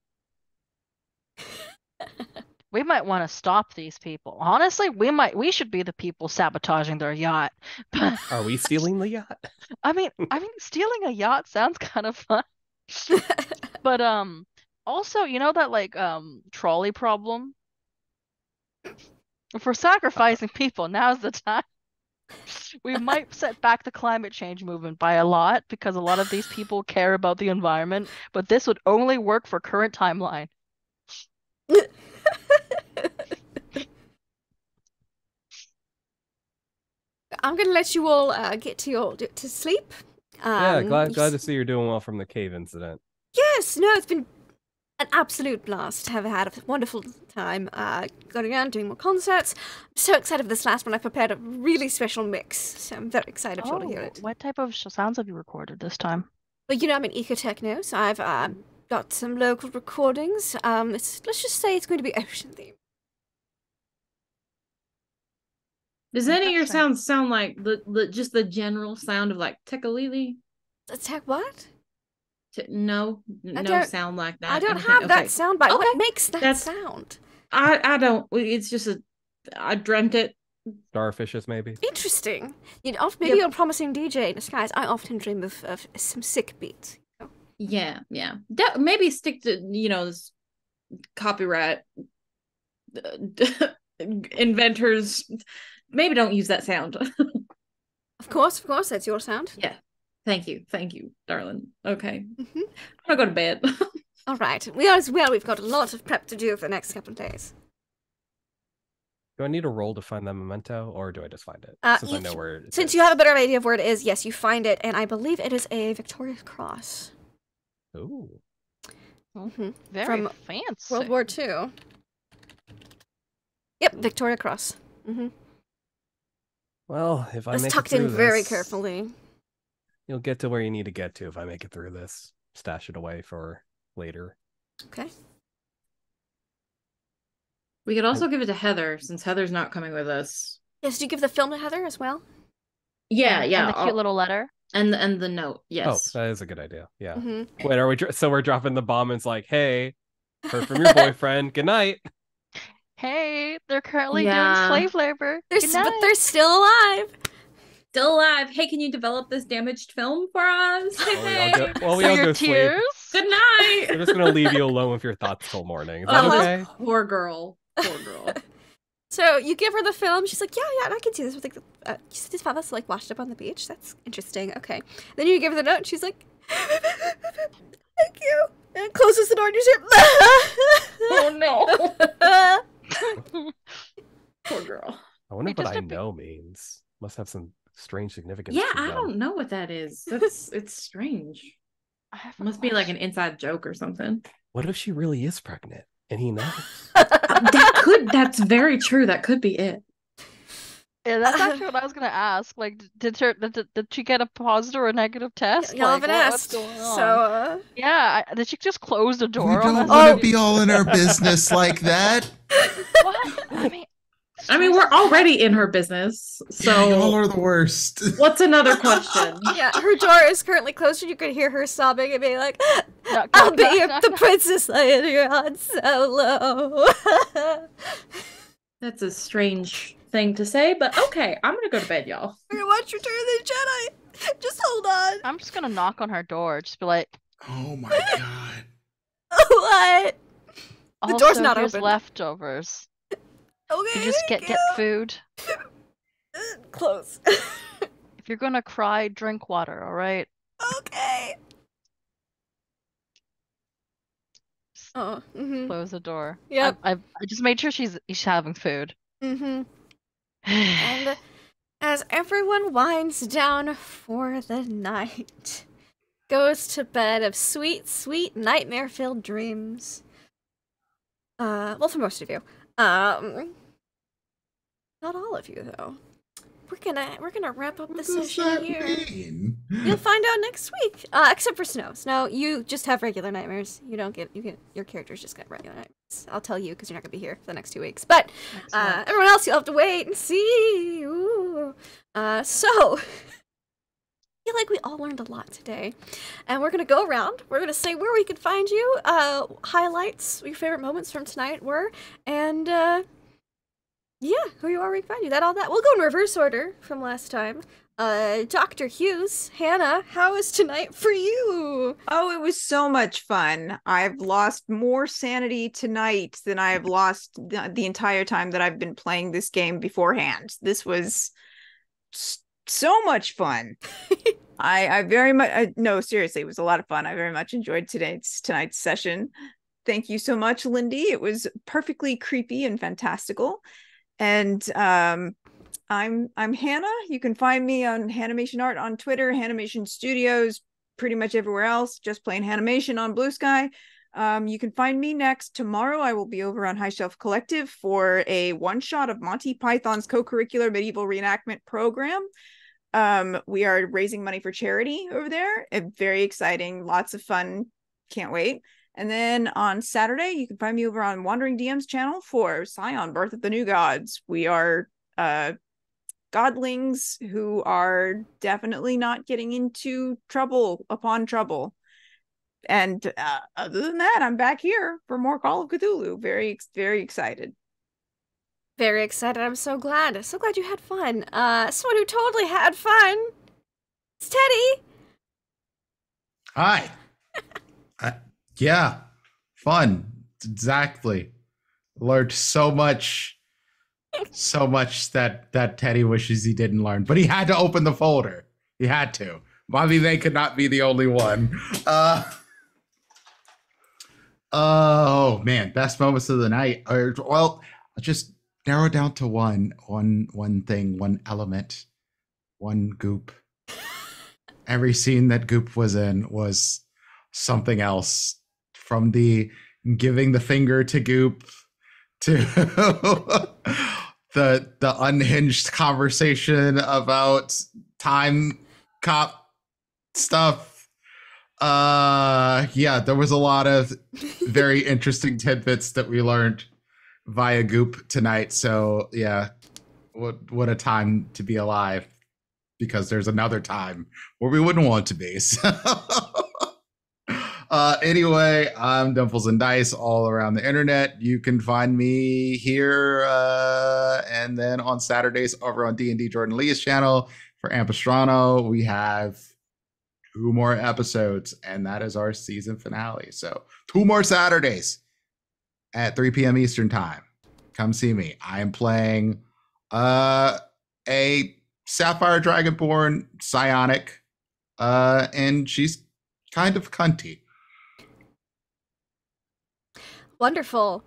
D: we might want to stop these people. Honestly, we might we should be the people sabotaging their yacht.
B: Are we stealing the yacht?
D: I mean, I mean, stealing a yacht sounds kind of fun. But um, also, you know that like um trolley problem? If we're sacrificing people, now's the time. We might set back the climate change movement by a lot because a lot of these people care about the environment, but this would only work for current timeline.
A: I'm gonna let you all uh, get to your to sleep.
B: yeah,
A: Um,
B: glad glad to see you're doing well from the cave incident.
A: Yes, no, it's been an absolute blast. Have had a wonderful time uh, going around doing more concerts. I'm so excited for this last one. I prepared a really special mix, so I'm very excited for you to hear
D: Oh,
A: it.
D: what type of sounds have you recorded this time?
A: Well, you know, I'm an eco techno, so I've um, got some local recordings. Um, it's, let's just say it's going to be ocean theme.
C: Does any of your
D: Interesting.
C: sounds sound like the, the just the general sound of like Tekeli-li?
A: Attack what?
C: T- no, no sound like that.
A: I don't
C: Okay,
A: have
C: okay.
A: that sound bite. What
C: Okay,
A: makes that
C: that's-
A: sound?
C: I I don't. It's just a. I dreamt it.
B: Starfishes, maybe.
A: Interesting. You know, maybe
C: Yep.
A: you're a promising DJ in disguise. I often dream of, of some sick beats.
C: Yeah, yeah. De- maybe stick to you know this copyright uh, inventors. Maybe don't use that sound.
A: Of course, of course, that's your sound.
C: yeah. Thank you, thank you, darling. Okay,
A: Mhm.
C: I'm gonna go to bed.
A: All right. We are as well. We've got a lot of prep to do for the next couple of days.
B: Do I need a roll to find that memento, or do I just find it?
A: Uh,
B: Since I know where it
A: Since
B: is.
A: you have a better idea of where it is, yes, you find it, and I believe it is a Victoria Cross.
B: Ooh.
A: Mhm.
D: Very
A: From
D: fancy.
A: World War Two. Yep, Victoria Cross. hmm
B: Well, if I
A: It's
B: make
A: tucked
B: it
A: in
B: through
A: very
B: this,
A: carefully.
B: You'll get to where you need to get to if I make it through this. Stash it away for later.
A: Okay.
C: we could also give it to Heather since Heather's not coming with us.
A: Yes, do you give the film to Heather as well?
C: Yeah,
D: And-
C: yeah.
D: And the cute
C: I'll-
D: little letter.
C: And the, and the note. Yes.
B: Oh, that is a good idea. Yeah.
A: hmm
B: Wait, are we? Dro- so we're dropping the bomb. And it's like, hey, heard from your boyfriend. Good night.
D: Hey, they're currently
C: Yeah.
D: doing slave labor.
A: They're,
D: Good
A: s- but they're still alive.
C: Still alive. Hey, can you develop this damaged film for us?
B: Well, we all go, well, we
D: so
B: all
D: your
B: go sleep.
C: Good night.
B: We're just gonna leave you alone with your thoughts till morning. Is that
C: Oh,
B: okay?
C: poor girl. Poor girl.
A: So you give her the film. She's like, yeah, yeah, I can see this. With like, uh, you see this father's like washed up on the beach. That's interesting. Okay. Then you give her the note. She's like, thank you. And closes the door. And you hear,
C: oh no. Poor girl.
B: I wonder
D: We
B: what
D: just
B: I know means. Must have some strange significance.
C: Yeah, I
B: them.
C: don't know what that is. That's it's strange.
D: I have a
C: Must be like an inside joke or something.
B: What if she really is pregnant and he knows?
C: That could that's very true. That could be it.
D: Yeah, that's actually what I was gonna ask. Like, did her did, did- did she get a positive or a negative test?
A: Y'all
D: Like,
A: haven't
D: what-
A: asked. So, uh,
D: yeah, I, did she just close the door on
E: don't
D: us?
E: want
A: Oh.
E: to be all in our business like that.
D: What? I mean,
C: I mean, we're already in her business.
E: y'all
C: So
E: are the worst.
C: what's another question?
A: yeah, her door is currently closed, and you could hear her sobbing and being like,
D: Knock,
A: I'll
D: knock,
A: be
D: knock,
A: your,
D: knock,
A: the
D: knock.
A: Princess Leia Han Solo.
C: That's a strange thing to say, but okay, I'm gonna go to bed, y'all.
A: We're gonna watch Return of the Jedi. Just hold on.
D: I'm just gonna knock on her door. Just be like,
E: Oh my god.
A: what? The door's not
D: here's
A: open.
D: leftovers.
A: Okay.
D: You just get get food.
A: Close.
D: If you're gonna cry, drink water. All right.
A: okay. Oh. Mm-hmm.
D: Close the door.
A: Yep.
D: I, I I just made sure she's she's having food.
A: Mm-hmm. And as everyone winds down for the night, goes to bed of sweet, sweet nightmare-filled dreams, Uh, well, for most of you. Um, not all of you though. We're gonna we're gonna wrap up
E: What
A: the
E: does
A: session
E: that
A: here.
E: mean?
A: You'll find out next week. Uh, except for Snow. Snow, you just have regular nightmares. You don't get you get your characters just get regular nightmares. I'll tell you because you're not gonna be here for the next two weeks. But uh, everyone else, you'll have to wait and see. Ooh. Uh, so. I feel like we all learned a lot today, and we're gonna go around. We're gonna say where we could find you, uh, highlights, your favorite moments from tonight were, and uh, yeah, who you are, we can find you. That all that. We'll go in reverse order from last time. Uh, Dr. Hughes, Hannah, how is tonight for you?
F: Oh, it was so much fun. I've lost more sanity tonight than I have lost the, the entire time that I've been playing this game beforehand. This was so much fun. I I very much I, no, seriously, it was a lot of fun. I very much enjoyed today's tonight's session. Thank you so much, Lindy. It was perfectly creepy and fantastical. And um I'm I'm Hannah. You can find me on Hannahmation Art on Twitter, Hannahmation Studios, pretty much everywhere else. Just plain Hannahmation on Blue Sky. Um, you can find me next tomorrow. I will be over on High Shelf Collective for a one shot of Monty Python's co-curricular medieval reenactment program. Um, we are raising money for charity over there. Very exciting, lots of fun. Can't wait. And then on Saturday, you can find me over on Wandering DM's channel for Scion Birth of the New Gods. We are uh godlings who are definitely not getting into trouble upon trouble. And uh, other than that, I'm back here for more Call of Cthulhu. Very, very excited.
A: Very excited. I'm so glad. So glad you had fun. Uh, someone who totally had fun. It's Teddy.
E: Hi. I, yeah, fun. Exactly. Learned so much, so much that that Teddy wishes he didn't learn, but he had to open the folder. He had to. Bobby May could not be the only one. Uh, oh man, best moments of the night. Well, I'll just narrow down to one, one, one thing, one element, one goop. Every scene that Goop was in was something else. From the giving the finger to Goop to the the unhinged conversation about time cop stuff. Uh yeah, there was a lot of very interesting tidbits that we learned via Goop tonight. So yeah, what what a time to be alive because there's another time where we wouldn't want to be. So uh anyway, I'm Dimples and Dice all around the internet. You can find me here uh and then on Saturdays over on D&D Jordan Lee's channel for Ampistrano. We have two more episodes and that is our season finale. So, two more Saturdays at 3 p.m. Eastern time. Come see me. I am playing uh a Sapphire Dragonborn psionic, uh, and she's kind of cunty.
A: Wonderful.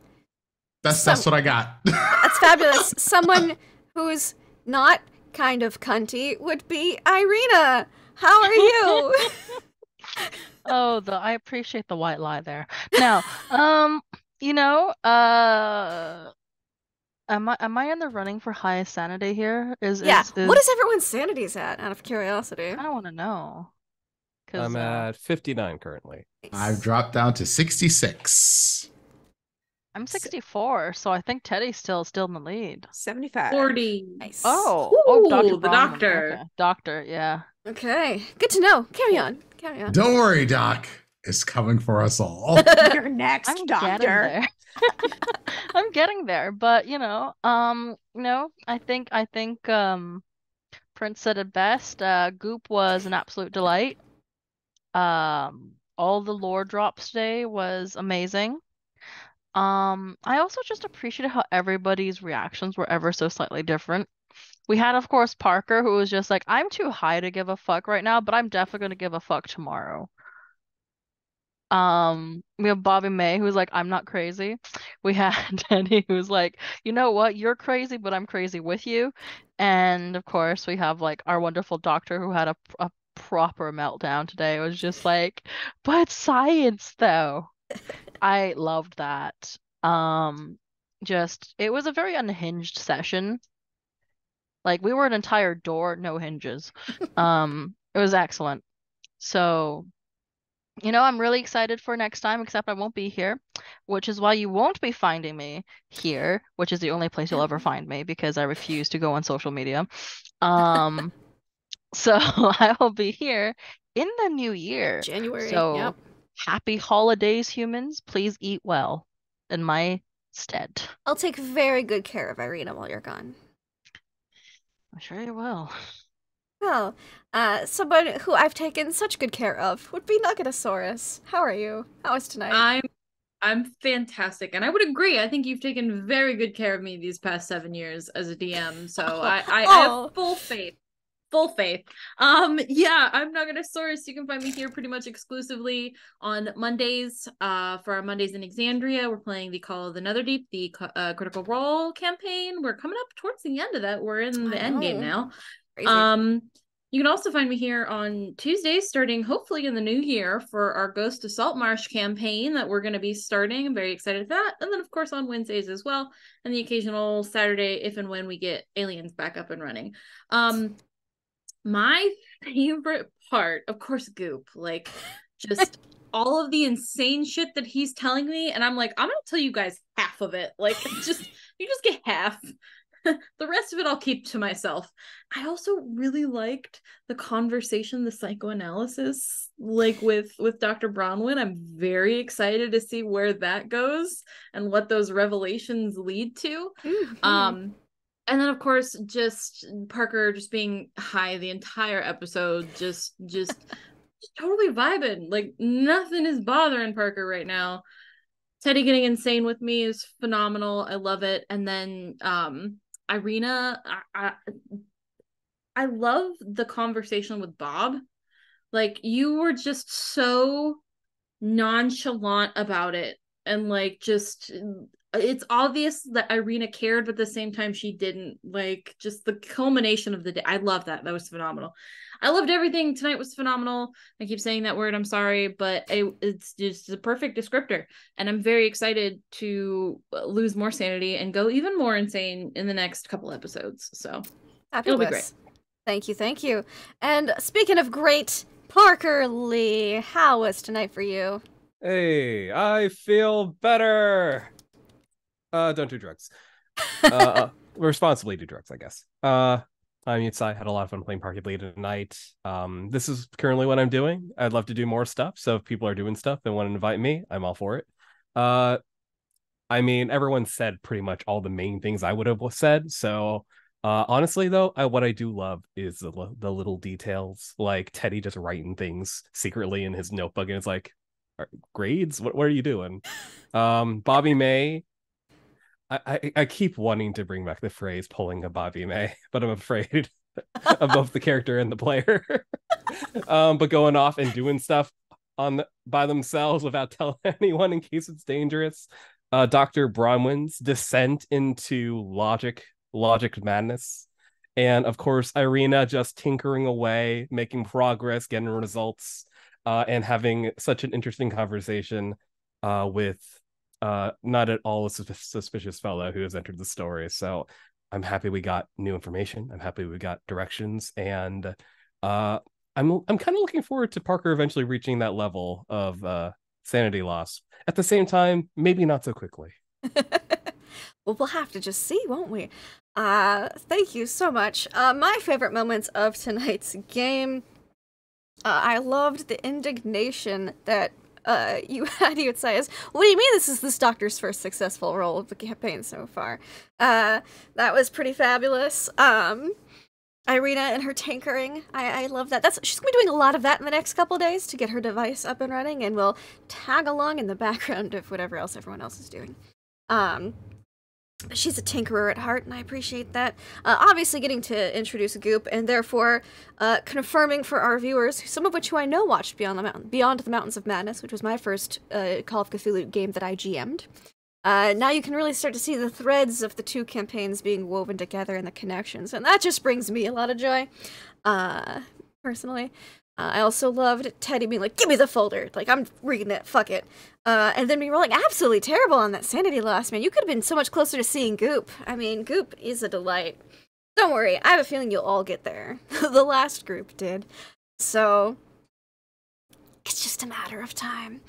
E: That's that's what I got.
A: That's fabulous. Someone who's not kind of cunty would be Irina. How are you?
D: Oh, the I appreciate the white lie there. Now, um, you know, uh, am I am I in the running for highest sanity here? Is
A: yeah.
D: is, is
A: What is everyone's sanities at? Out of curiosity.
D: I don't want to know.
B: I'm
D: uh,
B: at 59 currently.
E: I've dropped down to 66.
D: I'm 64, so I think Teddy's still still in the lead.
F: 75.
C: 40.
A: Nice.
D: Oh, oh, Dr.
C: The
D: Bronwyn.
C: doctor.
D: Okay. Doctor, yeah.
A: Okay. Good to know. Carry on. Carry on.
E: Don't worry, Doc is coming for us all.
F: You're next,
D: I'm getting
F: doctor.
D: there. I'm getting there, but you know, um, you know, I think I think um Prince said it best. Uh Goop was an absolute delight. Um all the lore drops today was amazing. Um, I also just appreciated how everybody's reactions were ever so slightly different. We had, of course, Parker, who was just like, I'm too high to give a fuck right now, but I'm definitely going to give a fuck tomorrow. Um, we have Bobby May, who's like, I'm not crazy. We had Danny, who's like, you know what, you're crazy, but I'm crazy with you. And of course, we have like our wonderful doctor who had a, a proper meltdown today. It was just like, but science though. I loved that. Um, just it was a very unhinged session. Like we were an entire door, no hinges. Um, it was excellent. So, you know, I'm really excited for next time, except I won't be here, which is why you won't be finding me here, which is the only place you'll ever find me because I refuse to go on social media. Um, so I will be here in the new year.
A: January.
D: So
A: yep.
D: Happy holidays, humans. Please eat well in my stead.
A: I'll take very good care of Irina while you're gone.
D: I'm sure you will.
A: Well, uh, someone who I've taken such good care of would be Nuggetasaurus. How are you? How was tonight?
C: I'm I'm fantastic, and I would agree. I think you've taken very good care of me these past seven years as a DM. So I, I, I
A: Oh.
C: have full faith, full faith. Um, yeah, I'm Nuggetasaurus. You can find me here pretty much exclusively on Mondays. Uh, for our Mondays in Exandria, we're playing the Call of the Netherdeep, the uh, Critical Role campaign. We're coming up towards the end of that. We're in the end game now.
A: Crazy.
C: Um, you can also find me here on Tuesdays, starting hopefully in the new year for our Ghost of Saltmarsh campaign that we're going to be starting. I'm very excited for that. And then, of course, on Wednesdays as well, and the occasional Saturday if and when we get aliens back up and running. Um, my favorite part, of course, Goop. Like, just all of the insane shit that he's telling me, and I'm like, I'm gonna tell you guys half of it. Like, just you just get half. the rest of it I'll keep to myself. I also really liked the conversation, the psychoanalysis, like with with Dr. Bronwyn. I'm very excited to see where that goes and what those revelations lead to.
A: Mhm.
C: Um and then of course just Parker just being high the entire episode, just just totally vibing. Like nothing is bothering Parker right now. Teddy getting insane with me is phenomenal. I love it. And then um Irina, I, I I love the conversation with Bob. Like you were just so nonchalant about it and like just it's obvious that Irina cared but at the same time she didn't. Like just the culmination of the day. I love that. That was phenomenal. I loved everything. Tonight was phenomenal. I keep saying that word. I'm sorry but it, it's just a perfect descriptor. And I'm very excited to lose more sanity and go even more insane in the next couple episodes. So it'll be
A: Fabulous. Thank you, thank you. And speaking of great, Parker Lee, how was tonight for you?
B: Hey, I feel better. Uh, don't do drugs. uh, uh, responsibly do drugs, I guess. Uh, I'm Yutsai. Had a lot of fun playing Parker Lee tonight. Um, this is currently what I'm doing. I'd love to do more stuff. So if people are doing stuff and want to invite me, I'm all for it. Uh, I mean, everyone said pretty much all the main things I would have said. So, uh, honestly, though, I, what I do love is the the little details, like Teddy just writing things secretly in his notebook, and it's like, grades. What what are you doing? Um, Bobby May. I, I keep wanting to bring back the phrase "pulling a Bobby May," but I'm afraid of both the character and the player. um, but going off and doing stuff on the, by themselves without telling anyone in case it's dangerous. Uh, Dr. Bronwyn's descent into logic, logic madness. And of course, Irina just tinkering away, making progress, getting results, uh, and having such an interesting conversation uh, with uh, not at all a sus- suspicious fellow who has entered the story. So I'm happy we got new information. I'm happy we got directions, and uh, I'm I'm kind of looking forward to Parker eventually reaching that level of uh, sanity loss. At the same time, maybe not so quickly.
A: well, we'll have to just see, won't we? Uh, thank you so much. Uh, my favorite moments of tonight's game. Uh, I loved the indignation that uh, you had. You would say is, "What do you mean this is this doctor's first successful role of the campaign so far?" Uh, that was pretty fabulous. Um, Irina and her tinkering, I, I love that. That's she's gonna be doing a lot of that in the next couple days to get her device up and running, and we'll tag along in the background of whatever else everyone else is doing. Um, she's a tinkerer at heart, and I appreciate that. Uh, obviously, getting to introduce Goop, and therefore uh, confirming for our viewers, some of which who I know watched Beyond the Mountain, Beyond the Mountains of Madness, which was my first uh, Call of Cthulhu game that I GM'd. Uh, now you can really start to see the threads of the two campaigns being woven together and the connections, and that just brings me a lot of joy, uh, personally. Uh, I also loved Teddy being like, "Give me the folder." Like I'm reading it. Fuck it. Uh, and then me rolling absolutely terrible on that sanity loss. Man, you could have been so much closer to seeing Goop. I mean, Goop is a delight. Don't worry, I have a feeling you'll all get there. the last group did. So it's just a matter of time.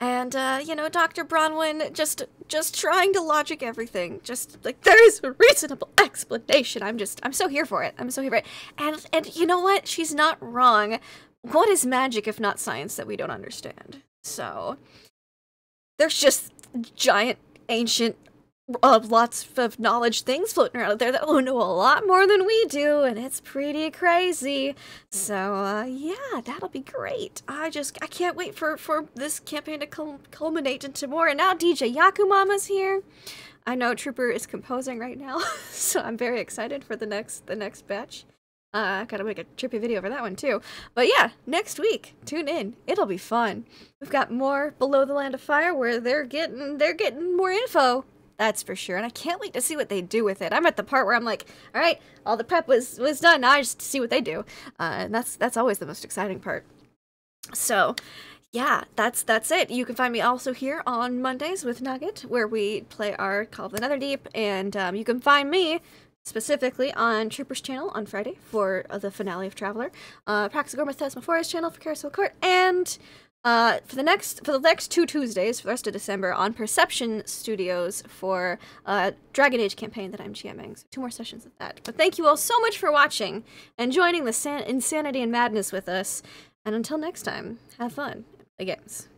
A: And uh, you know, Dr. Bronwyn just just trying to logic everything. Just like there is a reasonable explanation. I'm just I'm so here for it. I'm so here for it. And and you know what? She's not wrong. What is magic if not science that we don't understand? So there's just giant ancient uh, lots of knowledge things floating around out there that will know a lot more than we do, and it's pretty crazy. So, uh, yeah, that'll be great. I just, I can't wait for, for this campaign to cul- culminate into more. And now DJ Yakumama's here. I know Trooper is composing right now, so I'm very excited for the next, the next batch. Uh, gotta make a trippy video for that one too. But yeah, next week, tune in. It'll be fun. We've got more Below the Land of Fire where they're getting, they're getting more info that's for sure. And I can't wait to see what they do with it. I'm at the part where I'm like, all right, all the prep was was done. Now I just see what they do. Uh, and that's that's always the most exciting part. So, yeah, that's that's it. You can find me also here on Mondays with Nugget, where we play our Call of the Netherdeep, and um, you can find me specifically on Trooper's channel on Friday for uh, the finale of Traveler, uh, Praxagor Thesmophora's channel for Carousel Court, and uh, for the next for the next two Tuesdays for the rest of December on Perception Studios for uh, Dragon Age campaign that I'm GMing. So two more sessions of that. But thank you all so much for watching and joining the san- insanity and madness with us. And until next time, have fun. Play games.